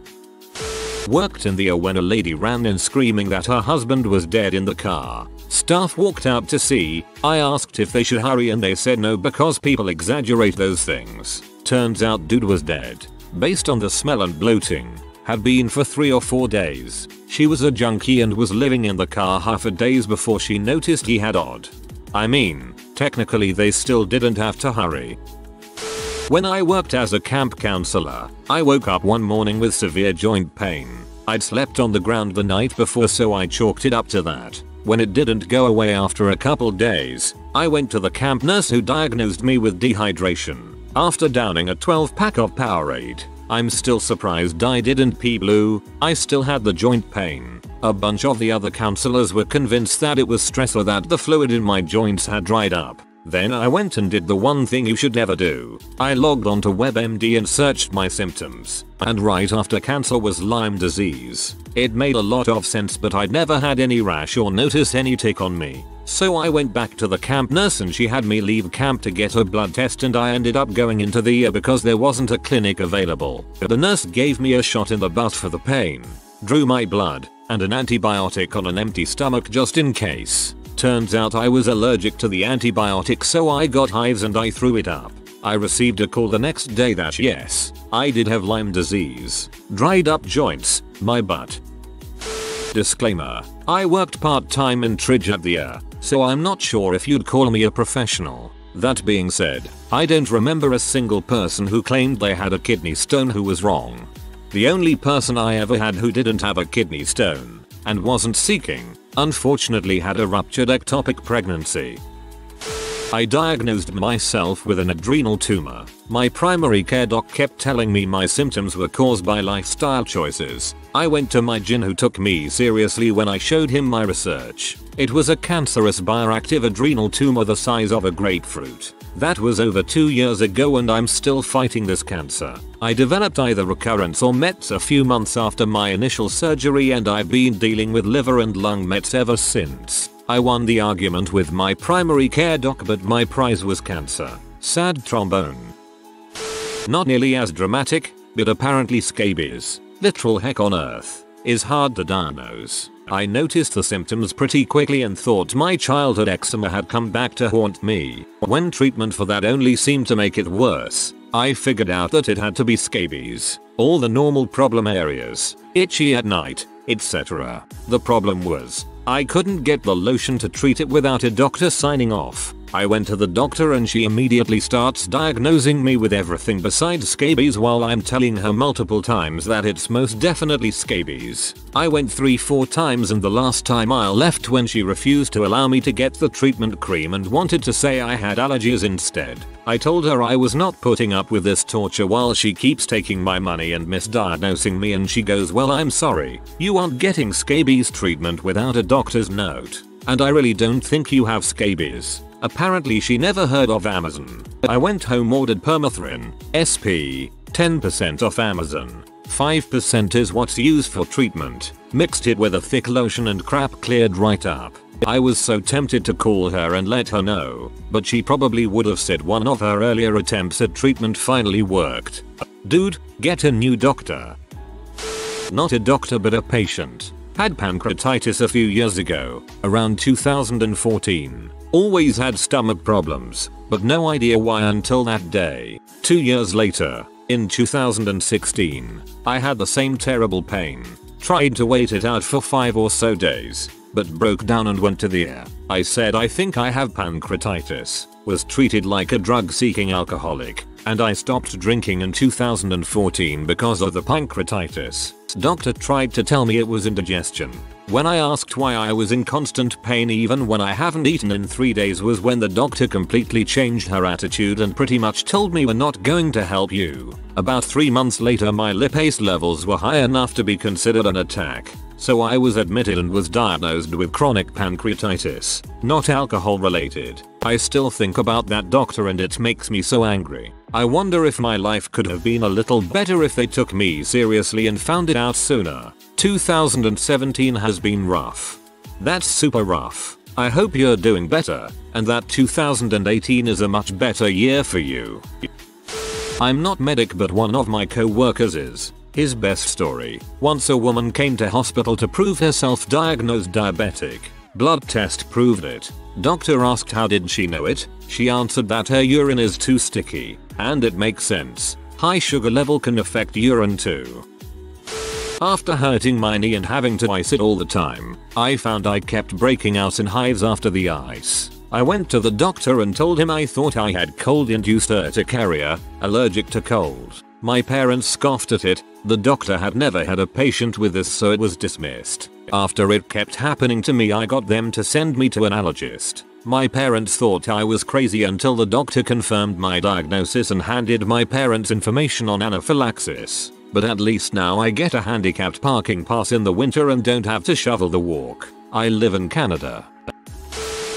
Worked in the O when a lady ran in screaming that her husband was dead in the car. Staff walked out to see. I asked if they should hurry and they said no because people exaggerate those things. Turns out dude was dead. Based on the smell and bloating. Had been for 3 or 4 days. She was a junkie and was living in the car half a days before she noticed he had odd. I mean, technically they still didn't have to hurry. When I worked as a camp counselor, I woke up one morning with severe joint pain. I'd slept on the ground the night before so I chalked it up to that. When it didn't go away after a couple days, I went to the camp nurse who diagnosed me with dehydration. After downing a 12 pack of Powerade, I'm still surprised I didn't pee blue, I still had the joint pain. A bunch of the other counselors were convinced that it was stress or that the fluid in my joints had dried up. Then I went and did the one thing you should never do. I logged onto WebMD and searched my symptoms. And right after cancer was Lyme disease. It made a lot of sense but I'd never had any rash or notice any tick on me. So I went back to the camp nurse and she had me leave camp to get a blood test and I ended up going into the ER because there wasn't a clinic available. The nurse gave me a shot in the butt for the pain, drew my blood, and an antibiotic on an empty stomach just in case. Turns out I was allergic to the antibiotic so I got hives and I threw it up. I received a call the next day that yes, I did have Lyme disease. Dried up joints, my butt. Disclaimer, I worked part-time in triage at the year, so I'm not sure if you'd call me a professional. That being said, I don't remember a single person who claimed they had a kidney stone who was wrong. The only person I ever had who didn't have a kidney stone and wasn't seeking unfortunately had a ruptured ectopic pregnancy. I diagnosed myself with an adrenal tumor. My primary care doc kept telling me my symptoms were caused by lifestyle choices. I went to my gyn who took me seriously when I showed him my research. It was a cancerous bioactive adrenal tumor the size of a grapefruit. That was over 2 years ago and I'm still fighting this cancer. I developed either recurrence or mets a few months after my initial surgery and I've been dealing with liver and lung mets ever since. I won the argument with my primary care doc but my prize was cancer. Sad trombone. Not nearly as dramatic, but apparently scabies, literal heck on earth, is hard to diagnose. I noticed the symptoms pretty quickly and thought my childhood eczema had come back to haunt me. When treatment for that only seemed to make it worse, I figured out that it had to be scabies. All the normal problem areas, itchy at night, etc. The problem was, I couldn't get the lotion to treat it without a doctor signing off. I went to the doctor and she immediately starts diagnosing me with everything besides scabies while I'm telling her multiple times that it's most definitely scabies. I went 3-4 times and the last time I left when she refused to allow me to get the treatment cream and wanted to say I had allergies instead. I told her I was not putting up with this torture while she keeps taking my money and misdiagnosing me and she goes well I'm sorry, you aren't getting scabies treatment without a doctor's note. And I really don't think you have scabies. Apparently she never heard of Amazon. I went home ordered permethrin, SP, 10% off Amazon. 5% is what's used for treatment. Mixed it with a thick lotion and crap cleared right up. I was so tempted to call her and let her know, but she probably would have said one of her earlier attempts at treatment finally worked. Dude, get a new doctor. Not a doctor but a patient. Had pancreatitis a few years ago, around 2014. Always had stomach problems, but no idea why until that day. Two years later, in 2016, I had the same terrible pain. Tried to wait it out for 5 or so days, but broke down and went to the ER. I said I think I have pancreatitis, was treated like a drug seeking alcoholic, and I stopped drinking in 2014 because of the pancreatitis. Doctor tried to tell me it was indigestion. When I asked why I was in constant pain even when I haven't eaten in 3 days was when the doctor completely changed her attitude and pretty much told me we're not going to help you. About 3 months later my lipase levels were high enough to be considered an attack. So I was admitted and was diagnosed with chronic pancreatitis, not alcohol related. I still think about that doctor and it makes me so angry. I wonder if my life could have been a little better if they took me seriously and found it out sooner. 2017 has been rough. That's super rough. I hope you're doing better, and that 2018 is a much better year for you. I'm not medic but one of my co-workers is. His best story. Once a woman came to hospital to prove herself diagnosed diabetic. Blood test proved it. Doctor asked how did she know it? She answered that her urine is too sticky. And it makes sense. High sugar level can affect urine too. After hurting my knee and having to ice it all the time, I found I kept breaking out in hives after the ice. I went to the doctor and told him I thought I had cold-induced urticaria, allergic to cold. My parents scoffed at it, the doctor had never had a patient with this so it was dismissed. After it kept happening to me I got them to send me to an allergist. My parents thought I was crazy until the doctor confirmed my diagnosis and handed my parents information on anaphylaxis. But at least now I get a handicapped parking pass in the winter and don't have to shovel the walk. I live in Canada.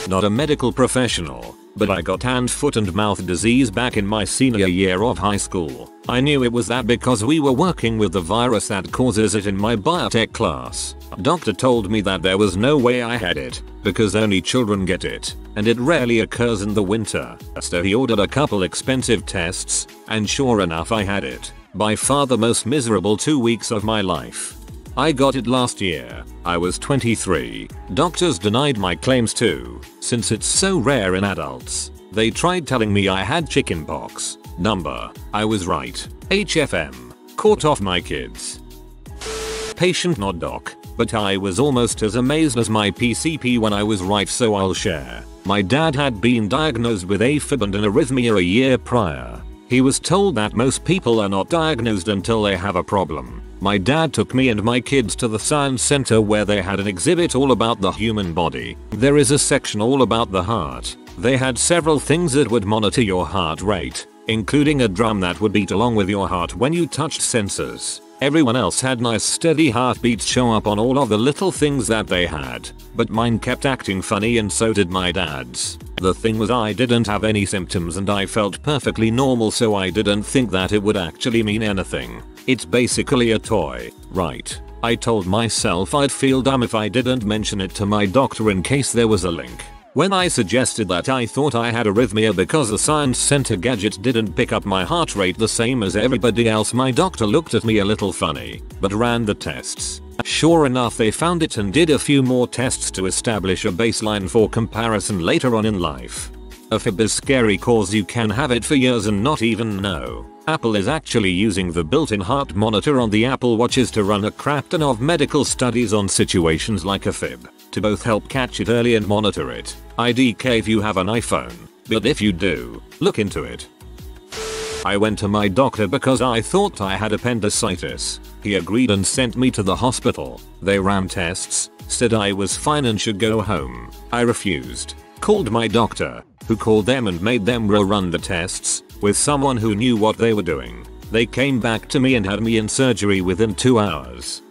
Not a medical professional, but I got hand foot and mouth disease back in my senior year of high school. I knew it was that because we were working with the virus that causes it in my biotech class. Doctor told me that there was no way I had it, because only children get it, and it rarely occurs in the winter. So he ordered a couple expensive tests, and sure enough I had it. By far the most miserable two weeks of my life. I got it last year. I was 23. Doctors denied my claims too, since it's so rare in adults. They tried telling me I had chickenpox. Number. I was right. HFM. Caught off my kids. Patient not doc. But I was almost as amazed as my PCP when I was right so I'll share. My dad had been diagnosed with AFib and an arrhythmia a year prior. He was told that most people are not diagnosed until they have a problem. My dad took me and my kids to the science center where they had an exhibit all about the human body. There is a section all about the heart. They had several things that would monitor your heart rate, including a drum that would beat along with your heart when you touched sensors. Everyone else had nice steady heartbeats show up on all of the little things that they had, but mine kept acting funny and so did my dad's. The thing was I didn't have any symptoms and I felt perfectly normal so I didn't think that it would actually mean anything. It's basically a toy, right? I told myself I'd feel dumb if I didn't mention it to my doctor in case there was a link. When I suggested that I thought I had arrhythmia because the science center gadget didn't pick up my heart rate the same as everybody else my doctor looked at me a little funny, but ran the tests. Sure enough they found it and did a few more tests to establish a baseline for comparison later on in life. AFib is scary cause you can have it for years and not even know. Apple is actually using the built-in heart monitor on the Apple Watches to run a crap ton of medical studies on situations like AFib, to both help catch it early and monitor it. IDK if you have an iPhone, but if you do, look into it. I went to my doctor because I thought I had appendicitis. He agreed and sent me to the hospital. They ran tests, said I was fine and should go home. I refused. Called my doctor, who called them and made them rerun the tests, with someone who knew what they were doing. They came back to me and had me in surgery within 2 hours.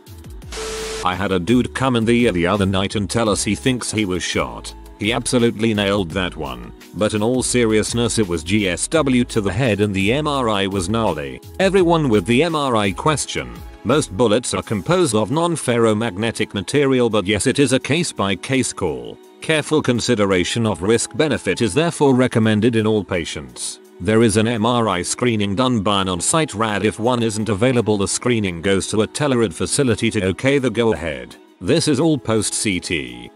I had a dude come in the the other night and tell us he thinks he was shot. He absolutely nailed that one. But in all seriousness it was GSW to the head and the MRI was gnarly. Everyone with the MRI question. Most bullets are composed of non-ferromagnetic material but yes it is a case by case call. Careful consideration of risk benefit is therefore recommended in all patients. There is an MRI screening done by an on-site rad if one isn't available the screening goes to a Telerad facility to okay the go ahead. This is all post CT.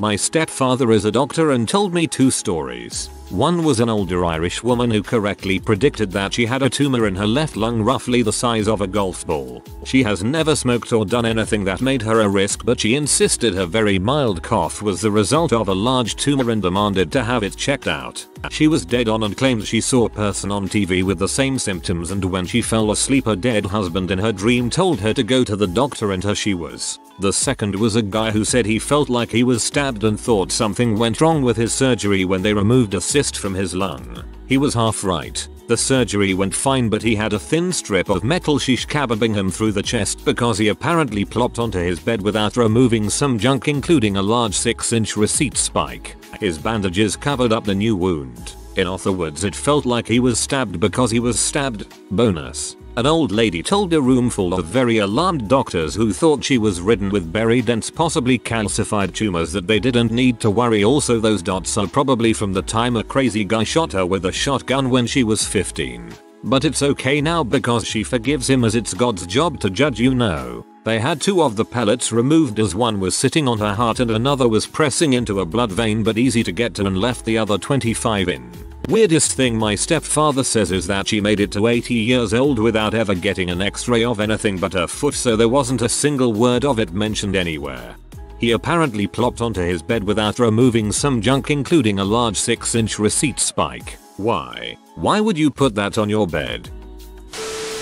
My stepfather is a doctor and told me two stories. One was an older Irish woman who correctly predicted that she had a tumor in her left lung roughly the size of a golf ball. She has never smoked or done anything that made her a risk but she insisted her very mild cough was the result of a large tumor and demanded to have it checked out. She was dead on and claimed she saw a person on TV with the same symptoms and when she fell asleep her dead husband in her dream told her to go to the doctor and her she was. The second was a guy who said he felt like he was stabbed and thought something went wrong with his surgery when they removed a cyst from his lung. He was half right. The surgery went fine but he had a thin strip of metal shish kebabbing him through the chest because he apparently plopped onto his bed without removing some junk including a large 6 inch receipt spike. His bandages covered up the new wound. In other words it felt like he was stabbed because he was stabbed. Bonus. An old lady told a room full of very alarmed doctors who thought she was ridden with very dense possibly calcified tumors that they didn't need to worry also those dots are probably from the time a crazy guy shot her with a shotgun when she was 15. But it's okay now because she forgives him as it's God's job to judge you know. They had two of the pellets removed as one was sitting on her heart and another was pressing into a blood vein but easy to get to and left the other 25 in. Weirdest thing my stepfather says is that she made it to 80 years old without ever getting an x-ray of anything but her foot so there wasn't a single word of it mentioned anywhere. He apparently plopped onto his bed without removing some junk including a large 6 inch receipt spike. Why? Why would you put that on your bed?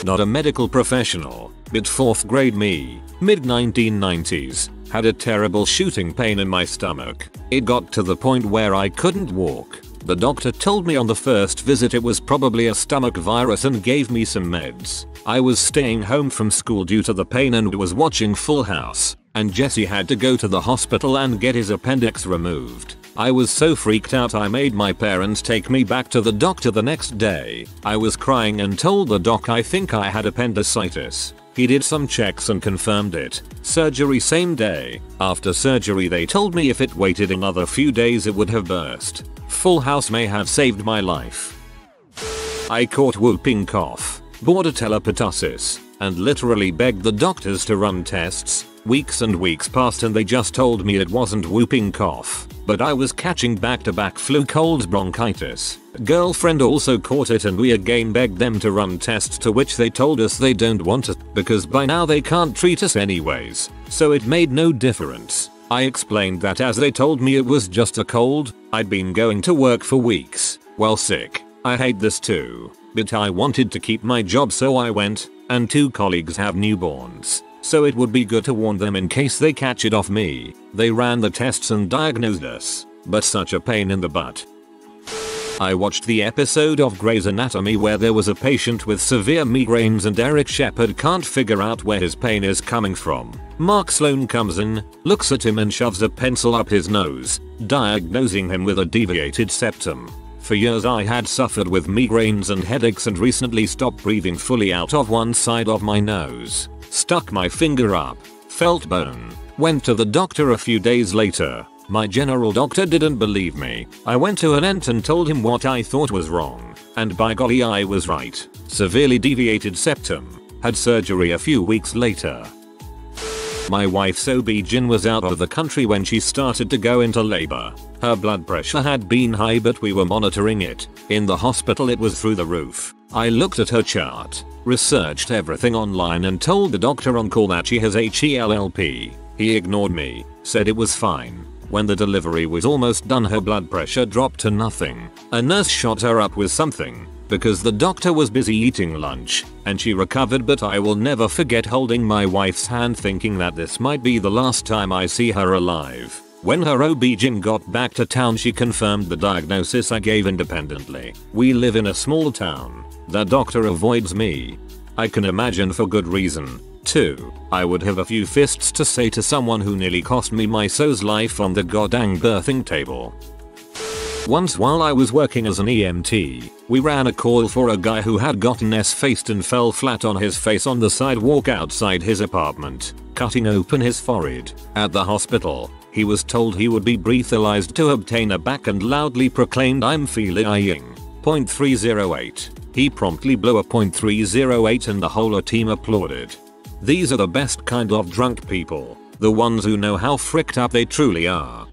Not a medical professional, but 4th grade me, mid 1990s, had a terrible shooting pain in my stomach. It got to the point where I couldn't walk. The doctor told me on the first visit it was probably a stomach virus and gave me some meds. I was staying home from school due to the pain and was watching Full House, and Jesse had to go to the hospital and get his appendix removed. I was so freaked out I made my parents take me back to the doctor the next day. I was crying and told the doc I think I had appendicitis. He did some checks and confirmed it. Surgery same day. After surgery they told me if it waited another few days it would have burst. Full House may have saved my life. I caught whooping cough, bordetella pertussis, and literally begged the doctors to run tests. Weeks and weeks passed and they just told me it wasn't whooping cough, but I was catching back to back flu colds bronchitis. Girlfriend also caught it and we again begged them to run tests to which they told us they don't want us because by now they can't treat us anyways, so it made no difference. I explained that as they told me it was just a cold, I'd been going to work for weeks, while sick. I hate this too, but I wanted to keep my job so I went, and two colleagues have newborns, so it would be good to warn them in case they catch it off me. They ran the tests and diagnosed us, but such a pain in the butt. I watched the episode of Grey's Anatomy where there was a patient with severe migraines and Derek Shepherd can't figure out where his pain is coming from. Mark Sloan comes in, looks at him and shoves a pencil up his nose, diagnosing him with a deviated septum. For years I had suffered with migraines and headaches and recently stopped breathing fully out of one side of my nose. Stuck my finger up. Felt bone. Went to the doctor a few days later. My general doctor didn't believe me. I went to an ent and told him what I thought was wrong. And by golly I was right. Severely deviated septum. Had surgery a few weeks later. My wife's OB-GYN was out of the country when she started to go into labor. Her blood pressure had been high but we were monitoring it. In the hospital it was through the roof. I looked at her chart, researched everything online and told the doctor on call that she has HELLP. He ignored me, said it was fine. When the delivery was almost done her blood pressure dropped to nothing. A nurse shot her up with something, because the doctor was busy eating lunch, and she recovered but I will never forget holding my wife's hand thinking that this might be the last time I see her alive. When her OB-GYN got back to town she confirmed the diagnosis I gave independently. We live in a small town. The doctor avoids me. I can imagine for good reason. 2. I would have a few fists to say to someone who nearly cost me my so's life on the goddamn birthing table. Once while I was working as an EMT, we ran a call for a guy who had gotten S-faced and fell flat on his face on the sidewalk outside his apartment, cutting open his forehead. At the hospital, he was told he would be breathalyzed to obtain a BAC and loudly proclaimed I'm feeling .308. He promptly blew a .308 and the whole team applauded. These are the best kind of drunk people. The ones who know how fricked up they truly are.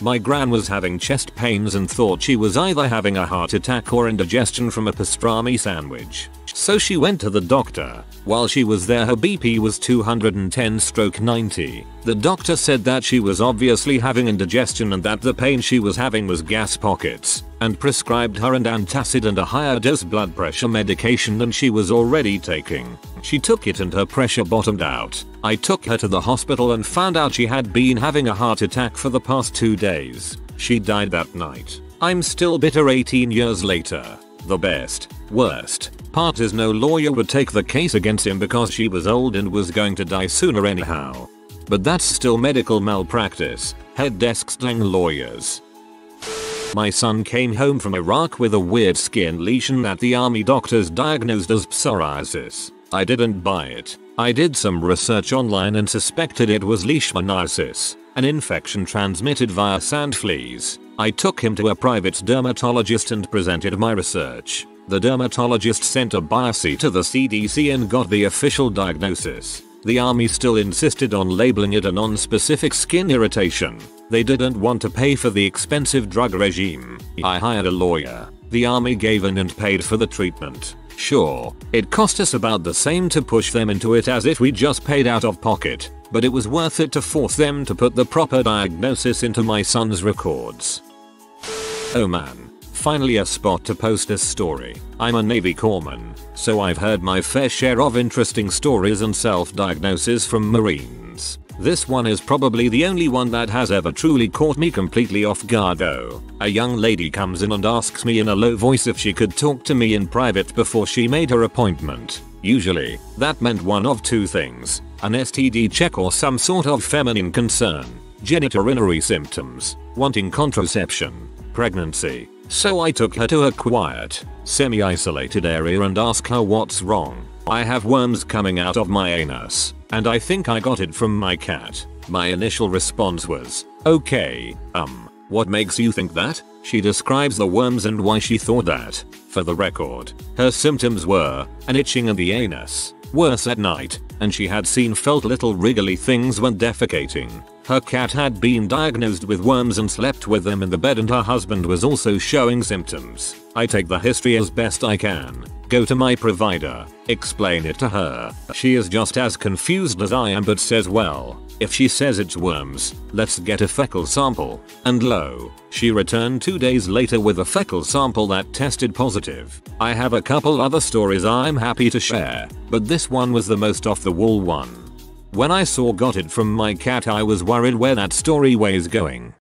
My gran was having chest pains and thought she was either having a heart attack or indigestion from a pastrami sandwich. So she went to the doctor. While she was there her BP was 210 stroke 90. The doctor said that she was obviously having indigestion and that the pain she was having was gas pockets and prescribed her an antacid and a higher dose blood pressure medication than she was already taking. She took it and her pressure bottomed out. I took her to the hospital and found out she had been having a heart attack for the past two days. She died that night. I'm still bitter 18 years later. The best, worst part is no lawyer would take the case against him because she was old and was going to die sooner anyhow. But that's still medical malpractice. Head desk slang lawyers. My son came home from Iraq with a weird skin lesion that the army doctors diagnosed as psoriasis. I didn't buy it. I did some research online and suspected it was leishmaniasis, an infection transmitted via sand fleas. I took him to a private dermatologist and presented my research. The dermatologist sent a biopsy to the CDC and got the official diagnosis. The army still insisted on labeling it a non-specific skin irritation. They didn't want to pay for the expensive drug regime. I hired a lawyer. The army gave in and paid for the treatment. Sure, it cost us about the same to push them into it as if we just paid out of pocket, but it was worth it to force them to put the proper diagnosis into my son's records. Oh man, finally a spot to post this story. I'm a Navy corpsman, so I've heard my fair share of interesting stories and self-diagnoses from Marines. This one is probably the only one that has ever truly caught me completely off guard though. A young lady comes in and asks me in a low voice if she could talk to me in private before she made her appointment. Usually, that meant one of two things, an STD check or some sort of feminine concern, genitourinary symptoms, wanting contraception, pregnancy. So I took her to a quiet, semi-isolated area and asked her what's wrong. I have worms coming out of my anus, and I think I got it from my cat. My initial response was, okay, um, what makes you think that? She describes the worms and why she thought that. For the record, her symptoms were an itching in the anus, worse at night, and she had seen felt little wriggly things when defecating. Her cat had been diagnosed with worms and slept with them in the bed and her husband was also showing symptoms. I take the history as best I can. Go to my provider, explain it to her. She is just as confused as I am but says well, if she says it's worms, let's get a fecal sample. And lo, she returned two days later with a fecal sample that tested positive. I have a couple other stories I'm happy to share, but this one was the most off the wall one. When I saw got it from my cat I was worried where that story was going.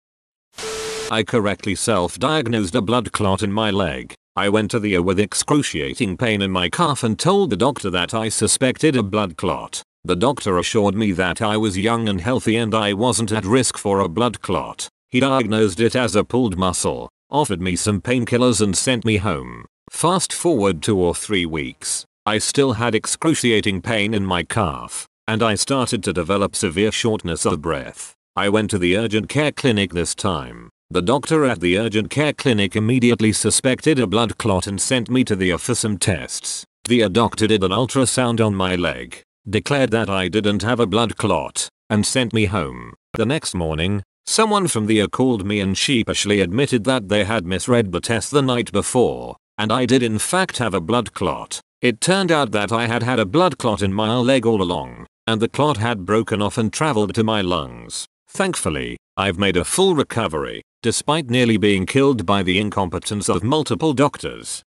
I correctly self-diagnosed a blood clot in my leg. I went to the ER with excruciating pain in my calf and told the doctor that I suspected a blood clot. The doctor assured me that I was young and healthy and I wasn't at risk for a blood clot. He diagnosed it as a pulled muscle, offered me some painkillers and sent me home. Fast forward two or three weeks, I still had excruciating pain in my calf and I started to develop severe shortness of breath. I went to the urgent care clinic this time. The doctor at the urgent care clinic immediately suspected a blood clot and sent me to the for some tests. The doctor did an ultrasound on my leg. declared that I didn't have a blood clot, and sent me home. The next morning, someone from the called me and sheepishly admitted that they had misread the test the night before, and I did in fact have a blood clot. It turned out that I had had a blood clot in my leg all along, and the clot had broken off and traveled to my lungs. Thankfully, I've made a full recovery, despite nearly being killed by the incompetence of multiple doctors.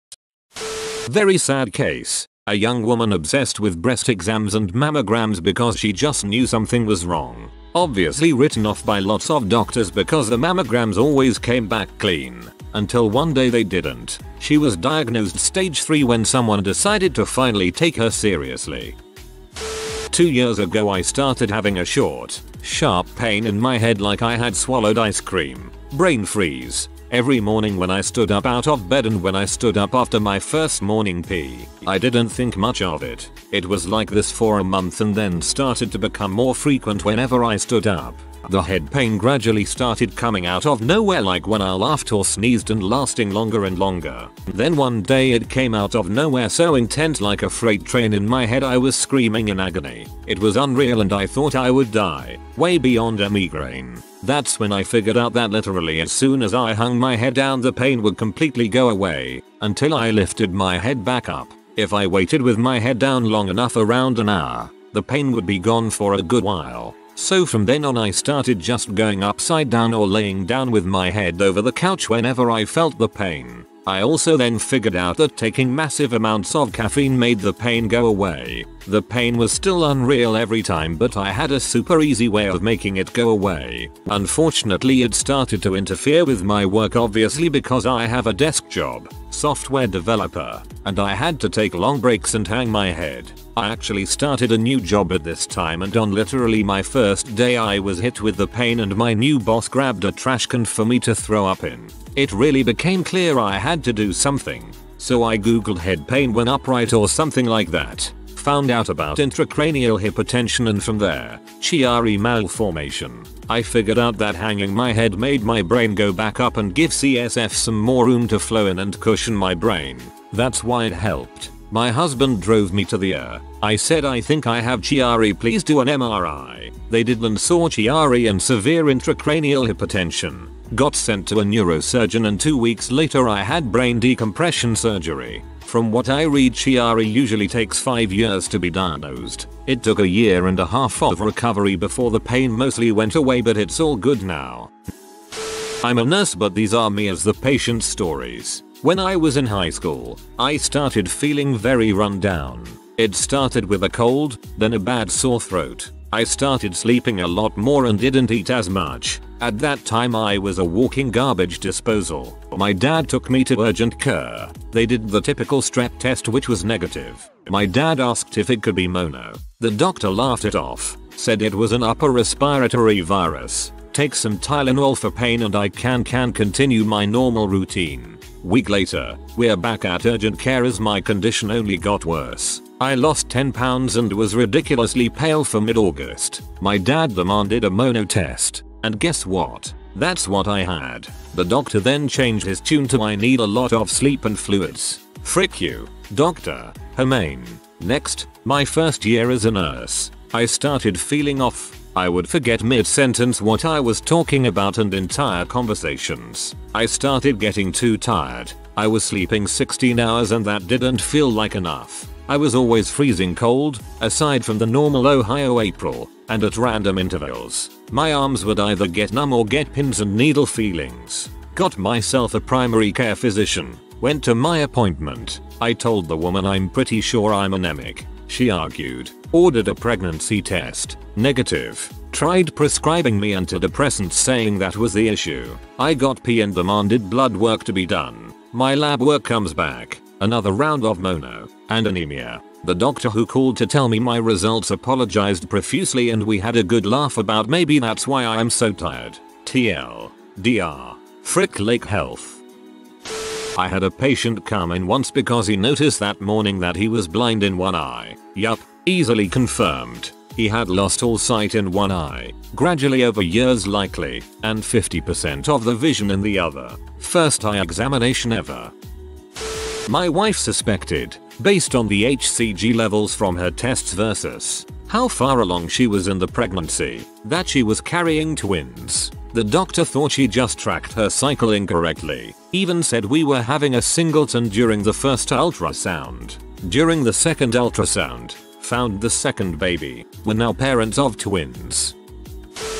Very sad case. A young woman obsessed with breast exams and mammograms because she just knew something was wrong. Obviously written off by lots of doctors because the mammograms always came back clean. Until one day they didn't. She was diagnosed stage 3 when someone decided to finally take her seriously. Two years ago I started having a short, sharp pain in my head like I had swallowed ice cream. Brain freeze. Every morning when I stood up out of bed and when I stood up after my first morning pee, I didn't think much of it. It was like this for a month and then started to become more frequent whenever I stood up. The head pain gradually started coming out of nowhere like when I laughed or sneezed and lasting longer and longer. Then one day it came out of nowhere so intense like a freight train in my head I was screaming in agony. It was unreal and I thought I would die. Way beyond a migraine. That's when I figured out that literally as soon as I hung my head down the pain would completely go away, until I lifted my head back up. If I waited with my head down long enough around an hour, the pain would be gone for a good while. So from then on I started just going upside down or laying down with my head over the couch whenever I felt the pain. I also then figured out that taking massive amounts of caffeine made the pain go away. The pain was still unreal every time but I had a super easy way of making it go away. Unfortunately it started to interfere with my work obviously because I have a desk job, software developer, and I had to take long breaks and hang my head. I actually started a new job at this time and on literally my first day I was hit with the pain and my new boss grabbed a trash can for me to throw up in. It really became clear I had to do something. So I googled head pain when upright or something like that. Found out about intracranial hypertension and from there, Chiari malformation. I figured out that hanging my head made my brain go back up and give CSF some more room to flow in and cushion my brain. That's why it helped. My husband drove me to the ER. I said I think I have Chiari please do an MRI. They did and saw Chiari and severe intracranial hypertension. Got sent to a neurosurgeon and two weeks later I had brain decompression surgery. From what I read Chiari usually takes 5 years to be diagnosed. It took a year and a half of recovery before the pain mostly went away but it's all good now. I'm a nurse but these are me as the patient's stories. When I was in high school, I started feeling very run down. It started with a cold, then a bad sore throat. I started sleeping a lot more and didn't eat as much. At that time I was a walking garbage disposal. My dad took me to urgent care. They did the typical strep test which was negative. My dad asked if it could be mono. The doctor laughed it off, said it was an upper respiratory virus. Take some Tylenol for pain and I can can continue my normal routine. Week later, we're back at urgent care as my condition only got worse. I lost 10 pounds and was ridiculously pale for mid-August. My dad demanded a mono test, and guess what? That's what I had. The doctor then changed his tune to I need a lot of sleep and fluids. Frick you, doctor. Humane. Next, my first year as a nurse. I started feeling off, I would forget mid-sentence what I was talking about and entire conversations. I started getting too tired. I was sleeping 16 hours and that didn't feel like enough. I was always freezing cold, aside from the normal Ohio April, and at random intervals. My arms would either get numb or get pins and needle feelings. Got myself a primary care physician. Went to my appointment. I told the woman I'm pretty sure I'm anemic. She argued. Ordered a pregnancy test. Negative. Tried prescribing me antidepressants saying that was the issue. I got pee and demanded blood work to be done. My lab work comes back. Another round of mono. And anemia. The doctor who called to tell me my results apologized profusely and we had a good laugh about maybe that's why I am so tired. TL. DR. Frick Lake Health. I had a patient come in once because he noticed that morning that he was blind in one eye. Yup, easily confirmed. He had lost all sight in one eye, gradually over years likely, and 50% of the vision in the other. First eye examination ever. My wife suspected based on the HCG levels from her tests versus how far along she was in the pregnancy, that she was carrying twins. The doctor thought she just tracked her cycle incorrectly, even said we were having a singleton during the first ultrasound. During the second ultrasound, found the second baby, we're now parents of twins.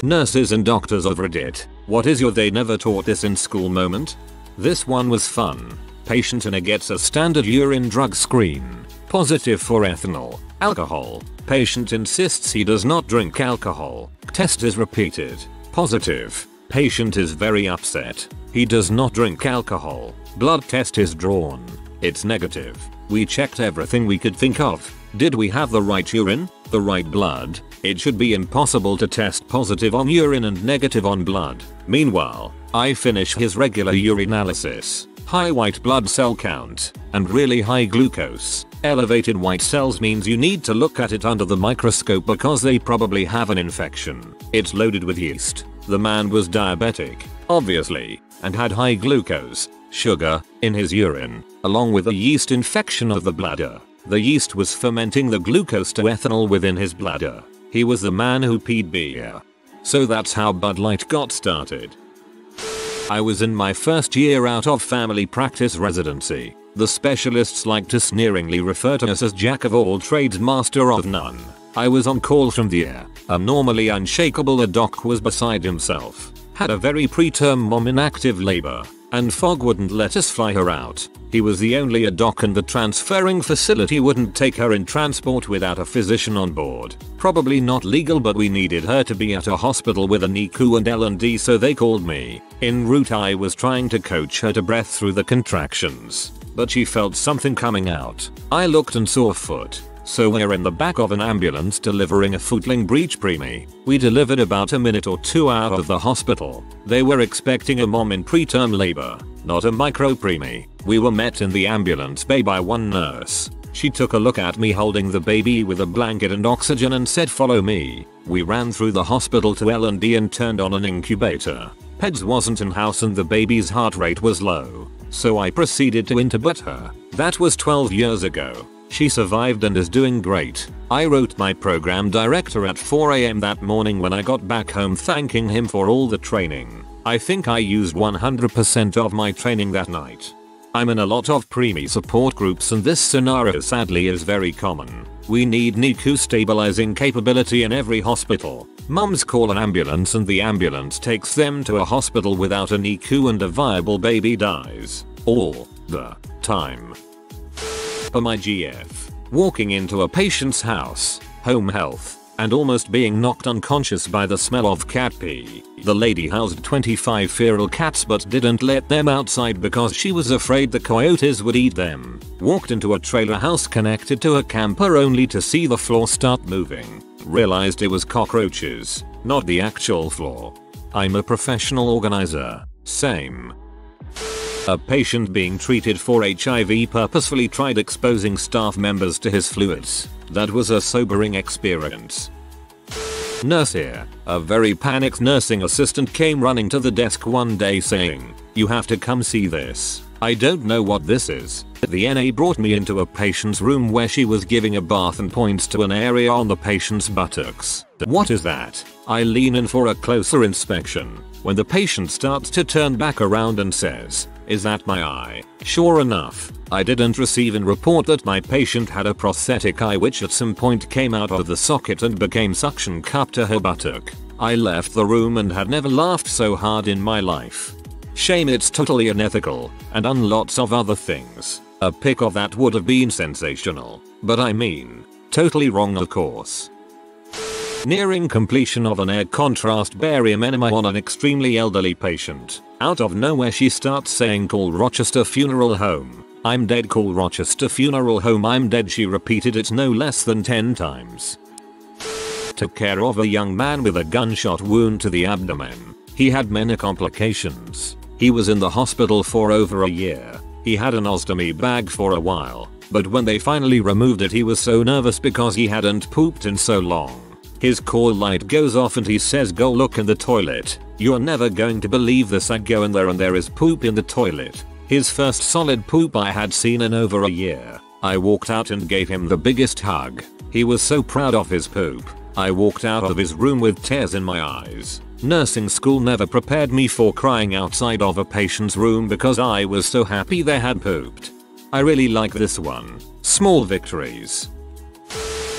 Nurses and doctors overread it. What is your they never taught this in school moment? This one was fun. Patient Anna gets a standard urine drug screen. Positive for ethanol, alcohol. Patient insists he does not drink alcohol. Test is repeated. Positive. Patient is very upset. He does not drink alcohol. Blood test is drawn. It's negative. We checked everything we could think of. Did we have the right urine? The right blood? It should be impossible to test positive on urine and negative on blood. Meanwhile, I finish his regular urinalysis. High white blood cell count, and really high glucose. Elevated white cells means you need to look at it under the microscope because they probably have an infection. It's loaded with yeast. The man was diabetic, obviously, and had high glucose, sugar, in his urine, along with a yeast infection of the bladder. The yeast was fermenting the glucose to ethanol within his bladder. He was the man who peed beer. So that's how Bud Light got started. I was in my first year out of family practice residency. The specialists like to sneeringly refer to us as jack of all trades master of none. I was on call from the air. Normally unshakable the doc was beside himself. Had a very preterm mom in active labor. And Fog wouldn't let us fly her out. He was the only a doc and the transferring facility wouldn't take her in transport without a physician on board. Probably not legal but we needed her to be at a hospital with a NICU and L&D so they called me. En route I was trying to coach her to breath through the contractions. But she felt something coming out. I looked and saw a foot. So we're in the back of an ambulance delivering a footling breech preemie. We delivered about a minute or two out of the hospital. They were expecting a mom in preterm labor, not a micro preemie. We were met in the ambulance bay by one nurse. She took a look at me holding the baby with a blanket and oxygen and said follow me. We ran through the hospital to L&D and turned on an incubator. PEDS wasn't in house and the baby's heart rate was low. So I proceeded to intubate her. That was 12 years ago. She survived and is doing great. I wrote my program director at 4am that morning when I got back home thanking him for all the training. I think I used 100% of my training that night. I'm in a lot of preemie support groups and this scenario sadly is very common. We need NICU stabilizing capability in every hospital. Mums call an ambulance and the ambulance takes them to a hospital without a NICU and a viable baby dies. All the time for my GF. Walking into a patient's house, home health, and almost being knocked unconscious by the smell of cat pee. The lady housed 25 feral cats but didn't let them outside because she was afraid the coyotes would eat them. Walked into a trailer house connected to a camper only to see the floor start moving. Realized it was cockroaches, not the actual floor. I'm a professional organizer. Same. A patient being treated for HIV purposefully tried exposing staff members to his fluids. That was a sobering experience. Nurse here. A very panicked nursing assistant came running to the desk one day saying, you have to come see this. I don't know what this is. The NA brought me into a patient's room where she was giving a bath and points to an area on the patient's buttocks. What is that? I lean in for a closer inspection. When the patient starts to turn back around and says, is that my eye? Sure enough, I didn't receive and report that my patient had a prosthetic eye which at some point came out of the socket and became suction cup to her buttock. I left the room and had never laughed so hard in my life. Shame it's totally unethical, and on lots of other things. A pic of that would have been sensational. But I mean, totally wrong of course. Nearing completion of an air contrast barium enema on an extremely elderly patient. Out of nowhere she starts saying call Rochester Funeral Home. I'm dead call Rochester Funeral Home I'm dead she repeated it no less than 10 times. Took care of a young man with a gunshot wound to the abdomen. He had many complications. He was in the hospital for over a year. He had an ostomy bag for a while, but when they finally removed it he was so nervous because he hadn't pooped in so long. His call light goes off and he says go look in the toilet. You're never going to believe this I go in there and there is poop in the toilet. His first solid poop I had seen in over a year. I walked out and gave him the biggest hug. He was so proud of his poop. I walked out of his room with tears in my eyes. Nursing school never prepared me for crying outside of a patient's room because I was so happy they had pooped. I really like this one. Small victories.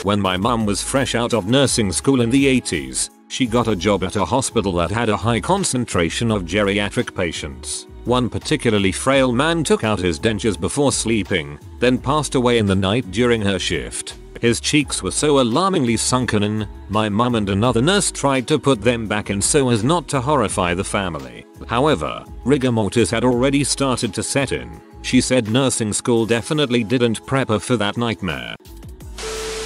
When my mum was fresh out of nursing school in the 80s, she got a job at a hospital that had a high concentration of geriatric patients. One particularly frail man took out his dentures before sleeping, then passed away in the night during her shift. His cheeks were so alarmingly sunken in, my mum and another nurse tried to put them back in so as not to horrify the family. However, rigor mortis had already started to set in. She said nursing school definitely didn't prep her for that nightmare.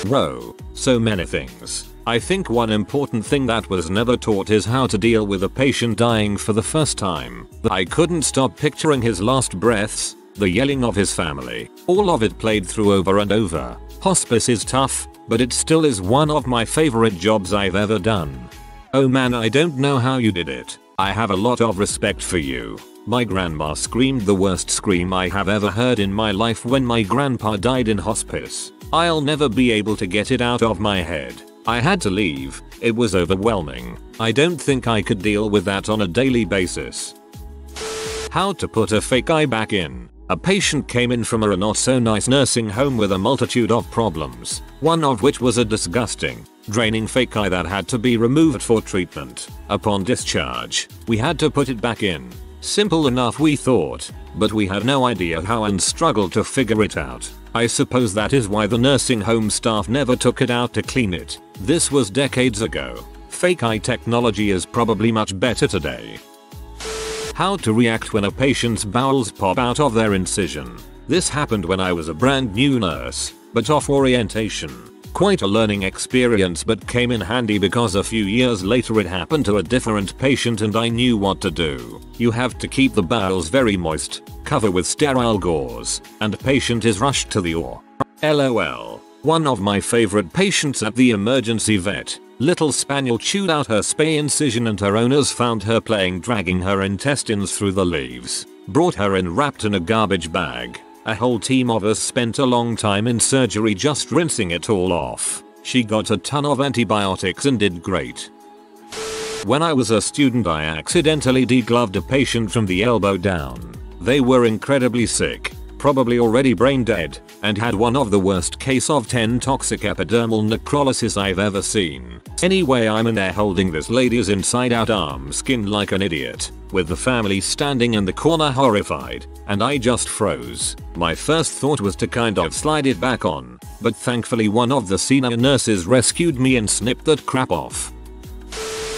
Row. So many things. I think one important thing that was never taught is how to deal with a patient dying for the first time. I couldn't stop picturing his last breaths, the yelling of his family, all of it played through over and over. Hospice is tough, but it still is one of my favorite jobs I've ever done. Oh man I don't know how you did it. I have a lot of respect for you. My grandma screamed the worst scream I have ever heard in my life when my grandpa died in hospice. I'll never be able to get it out of my head. I had to leave, it was overwhelming. I don't think I could deal with that on a daily basis. How to put a fake eye back in. A patient came in from a not so nice nursing home with a multitude of problems, one of which was a disgusting, draining fake eye that had to be removed for treatment. Upon discharge, we had to put it back in. Simple enough we thought, but we had no idea how and struggled to figure it out. I suppose that is why the nursing home staff never took it out to clean it. This was decades ago. Fake eye technology is probably much better today. How to react when a patient's bowels pop out of their incision. This happened when I was a brand new nurse, but off orientation. Quite a learning experience but came in handy because a few years later it happened to a different patient and I knew what to do. You have to keep the bowels very moist, cover with sterile gauze, and patient is rushed to the OR. LOL. One of my favorite patients at the emergency vet, little spaniel chewed out her spay incision and her owners found her playing dragging her intestines through the leaves. Brought her in wrapped in a garbage bag. A whole team of us spent a long time in surgery just rinsing it all off. She got a ton of antibiotics and did great. When I was a student I accidentally degloved a patient from the elbow down. They were incredibly sick, probably already brain dead, and had one of the worst case of TEN toxic epidermal necrolysis I've ever seen. Anyway I'm in there holding this lady's inside out arm skin like an idiot, with the family standing in the corner horrified, and I just froze. My first thought was to kind of slide it back on, but thankfully one of the senior nurses rescued me and snipped that crap off.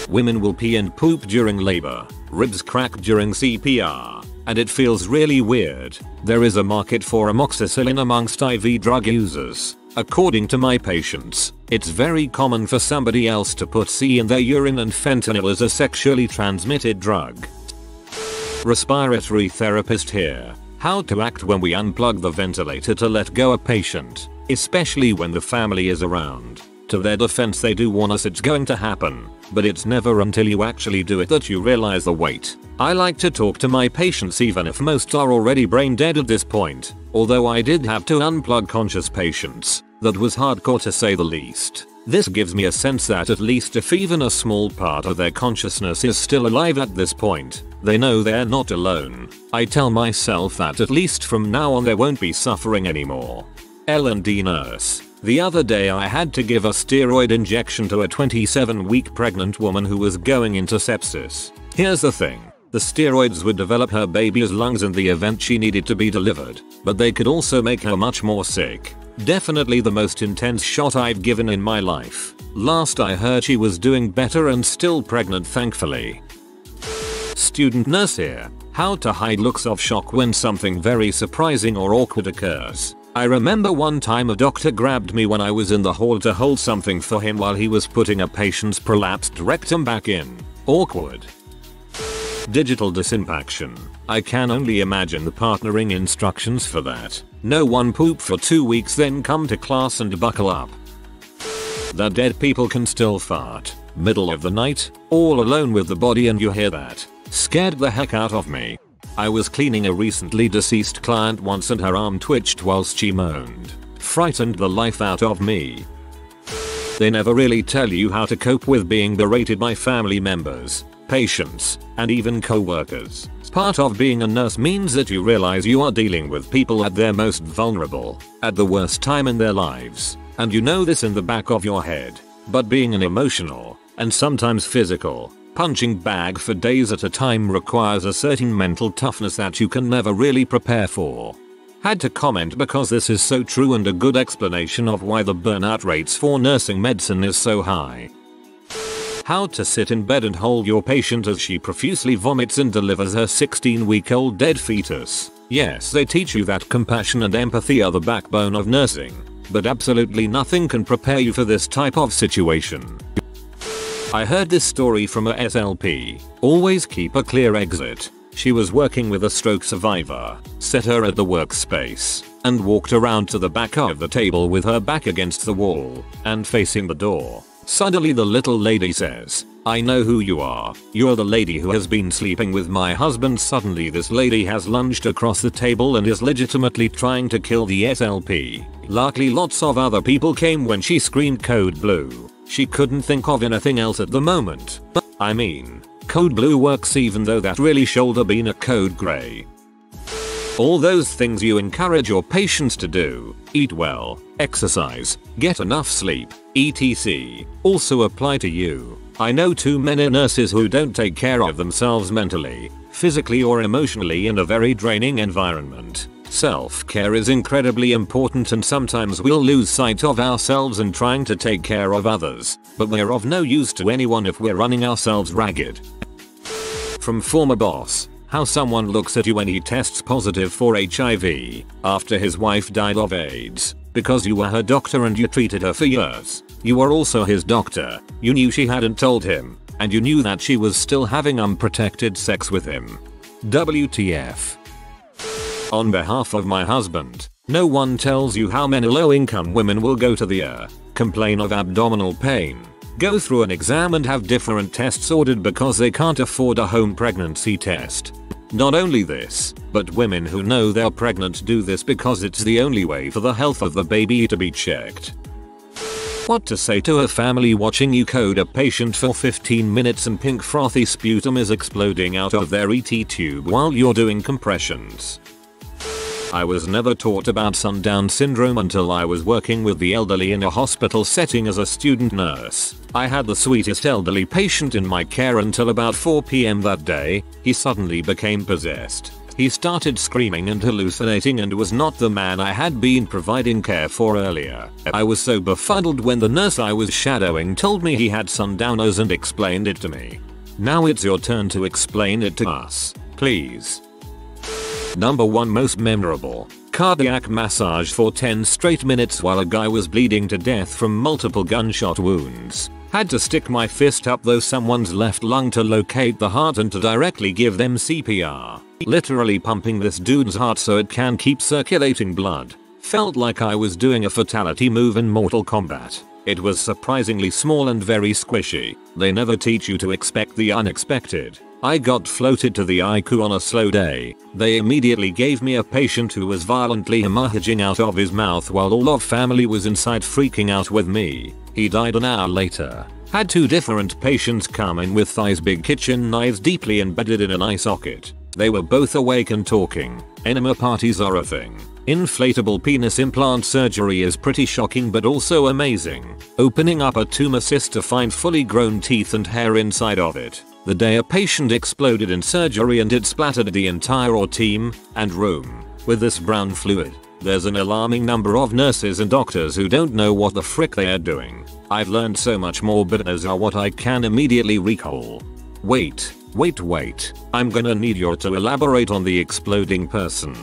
Women will pee and poop during labor, ribs crack during CPR, and it feels really weird. There is a market for amoxicillin amongst IV drug users. According to my patients, it's very common for somebody else to put C in their urine and fentanyl is a sexually transmitted drug. Respiratory therapist here. How to act when we unplug the ventilator to let go a patient, especially when the family is around. To their defense they do warn us it's going to happen, but it's never until you actually do it that you realize the weight. I like to talk to my patients even if most are already brain dead at this point, although I did have to unplug conscious patients. That was hardcore to say the least. This gives me a sense that at least if even a small part of their consciousness is still alive at this point, they know they're not alone. I tell myself that at least from now on they won't be suffering anymore. L&D nurse. The other day I had to give a steroid injection to a 27 week pregnant woman who was going into sepsis. Here's the thing. The steroids would develop her baby's lungs in the event she needed to be delivered, but they could also make her much more sick. Definitely the most intense shot I've given in my life. Last I heard she was doing better and still pregnant thankfully. Student nurse here. How to hide looks of shock when something very surprising or awkward occurs. I remember one time a doctor grabbed me when I was in the hall to hold something for him while he was putting a patient's prolapsed rectum back in. Awkward. Digital disimpaction. I can only imagine the partnering instructions for that. No one poop for two weeks then come to class and buckle up. The dead people can still fart. Middle of the night, all alone with the body and you hear that. Scared the heck out of me. I was cleaning a recently deceased client once and her arm twitched whilst she moaned. Frightened the life out of me. They never really tell you how to cope with being berated by family members, patients, and even co-workers. Part of being a nurse means that you realize you are dealing with people at their most vulnerable, at the worst time in their lives, and you know this in the back of your head. But being an emotional, and sometimes physical, punching bag for days at a time requires a certain mental toughness that you can never really prepare for. Had to comment because this is so true and a good explanation of why the burnout rates for nursing medicine is so high. How to sit in bed and hold your patient as she profusely vomits and delivers her 16 week old dead fetus. Yes they teach you that compassion and empathy are the backbone of nursing. But absolutely nothing can prepare you for this type of situation. I heard this story from a SLP. Always keep a clear exit. She was working with a stroke survivor, set her at the workspace, and walked around to the back of the table with her back against the wall and facing the door. Suddenly the little lady says, I know who you are. You're the lady who has been sleeping with my husband. Suddenly this lady has lunged across the table and is legitimately trying to kill the SLP. Luckily lots of other people came when she screamed code blue. She couldn't think of anything else at the moment. But I mean, code blue works even though that really should have been a code gray. All those things you encourage your patients to do, eat well, exercise, get enough sleep, etc. also apply to you. I know too many nurses who don't take care of themselves mentally, physically or emotionally in a very draining environment. Self-care is incredibly important and sometimes we'll lose sight of ourselves in trying to take care of others, but we're of no use to anyone if we're running ourselves ragged. From former boss, how someone looks at you when he tests positive for HIV after his wife died of AIDS because you were her doctor and you treated her for years. You were also his doctor. You knew she hadn't told him and you knew that she was still having unprotected sex with him. WTF. On behalf of my husband, no one tells you how many low income women will go to the ER, complain of abdominal pain, go through an exam and have different tests ordered because they can't afford a home pregnancy test. Not only this, but women who know they're pregnant do this because it's the only way for the health of the baby to be checked. What to say to a family watching you code a patient for 15 minutes and pink frothy sputum is exploding out of their ET tube while you're doing compressions. I was never taught about sundown syndrome until I was working with the elderly in a hospital setting as a student nurse. I had the sweetest elderly patient in my care until about 4pm that day, he suddenly became possessed. He started screaming and hallucinating and was not the man I had been providing care for earlier. I was so befuddled when the nurse I was shadowing told me he had sundowners and explained it to me. Now it's your turn to explain it to us, please. Number 1 most memorable. Cardiac massage for 10 straight minutes while a guy was bleeding to death from multiple gunshot wounds. Had to stick my fist up though someone's left lung to locate the heart and to directly give them CPR. Literally pumping this dude's heart so it can keep circulating blood. Felt like I was doing a fatality move in Mortal Kombat. It was surprisingly small and very squishy. They never teach you to expect the unexpected. I got floated to the ICU on a slow day. They immediately gave me a patient who was violently hemorrhaging out of his mouth while all of family was inside freaking out with me. He died an hour later. Had two different patients come in with thighs big kitchen knives deeply embedded in an eye socket. They were both awake and talking. Enema parties are a thing. Inflatable penis implant surgery is pretty shocking but also amazing. Opening up a tumor cyst to find fully grown teeth and hair inside of it. The day a patient exploded in surgery and it splattered the entire OR team and room with this brown fluid. There's an alarming number of nurses and doctors who don't know what the frick they are doing. I've learned so much more but those are what I can immediately recall. Wait, wait wait, I'm gonna need you to elaborate on the exploding person.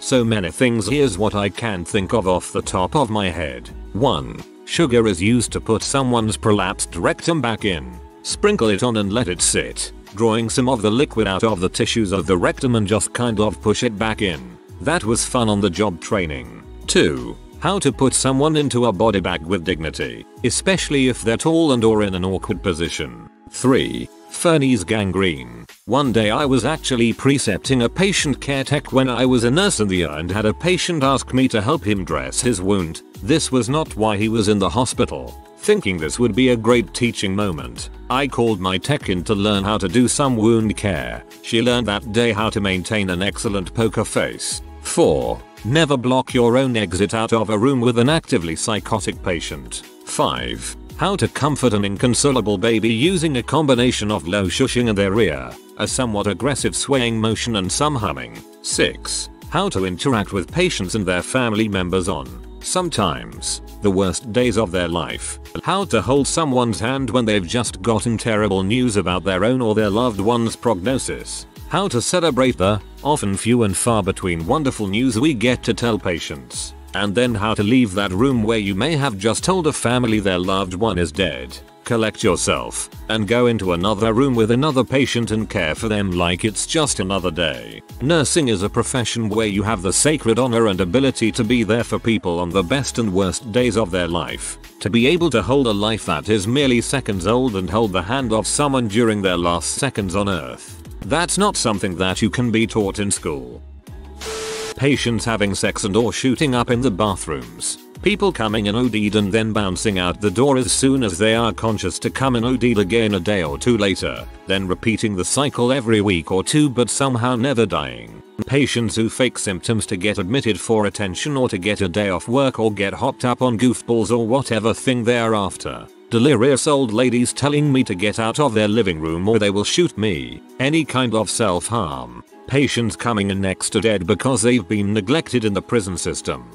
So many things here's what I can think of off the top of my head. 1. Sugar is used to put someone's prolapsed rectum back in. Sprinkle it on and let it sit, drawing some of the liquid out of the tissues of the rectum and just kind of push it back in. That was fun on the job training. 2. How to put someone into a body bag with dignity, especially if they're tall and or in an awkward position. 3. Fournier's gangrene. One day I was actually precepting a patient care tech when I was a nurse in the ER and had a patient ask me to help him dress his wound. This was not why he was in the hospital. Thinking this would be a great teaching moment, I called my tech in to learn how to do some wound care. She learned that day how to maintain an excellent poker face. 4. Never block your own exit out of a room with an actively psychotic patient. 5. How to comfort an inconsolable baby using a combination of low shushing in their ear, a somewhat aggressive swaying motion and some humming. 6. How to interact with patients and their family members on, sometimes, the worst days of their life. How to hold someone's hand when they've just gotten terrible news about their own or their loved one's prognosis. How to celebrate the, often few and far between wonderful news we get to tell patients and then how to leave that room where you may have just told a family their loved one is dead. Collect yourself and go into another room with another patient and care for them like it's just another day. Nursing is a profession where you have the sacred honor and ability to be there for people on the best and worst days of their life. To be able to hold a life that is merely seconds old and hold the hand of someone during their last seconds on earth. That's not something that you can be taught in school patients having sex and or shooting up in the bathrooms. People coming in OD'd and then bouncing out the door as soon as they are conscious to come in OD'd again a day or two later, then repeating the cycle every week or two but somehow never dying. Patients who fake symptoms to get admitted for attention or to get a day off work or get hopped up on goofballs or whatever thing they're after. Delirious old ladies telling me to get out of their living room or they will shoot me. Any kind of self-harm. Patients coming in next to dead because they've been neglected in the prison system.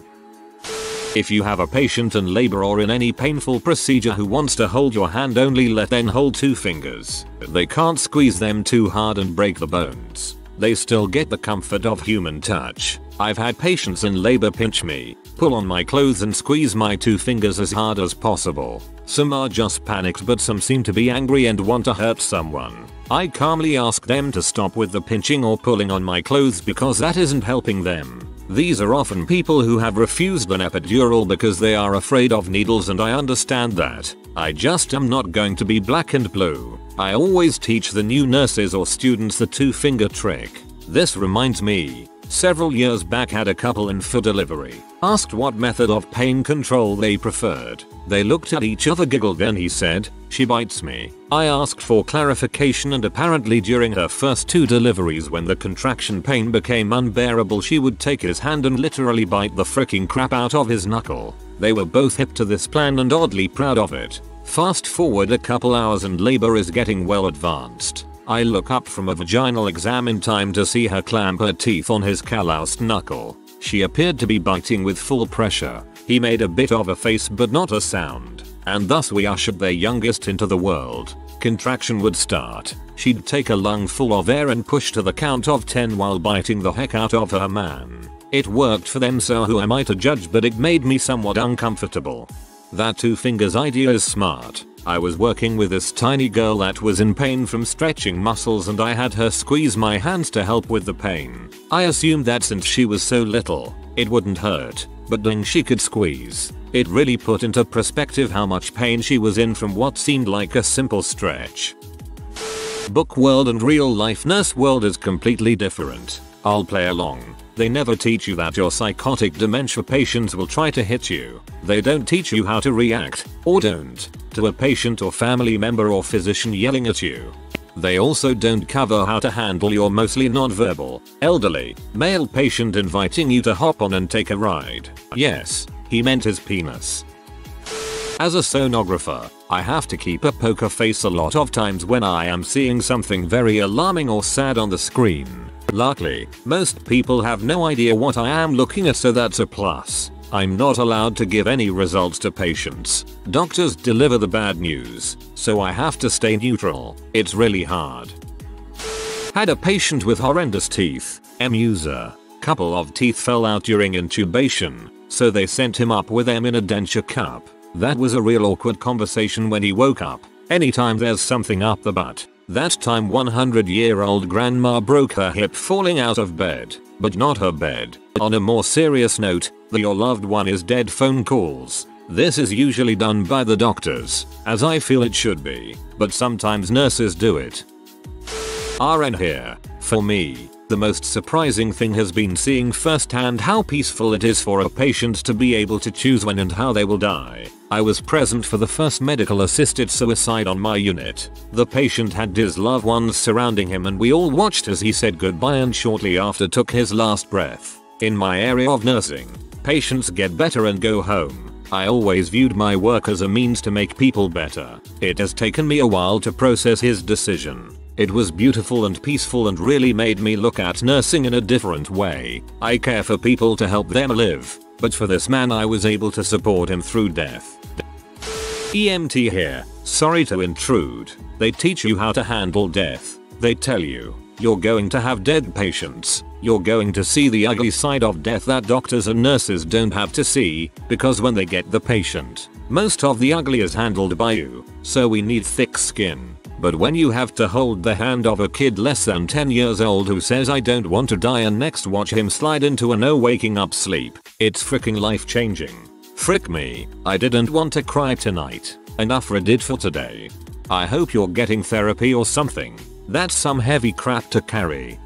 If you have a patient in labor or in any painful procedure who wants to hold your hand only let them hold two fingers. They can't squeeze them too hard and break the bones. They still get the comfort of human touch. I've had patients in labor pinch me, pull on my clothes and squeeze my two fingers as hard as possible. Some are just panicked but some seem to be angry and want to hurt someone. I calmly ask them to stop with the pinching or pulling on my clothes because that isn't helping them. These are often people who have refused an epidural because they are afraid of needles and I understand that. I just am not going to be black and blue. I always teach the new nurses or students the two finger trick. This reminds me, several years back had a couple in for delivery, asked what method of pain control they preferred. They looked at each other giggled then he said, she bites me. I asked for clarification and apparently during her first two deliveries when the contraction pain became unbearable she would take his hand and literally bite the freaking crap out of his knuckle. They were both hip to this plan and oddly proud of it. Fast forward a couple hours and labor is getting well advanced. I look up from a vaginal exam in time to see her clamp her teeth on his calloused knuckle. She appeared to be biting with full pressure. He made a bit of a face but not a sound. And thus we ushered their youngest into the world. Contraction would start. She'd take a lungful of air and push to the count of 10 while biting the heck out of her man. It worked for them so who am I to judge but it made me somewhat uncomfortable. That two fingers idea is smart. I was working with this tiny girl that was in pain from stretching muscles and I had her squeeze my hands to help with the pain. I assumed that since she was so little, it wouldn't hurt but dang she could squeeze. It really put into perspective how much pain she was in from what seemed like a simple stretch. Book world and real life nurse world is completely different. I'll play along. They never teach you that your psychotic dementia patients will try to hit you. They don't teach you how to react, or don't, to a patient or family member or physician yelling at you. They also don't cover how to handle your mostly non-verbal, elderly, male patient inviting you to hop on and take a ride. Yes, he meant his penis. As a sonographer, I have to keep a poker face a lot of times when I am seeing something very alarming or sad on the screen. Luckily, most people have no idea what I am looking at so that's a plus. I'm not allowed to give any results to patients. Doctors deliver the bad news, so I have to stay neutral. It's really hard. Had a patient with horrendous teeth, M user. Couple of teeth fell out during intubation, so they sent him up with M in a denture cup. That was a real awkward conversation when he woke up. Anytime there's something up the butt. That time 100 year old grandma broke her hip falling out of bed, but not her bed. On a more serious note, the your loved one is dead phone calls. This is usually done by the doctors, as I feel it should be, but sometimes nurses do it. RN here. For me, the most surprising thing has been seeing firsthand how peaceful it is for a patient to be able to choose when and how they will die. I was present for the first medical assisted suicide on my unit. The patient had his loved ones surrounding him and we all watched as he said goodbye and shortly after took his last breath. In my area of nursing, patients get better and go home. I always viewed my work as a means to make people better. It has taken me a while to process his decision. It was beautiful and peaceful and really made me look at nursing in a different way. I care for people to help them live, but for this man I was able to support him through death. EMT here, sorry to intrude. They teach you how to handle death. They tell you, you're going to have dead patients. You're going to see the ugly side of death that doctors and nurses don't have to see, because when they get the patient, most of the ugly is handled by you, so we need thick skin. But when you have to hold the hand of a kid less than 10 years old who says I don't want to die and next watch him slide into a no waking up sleep, it's freaking life changing. Frick me, I didn't want to cry tonight. Enough did for today. I hope you're getting therapy or something. That's some heavy crap to carry.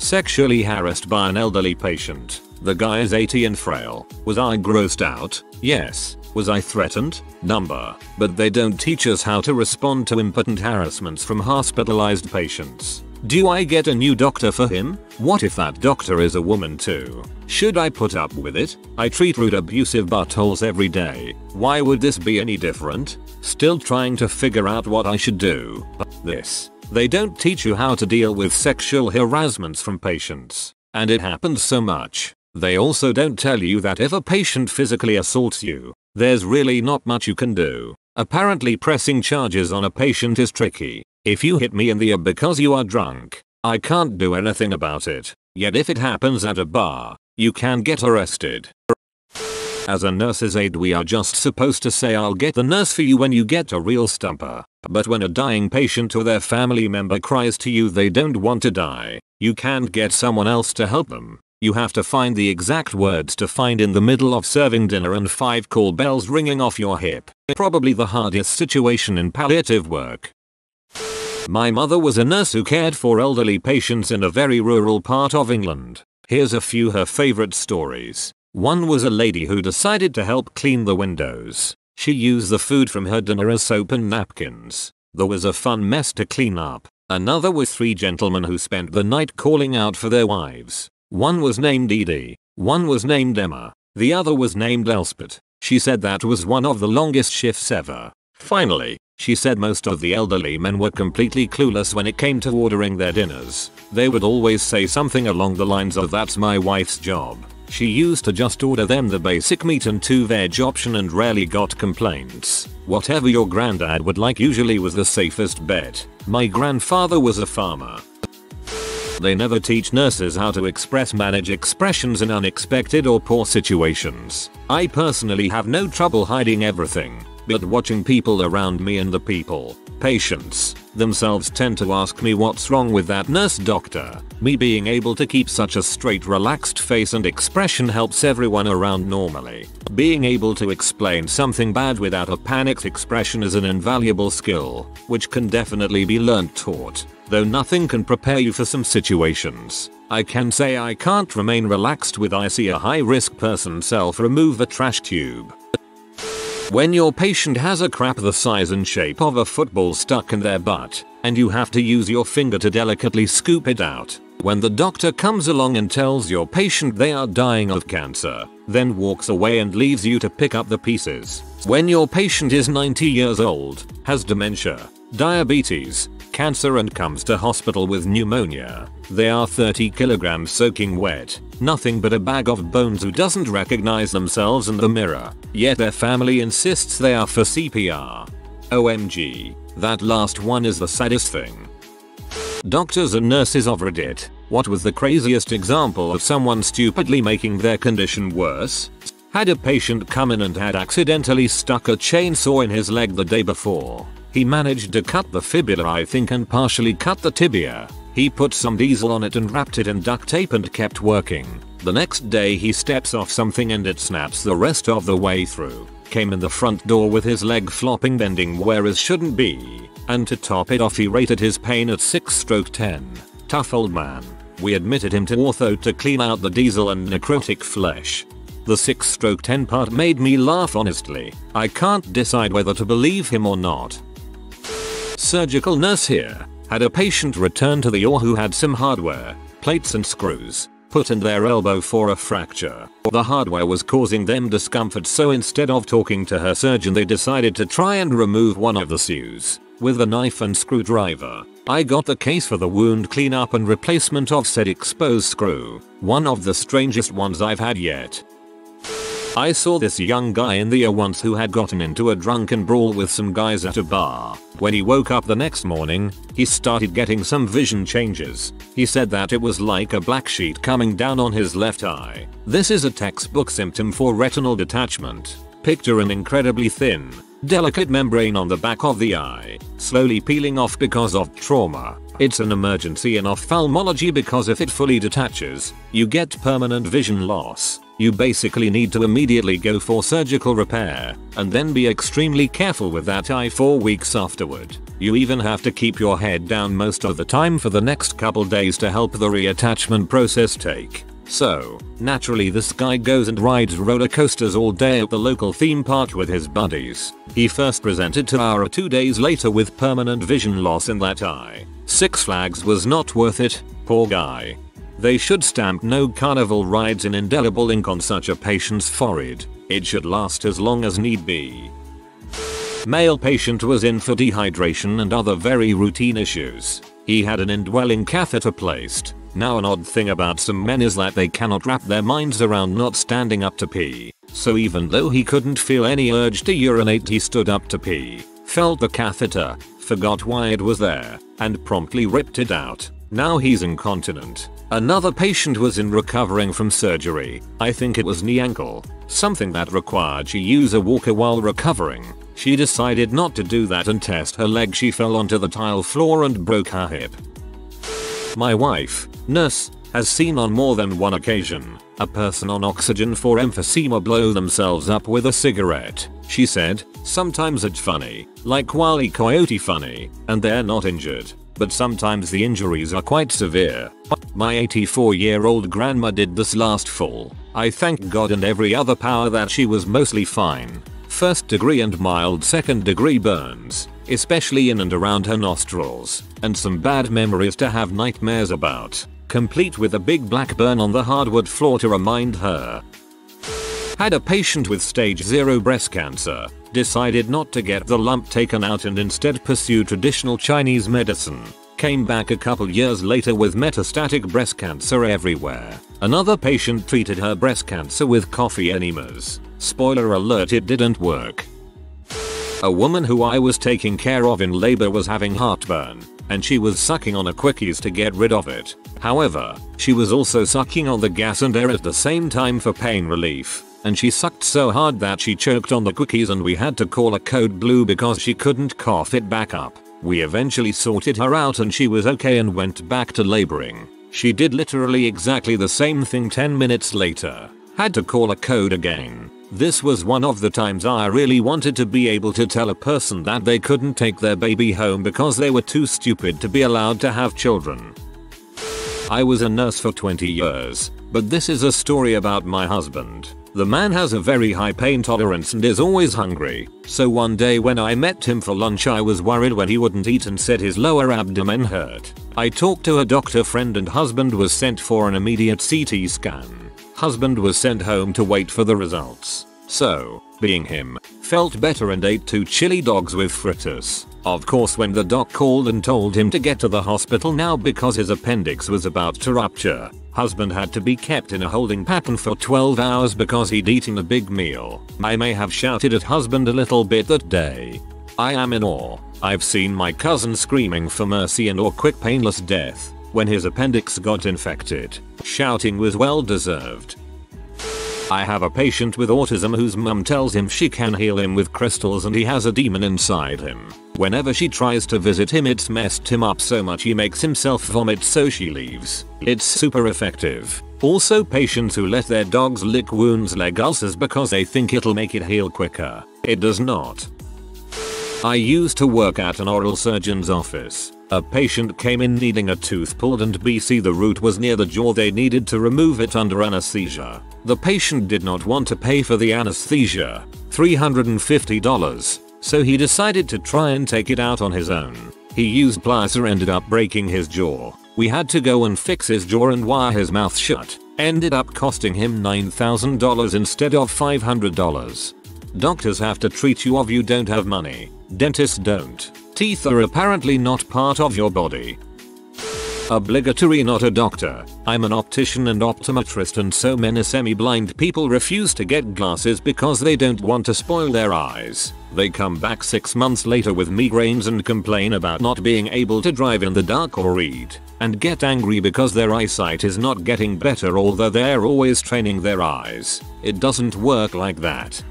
Sexually harassed by an elderly patient. The guy is 80 and frail. Was I grossed out? Yes. Was I threatened? Number. But they don't teach us how to respond to impotent harassments from hospitalized patients. Do I get a new doctor for him? What if that doctor is a woman too? Should I put up with it? I treat rude abusive buttholes every day. Why would this be any different? Still trying to figure out what I should do. This. They don't teach you how to deal with sexual harassments from patients. And it happens so much. They also don't tell you that if a patient physically assaults you, there's really not much you can do. Apparently pressing charges on a patient is tricky. If you hit me in the ear because you are drunk, I can't do anything about it. Yet if it happens at a bar, you can get arrested. As a nurse's aide we are just supposed to say I'll get the nurse for you when you get a real stumper. But when a dying patient or their family member cries to you they don't want to die, you can't get someone else to help them. You have to find the exact words to find in the middle of serving dinner and 5 call bells ringing off your hip. Probably the hardest situation in palliative work. My mother was a nurse who cared for elderly patients in a very rural part of England. Here's a few her favorite stories. One was a lady who decided to help clean the windows. She used the food from her dinner as soap and napkins. There was a fun mess to clean up. Another was three gentlemen who spent the night calling out for their wives. One was named Edie, one was named Emma, the other was named Elspeth. She said that was one of the longest shifts ever. Finally, she said most of the elderly men were completely clueless when it came to ordering their dinners. They would always say something along the lines of that's my wife's job. She used to just order them the basic meat and 2 veg option and rarely got complaints. Whatever your granddad would like usually was the safest bet. My grandfather was a farmer. They never teach nurses how to express manage expressions in unexpected or poor situations. I personally have no trouble hiding everything, but watching people around me and the people, patients, themselves tend to ask me what's wrong with that nurse doctor. Me being able to keep such a straight relaxed face and expression helps everyone around normally. Being able to explain something bad without a panicked expression is an invaluable skill, which can definitely be learnt taught. Though nothing can prepare you for some situations. I can say I can't remain relaxed with I see a high risk person self remove a trach tube. When your patient has a crap the size and shape of a football stuck in their butt, and you have to use your finger to delicately scoop it out. When the doctor comes along and tells your patient they are dying of cancer, then walks away and leaves you to pick up the pieces. When your patient is 90 years old, has dementia, diabetes, cancer and comes to hospital with pneumonia. They are 30 kilograms soaking wet, nothing but a bag of bones who doesn't recognize themselves in the mirror, yet their family insists they are for CPR. OMG, that last one is the saddest thing. Doctors and nurses of Reddit, what was the craziest example of someone stupidly making their condition worse? Had a patient come in and had accidentally stuck a chainsaw in his leg the day before. He managed to cut the fibula I think and partially cut the tibia. He put some diesel on it and wrapped it in duct tape and kept working. The next day he steps off something and it snaps the rest of the way through. Came in the front door with his leg flopping bending where it shouldn't be. And to top it off he rated his pain at 6 stroke 10. Tough old man. We admitted him to ortho to clean out the diesel and necrotic flesh. The 6 stroke 10 part made me laugh honestly. I can't decide whether to believe him or not. Surgical nurse here. Had a patient return to the OR who had some hardware, plates and screws, put in their elbow for a fracture. The hardware was causing them discomfort so instead of talking to her surgeon they decided to try and remove one of the screws with a knife and screwdriver. I got the case for the wound cleanup and replacement of said exposed screw. One of the strangest ones I've had yet. I saw this young guy in the air once who had gotten into a drunken brawl with some guys at a bar. When he woke up the next morning, he started getting some vision changes. He said that it was like a black sheet coming down on his left eye. This is a textbook symptom for retinal detachment. Picture an incredibly thin, delicate membrane on the back of the eye, slowly peeling off because of trauma. It's an emergency in ophthalmology because if it fully detaches, you get permanent vision loss. You basically need to immediately go for surgical repair and then be extremely careful with that eye for weeks afterward. You even have to keep your head down most of the time for the next couple days to help the reattachment process take. So, naturally this guy goes and rides roller coasters all day at the local theme park with his buddies. He first presented to our two days later with permanent vision loss in that eye. Six Flags was not worth it, poor guy. They should stamp no carnival rides in indelible ink on such a patient's forehead. It should last as long as need be. Male patient was in for dehydration and other very routine issues. He had an indwelling catheter placed. Now an odd thing about some men is that they cannot wrap their minds around not standing up to pee. So even though he couldn't feel any urge to urinate he stood up to pee, felt the catheter, forgot why it was there, and promptly ripped it out. Now he's incontinent. Another patient was in recovering from surgery. I think it was knee ankle. Something that required she use a walker while recovering. She decided not to do that and test her leg she fell onto the tile floor and broke her hip. My wife, nurse, has seen on more than one occasion a person on oxygen for emphysema blow themselves up with a cigarette. She said, sometimes it's funny, like E. Coyote funny, and they're not injured but sometimes the injuries are quite severe. My 84 year old grandma did this last fall. I thank God and every other power that she was mostly fine. First degree and mild second degree burns, especially in and around her nostrils, and some bad memories to have nightmares about, complete with a big black burn on the hardwood floor to remind her. Had a patient with stage 0 breast cancer, decided not to get the lump taken out and instead pursue traditional Chinese medicine. Came back a couple years later with metastatic breast cancer everywhere. Another patient treated her breast cancer with coffee enemas. Spoiler alert it didn't work. A woman who I was taking care of in labor was having heartburn, and she was sucking on a quickies to get rid of it. However, she was also sucking on the gas and air at the same time for pain relief and she sucked so hard that she choked on the cookies and we had to call a code blue because she couldn't cough it back up. We eventually sorted her out and she was okay and went back to laboring. She did literally exactly the same thing 10 minutes later. Had to call a code again. This was one of the times I really wanted to be able to tell a person that they couldn't take their baby home because they were too stupid to be allowed to have children. I was a nurse for 20 years, but this is a story about my husband. The man has a very high pain tolerance and is always hungry, so one day when I met him for lunch I was worried when he wouldn't eat and said his lower abdomen hurt. I talked to a doctor friend and husband was sent for an immediate CT scan. Husband was sent home to wait for the results. So, being him, felt better and ate two chili dogs with fritters. Of course when the doc called and told him to get to the hospital now because his appendix was about to rupture, Husband had to be kept in a holding pattern for 12 hours because he'd eaten a big meal. I may have shouted at husband a little bit that day. I am in awe. I've seen my cousin screaming for mercy and or quick painless death when his appendix got infected. Shouting was well deserved. I have a patient with autism whose mum tells him she can heal him with crystals and he has a demon inside him. Whenever she tries to visit him it's messed him up so much he makes himself vomit so she leaves. It's super effective. Also patients who let their dogs lick wounds leg ulcers because they think it'll make it heal quicker. It does not. I used to work at an oral surgeon's office. A patient came in needing a tooth pulled and BC the root was near the jaw they needed to remove it under anesthesia. The patient did not want to pay for the anesthesia, $350, so he decided to try and take it out on his own. He used pliers and ended up breaking his jaw. We had to go and fix his jaw and wire his mouth shut. Ended up costing him $9,000 instead of $500. Doctors have to treat you if you don't have money. Dentists don't. Teeth are apparently not part of your body. Obligatory not a doctor. I'm an optician and optometrist and so many semi-blind people refuse to get glasses because they don't want to spoil their eyes. They come back 6 months later with migraines and complain about not being able to drive in the dark or read, and get angry because their eyesight is not getting better although they're always training their eyes. It doesn't work like that.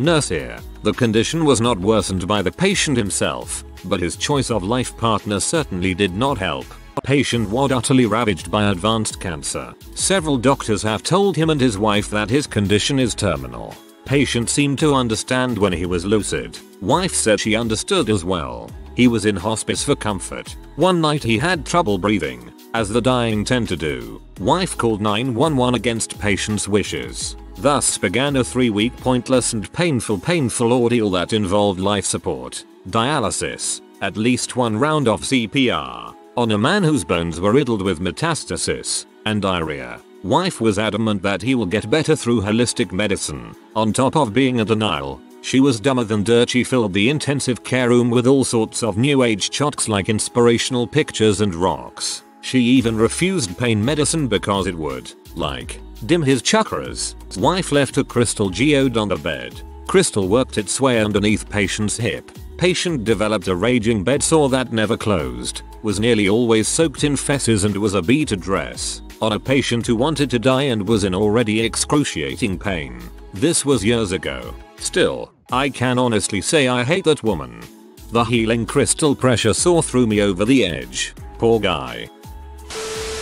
Nurse here. The condition was not worsened by the patient himself, but his choice of life partner certainly did not help. A patient was utterly ravaged by advanced cancer. Several doctors have told him and his wife that his condition is terminal. Patient seemed to understand when he was lucid. Wife said she understood as well. He was in hospice for comfort. One night he had trouble breathing, as the dying tend to do. Wife called 911 against patient's wishes. Thus began a 3 week pointless and painful painful ordeal that involved life support, dialysis, at least one round of CPR, on a man whose bones were riddled with metastasis and diarrhea. Wife was adamant that he will get better through holistic medicine. On top of being a denial, she was dumber than dirt she filled the intensive care room with all sorts of new age chocks like inspirational pictures and rocks. She even refused pain medicine because it would, like, dim his chakras. Wife left a crystal geode on the bed. Crystal worked its way underneath patient's hip. Patient developed a raging bed sore that never closed, was nearly always soaked in feces and was a beat to dress. On a patient who wanted to die and was in already excruciating pain. This was years ago. Still, I can honestly say I hate that woman. The healing crystal pressure sore threw me over the edge. Poor guy.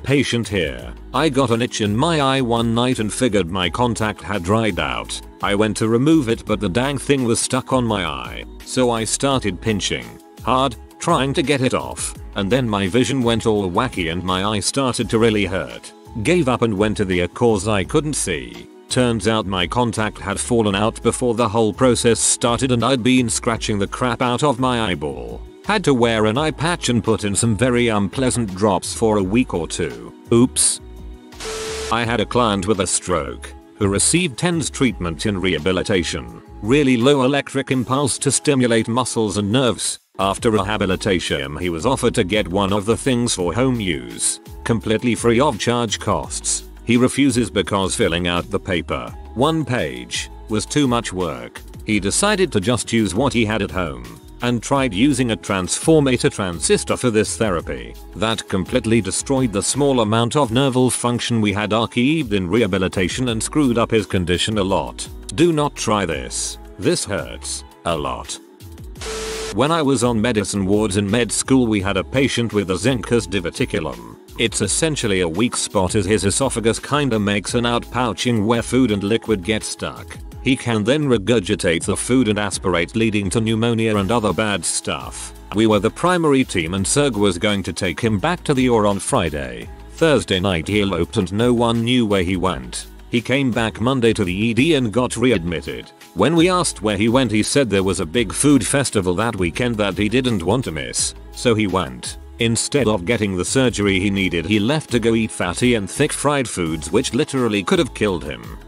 Patient here. I got an itch in my eye one night and figured my contact had dried out. I went to remove it but the dang thing was stuck on my eye. So I started pinching. Hard, trying to get it off. And then my vision went all wacky and my eye started to really hurt. Gave up and went to the cause I couldn't see. Turns out my contact had fallen out before the whole process started and I'd been scratching the crap out of my eyeball. Had to wear an eye patch and put in some very unpleasant drops for a week or two. Oops. I had a client with a stroke who received TENS treatment in rehabilitation. Really low electric impulse to stimulate muscles and nerves. After rehabilitation he was offered to get one of the things for home use. Completely free of charge costs. He refuses because filling out the paper, one page, was too much work. He decided to just use what he had at home and tried using a transformator transistor for this therapy. That completely destroyed the small amount of nerval function we had archived in rehabilitation and screwed up his condition a lot. Do not try this. This hurts. A lot. When I was on medicine wards in med school we had a patient with a Zenker's diverticulum. It's essentially a weak spot as his esophagus kinda makes an outpouching where food and liquid get stuck. He can then regurgitate the food and aspirate leading to pneumonia and other bad stuff. We were the primary team and Serg was going to take him back to the OR on Friday. Thursday night he eloped and no one knew where he went. He came back Monday to the ED and got readmitted. When we asked where he went he said there was a big food festival that weekend that he didn't want to miss. So he went. Instead of getting the surgery he needed he left to go eat fatty and thick fried foods which literally could have killed him.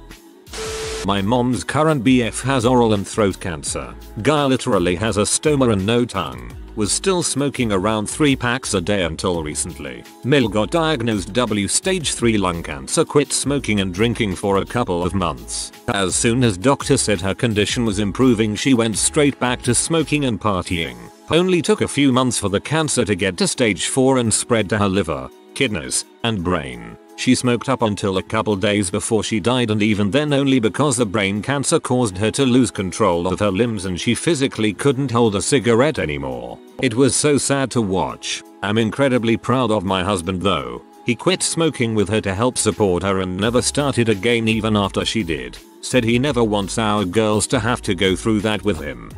My mom's current BF has oral and throat cancer. Guy literally has a stoma and no tongue. Was still smoking around 3 packs a day until recently. Mill got diagnosed W stage 3 lung cancer quit smoking and drinking for a couple of months. As soon as doctor said her condition was improving she went straight back to smoking and partying. Only took a few months for the cancer to get to stage 4 and spread to her liver, kidneys, and brain. She smoked up until a couple days before she died and even then only because the brain cancer caused her to lose control of her limbs and she physically couldn't hold a cigarette anymore. It was so sad to watch. I'm incredibly proud of my husband though. He quit smoking with her to help support her and never started again even after she did. Said he never wants our girls to have to go through that with him.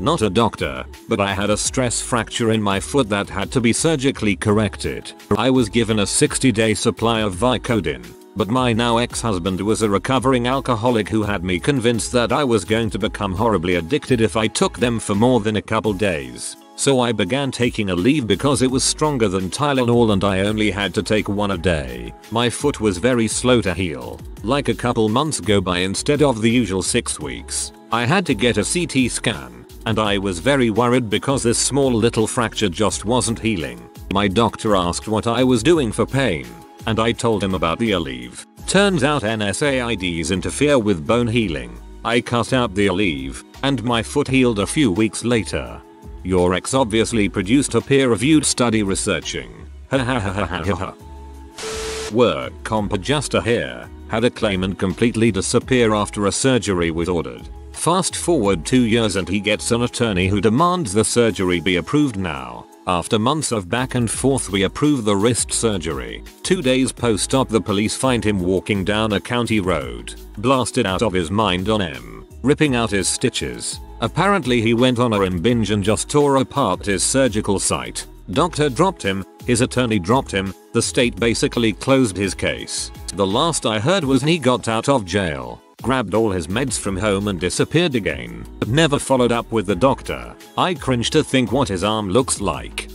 Not a doctor, but I had a stress fracture in my foot that had to be surgically corrected. I was given a 60 day supply of Vicodin. But my now ex-husband was a recovering alcoholic who had me convinced that I was going to become horribly addicted if I took them for more than a couple days. So I began taking Aleve because it was stronger than Tylenol and I only had to take one a day. My foot was very slow to heal. Like a couple months go by instead of the usual 6 weeks. I had to get a CT scan and I was very worried because this small little fracture just wasn't healing. My doctor asked what I was doing for pain, and I told him about the Aleve. Turns out NSAIDs interfere with bone healing. I cut out the Aleve, and my foot healed a few weeks later. Your ex obviously produced a peer-reviewed study researching. Ha ha ha ha ha ha. Work comp adjuster here had a claimant completely disappear after a surgery was ordered. Fast forward 2 years and he gets an attorney who demands the surgery be approved now. After months of back and forth we approve the wrist surgery. Two days post-op the police find him walking down a county road, blasted out of his mind on M, ripping out his stitches. Apparently he went on a rim binge and just tore apart his surgical site. Doctor dropped him, his attorney dropped him, the state basically closed his case. The last I heard was he got out of jail grabbed all his meds from home and disappeared again, but never followed up with the doctor. I cringe to think what his arm looks like.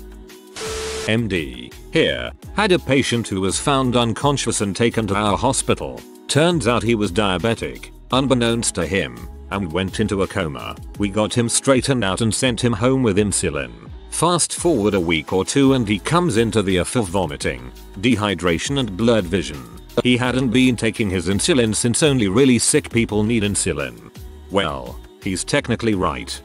MD, here, had a patient who was found unconscious and taken to our hospital. Turns out he was diabetic, unbeknownst to him, and went into a coma. We got him straightened out and sent him home with insulin. Fast forward a week or two and he comes into the of vomiting, dehydration and blurred vision. He hadn't been taking his insulin since only really sick people need insulin. Well, he's technically right.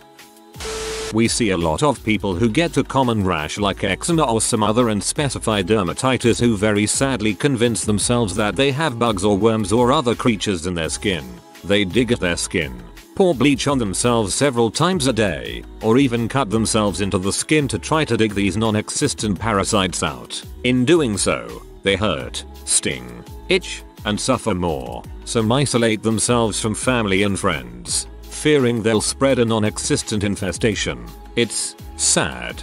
We see a lot of people who get a common rash like eczema or some other unspecified dermatitis who very sadly convince themselves that they have bugs or worms or other creatures in their skin. They dig at their skin, pour bleach on themselves several times a day, or even cut themselves into the skin to try to dig these non-existent parasites out. In doing so, they hurt, sting, itch, and suffer more. Some isolate themselves from family and friends, fearing they'll spread a non-existent infestation. It's sad.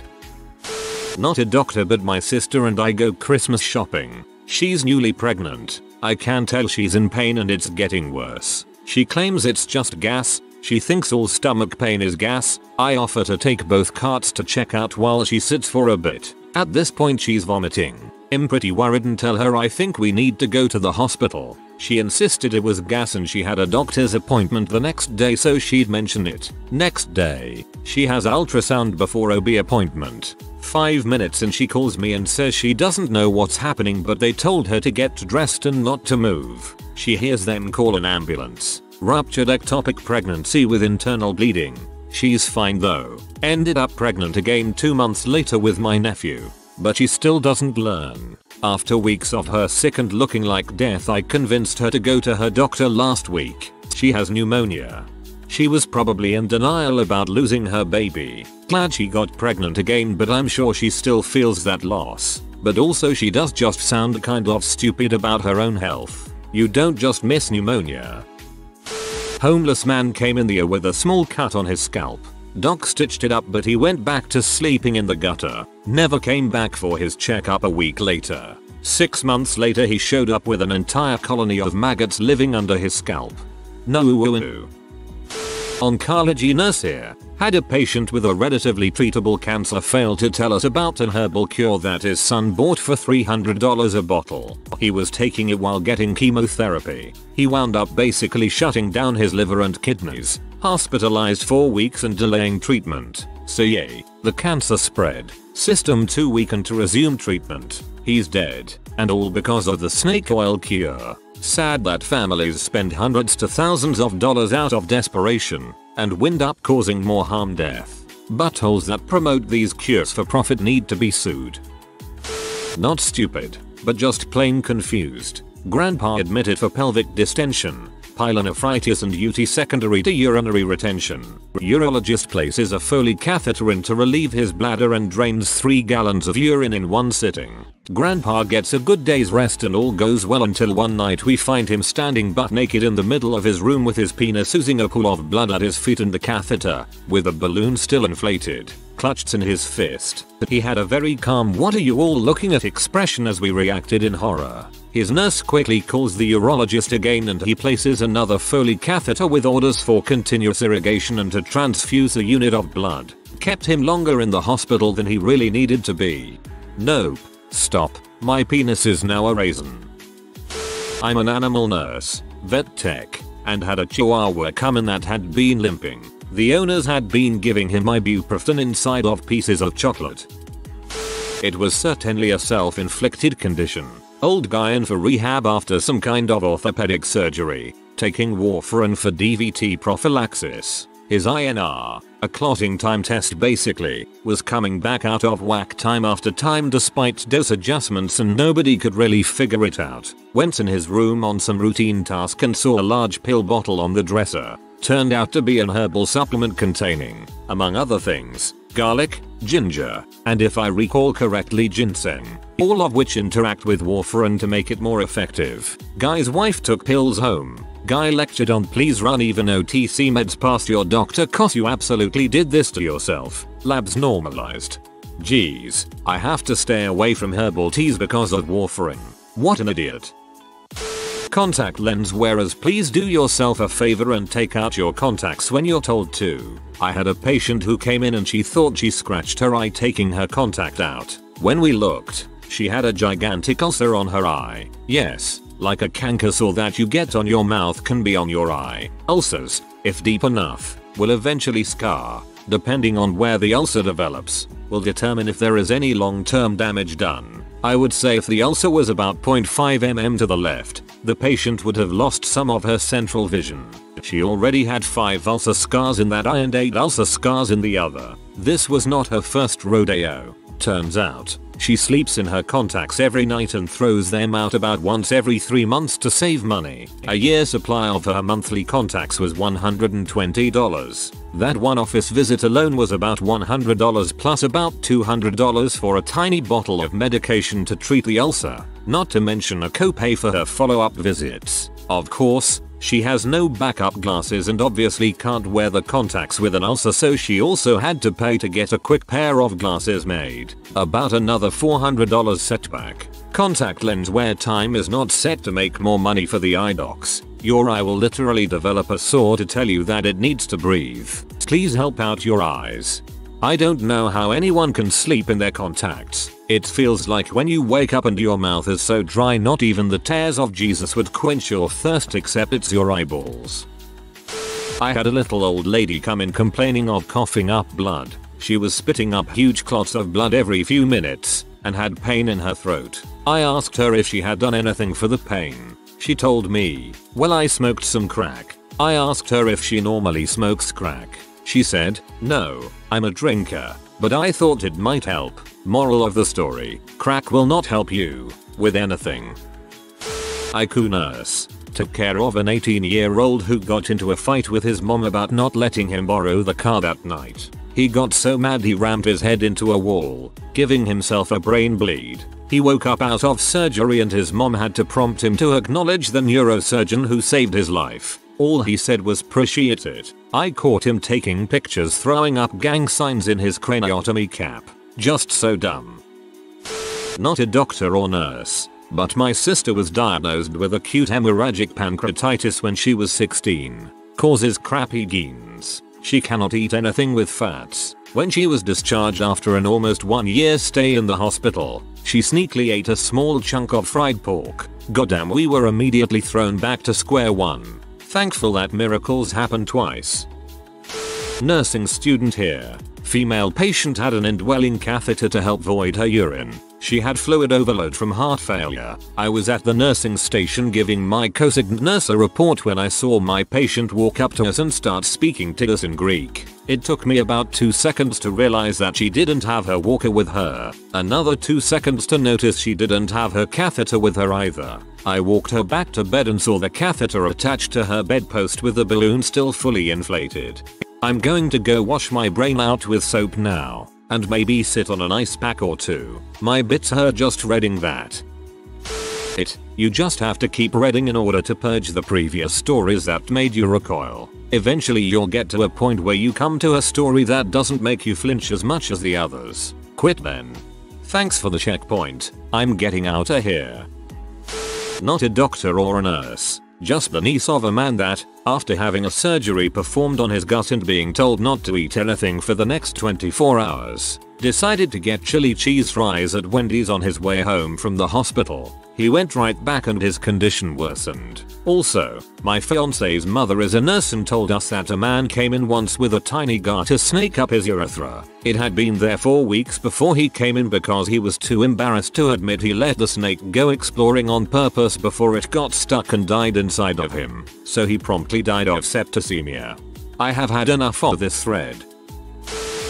Not a doctor but my sister and I go Christmas shopping. She's newly pregnant. I can tell she's in pain and it's getting worse. She claims it's just gas. She thinks all stomach pain is gas. I offer to take both carts to check out while she sits for a bit. At this point she's vomiting. I'm pretty worried and tell her I think we need to go to the hospital. She insisted it was gas and she had a doctor's appointment the next day so she'd mention it. Next day, she has ultrasound before OB appointment. 5 minutes and she calls me and says she doesn't know what's happening but they told her to get dressed and not to move. She hears them call an ambulance. Ruptured ectopic pregnancy with internal bleeding. She's fine though. Ended up pregnant again 2 months later with my nephew. But she still doesn't learn. After weeks of her sick and looking like death I convinced her to go to her doctor last week. She has pneumonia. She was probably in denial about losing her baby. Glad she got pregnant again but I'm sure she still feels that loss. But also she does just sound kind of stupid about her own health. You don't just miss pneumonia. Homeless man came in the year with a small cut on his scalp. Doc stitched it up but he went back to sleeping in the gutter. Never came back for his checkup a week later. Six months later he showed up with an entire colony of maggots living under his scalp. No Oncology nurse here had a patient with a relatively treatable cancer fail to tell us about an herbal cure that his son bought for $300 a bottle. He was taking it while getting chemotherapy. He wound up basically shutting down his liver and kidneys, hospitalized 4 weeks and delaying treatment. So yay, the cancer spread. System too weakened to resume treatment. He's dead. And all because of the snake oil cure. Sad that families spend hundreds to thousands of dollars out of desperation and wind up causing more harm death. Buttholes that promote these cures for profit need to be sued. Not stupid. but just plain confused. Grandpa admitted for pelvic distension, pyelonephritis and UTI secondary to urinary retention. Urologist places a Foley catheter in to relieve his bladder and drains 3 gallons of urine in one sitting. Grandpa gets a good day's rest and all goes well until one night we find him standing butt naked in the middle of his room with his penis oozing a pool of blood at his feet and the catheter, with a balloon still inflated, clutched in his fist. He had a very calm what are you all looking at expression as we reacted in horror. His nurse quickly calls the urologist again and he places another Foley catheter with orders for continuous irrigation and to transfuse a unit of blood. Kept him longer in the hospital than he really needed to be. Nope. Stop. My penis is now a raisin. I'm an animal nurse, vet tech, and had a chihuahua come in that had been limping. The owners had been giving him ibuprofen inside of pieces of chocolate. It was certainly a self-inflicted condition. Old guy in for rehab after some kind of orthopedic surgery, taking warfarin for DVT prophylaxis. His INR, a clotting time test basically, was coming back out of whack time after time despite dose adjustments and nobody could really figure it out. Went in his room on some routine task and saw a large pill bottle on the dresser. Turned out to be an herbal supplement containing, among other things, garlic, ginger, and if I recall correctly ginseng, all of which interact with warfarin to make it more effective. Guy's wife took pills home, Guy lectured on please run even OTC meds past your doctor cause you absolutely did this to yourself. Labs normalized. Geez, I have to stay away from herbal teas because of warfarin. What an idiot. Contact lens wearers please do yourself a favor and take out your contacts when you're told to. I had a patient who came in and she thought she scratched her eye taking her contact out. When we looked, she had a gigantic ulcer on her eye. Yes, like a canker sore that you get on your mouth can be on your eye. Ulcers, if deep enough, will eventually scar. Depending on where the ulcer develops, will determine if there is any long-term damage done. I would say if the ulcer was about 0.5 mm to the left, the patient would have lost some of her central vision. She already had 5 ulcer scars in that eye and 8 ulcer scars in the other. This was not her first rodeo. Turns out, she sleeps in her contacts every night and throws them out about once every 3 months to save money. A year supply of her monthly contacts was $120. That one office visit alone was about $100 plus about $200 for a tiny bottle of medication to treat the ulcer, not to mention a copay for her follow-up visits. Of course, she has no backup glasses and obviously can't wear the contacts with an ulcer so she also had to pay to get a quick pair of glasses made. About another $400 setback. Contact lens wear time is not set to make more money for the eye docs. Your eye will literally develop a sore to tell you that it needs to breathe. Please help out your eyes. I don't know how anyone can sleep in their contacts. It feels like when you wake up and your mouth is so dry not even the tears of Jesus would quench your thirst except it's your eyeballs. I had a little old lady come in complaining of coughing up blood. She was spitting up huge clots of blood every few minutes and had pain in her throat. I asked her if she had done anything for the pain. She told me, well I smoked some crack. I asked her if she normally smokes crack. She said, no, I'm a drinker, but I thought it might help. Moral of the story, crack will not help you with anything. ICU nurse took care of an 18 year old who got into a fight with his mom about not letting him borrow the car that night. He got so mad he rammed his head into a wall, giving himself a brain bleed. He woke up out of surgery and his mom had to prompt him to acknowledge the neurosurgeon who saved his life. All he said was appreciate it. I caught him taking pictures throwing up gang signs in his craniotomy cap. Just so dumb. Not a doctor or nurse, but my sister was diagnosed with acute hemorrhagic pancreatitis when she was 16. Causes crappy genes. She cannot eat anything with fats. When she was discharged after an almost one year stay in the hospital, she sneakily ate a small chunk of fried pork. Goddamn we were immediately thrown back to square one. Thankful that miracles happen twice. Nursing student here. Female patient had an indwelling catheter to help void her urine. She had fluid overload from heart failure. I was at the nursing station giving my co-signed nurse a report when I saw my patient walk up to us and start speaking to us in Greek. It took me about 2 seconds to realize that she didn't have her walker with her. Another 2 seconds to notice she didn't have her catheter with her either. I walked her back to bed and saw the catheter attached to her bedpost with the balloon still fully inflated. I'm going to go wash my brain out with soap now. And maybe sit on an ice pack or two. My bits hurt just reading that. It, you just have to keep reading in order to purge the previous stories that made you recoil. Eventually you'll get to a point where you come to a story that doesn't make you flinch as much as the others. Quit then. Thanks for the checkpoint. I'm getting out of here. Not a doctor or a nurse. Just the niece of a man that, after having a surgery performed on his gut and being told not to eat anything for the next 24 hours, decided to get chili cheese fries at Wendy's on his way home from the hospital. He went right back and his condition worsened. Also, my fiance's mother is a nurse and told us that a man came in once with a tiny garter snake up his urethra. It had been there 4 weeks before he came in because he was too embarrassed to admit he let the snake go exploring on purpose before it got stuck and died inside of him. So he promptly died of septicemia. I have had enough of this thread.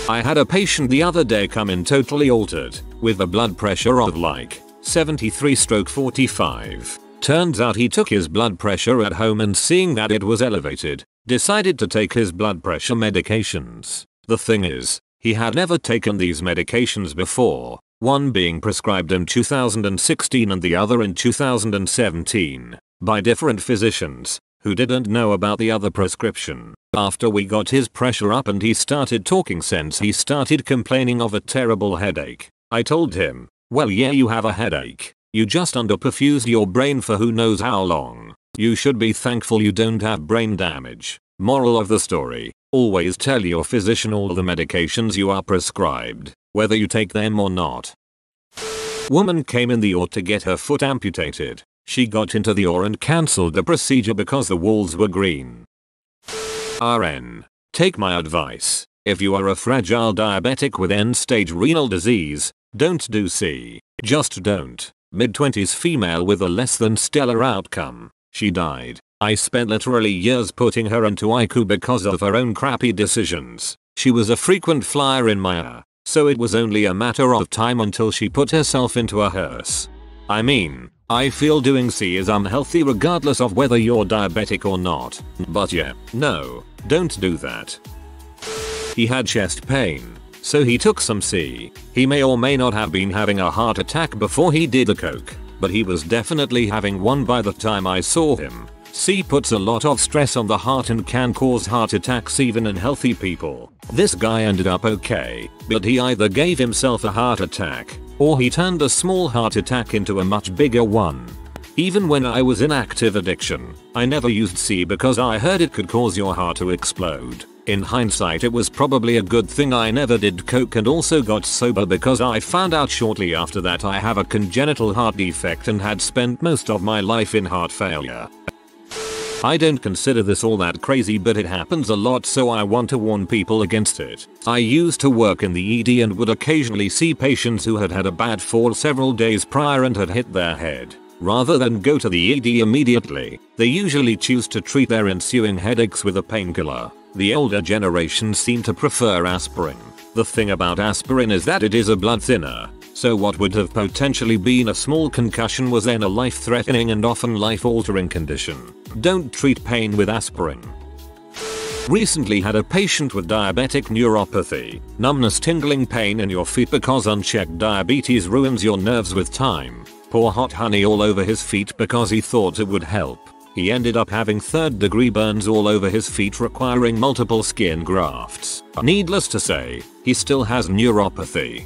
I had a patient the other day come in totally altered, with a blood pressure of like 73 stroke 45. Turns out he took his blood pressure at home and seeing that it was elevated, decided to take his blood pressure medications. The thing is, he had never taken these medications before, one being prescribed in 2016 and the other in 2017, by different physicians, who didn't know about the other prescription. After we got his pressure up and he started talking sense he started complaining of a terrible headache. I told him, well yeah you have a headache. You just underperfused your brain for who knows how long. You should be thankful you don't have brain damage. Moral of the story. Always tell your physician all the medications you are prescribed, whether you take them or not. Woman came in the OR to get her foot amputated. She got into the OR and cancelled the procedure because the walls were green. RN. Take my advice. If you are a fragile diabetic with end stage renal disease, don't do C. Just don't. Mid-20s female with a less than stellar outcome. She died. I spent literally years putting her into ICU because of her own crappy decisions. She was a frequent flyer in my ER, so it was only a matter of time until she put herself into a hearse. I mean, I feel doing C is unhealthy regardless of whether you're diabetic or not. But yeah, no, don't do that. He had chest pain. So he took some C. He may or may not have been having a heart attack before he did the coke, but he was definitely having one by the time I saw him. C puts a lot of stress on the heart and can cause heart attacks even in healthy people. This guy ended up okay, but he either gave himself a heart attack, or he turned a small heart attack into a much bigger one. Even when I was in active addiction, I never used C because I heard it could cause your heart to explode. In hindsight it was probably a good thing I never did coke and also got sober because I found out shortly after that I have a congenital heart defect and had spent most of my life in heart failure. I don't consider this all that crazy but it happens a lot so I want to warn people against it. I used to work in the ED and would occasionally see patients who had had a bad fall several days prior and had hit their head. Rather than go to the ED immediately, they usually choose to treat their ensuing headaches with a painkiller. The older generation seem to prefer aspirin. The thing about aspirin is that it is a blood thinner, so what would have potentially been a small concussion was then a life-threatening and often life-altering condition. Don't treat pain with aspirin. Recently had a patient with diabetic neuropathy, numbness tingling pain in your feet because unchecked diabetes ruins your nerves with time. Pour hot honey all over his feet because he thought it would help. He ended up having third degree burns all over his feet requiring multiple skin grafts. Needless to say, he still has neuropathy.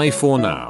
Bye for now.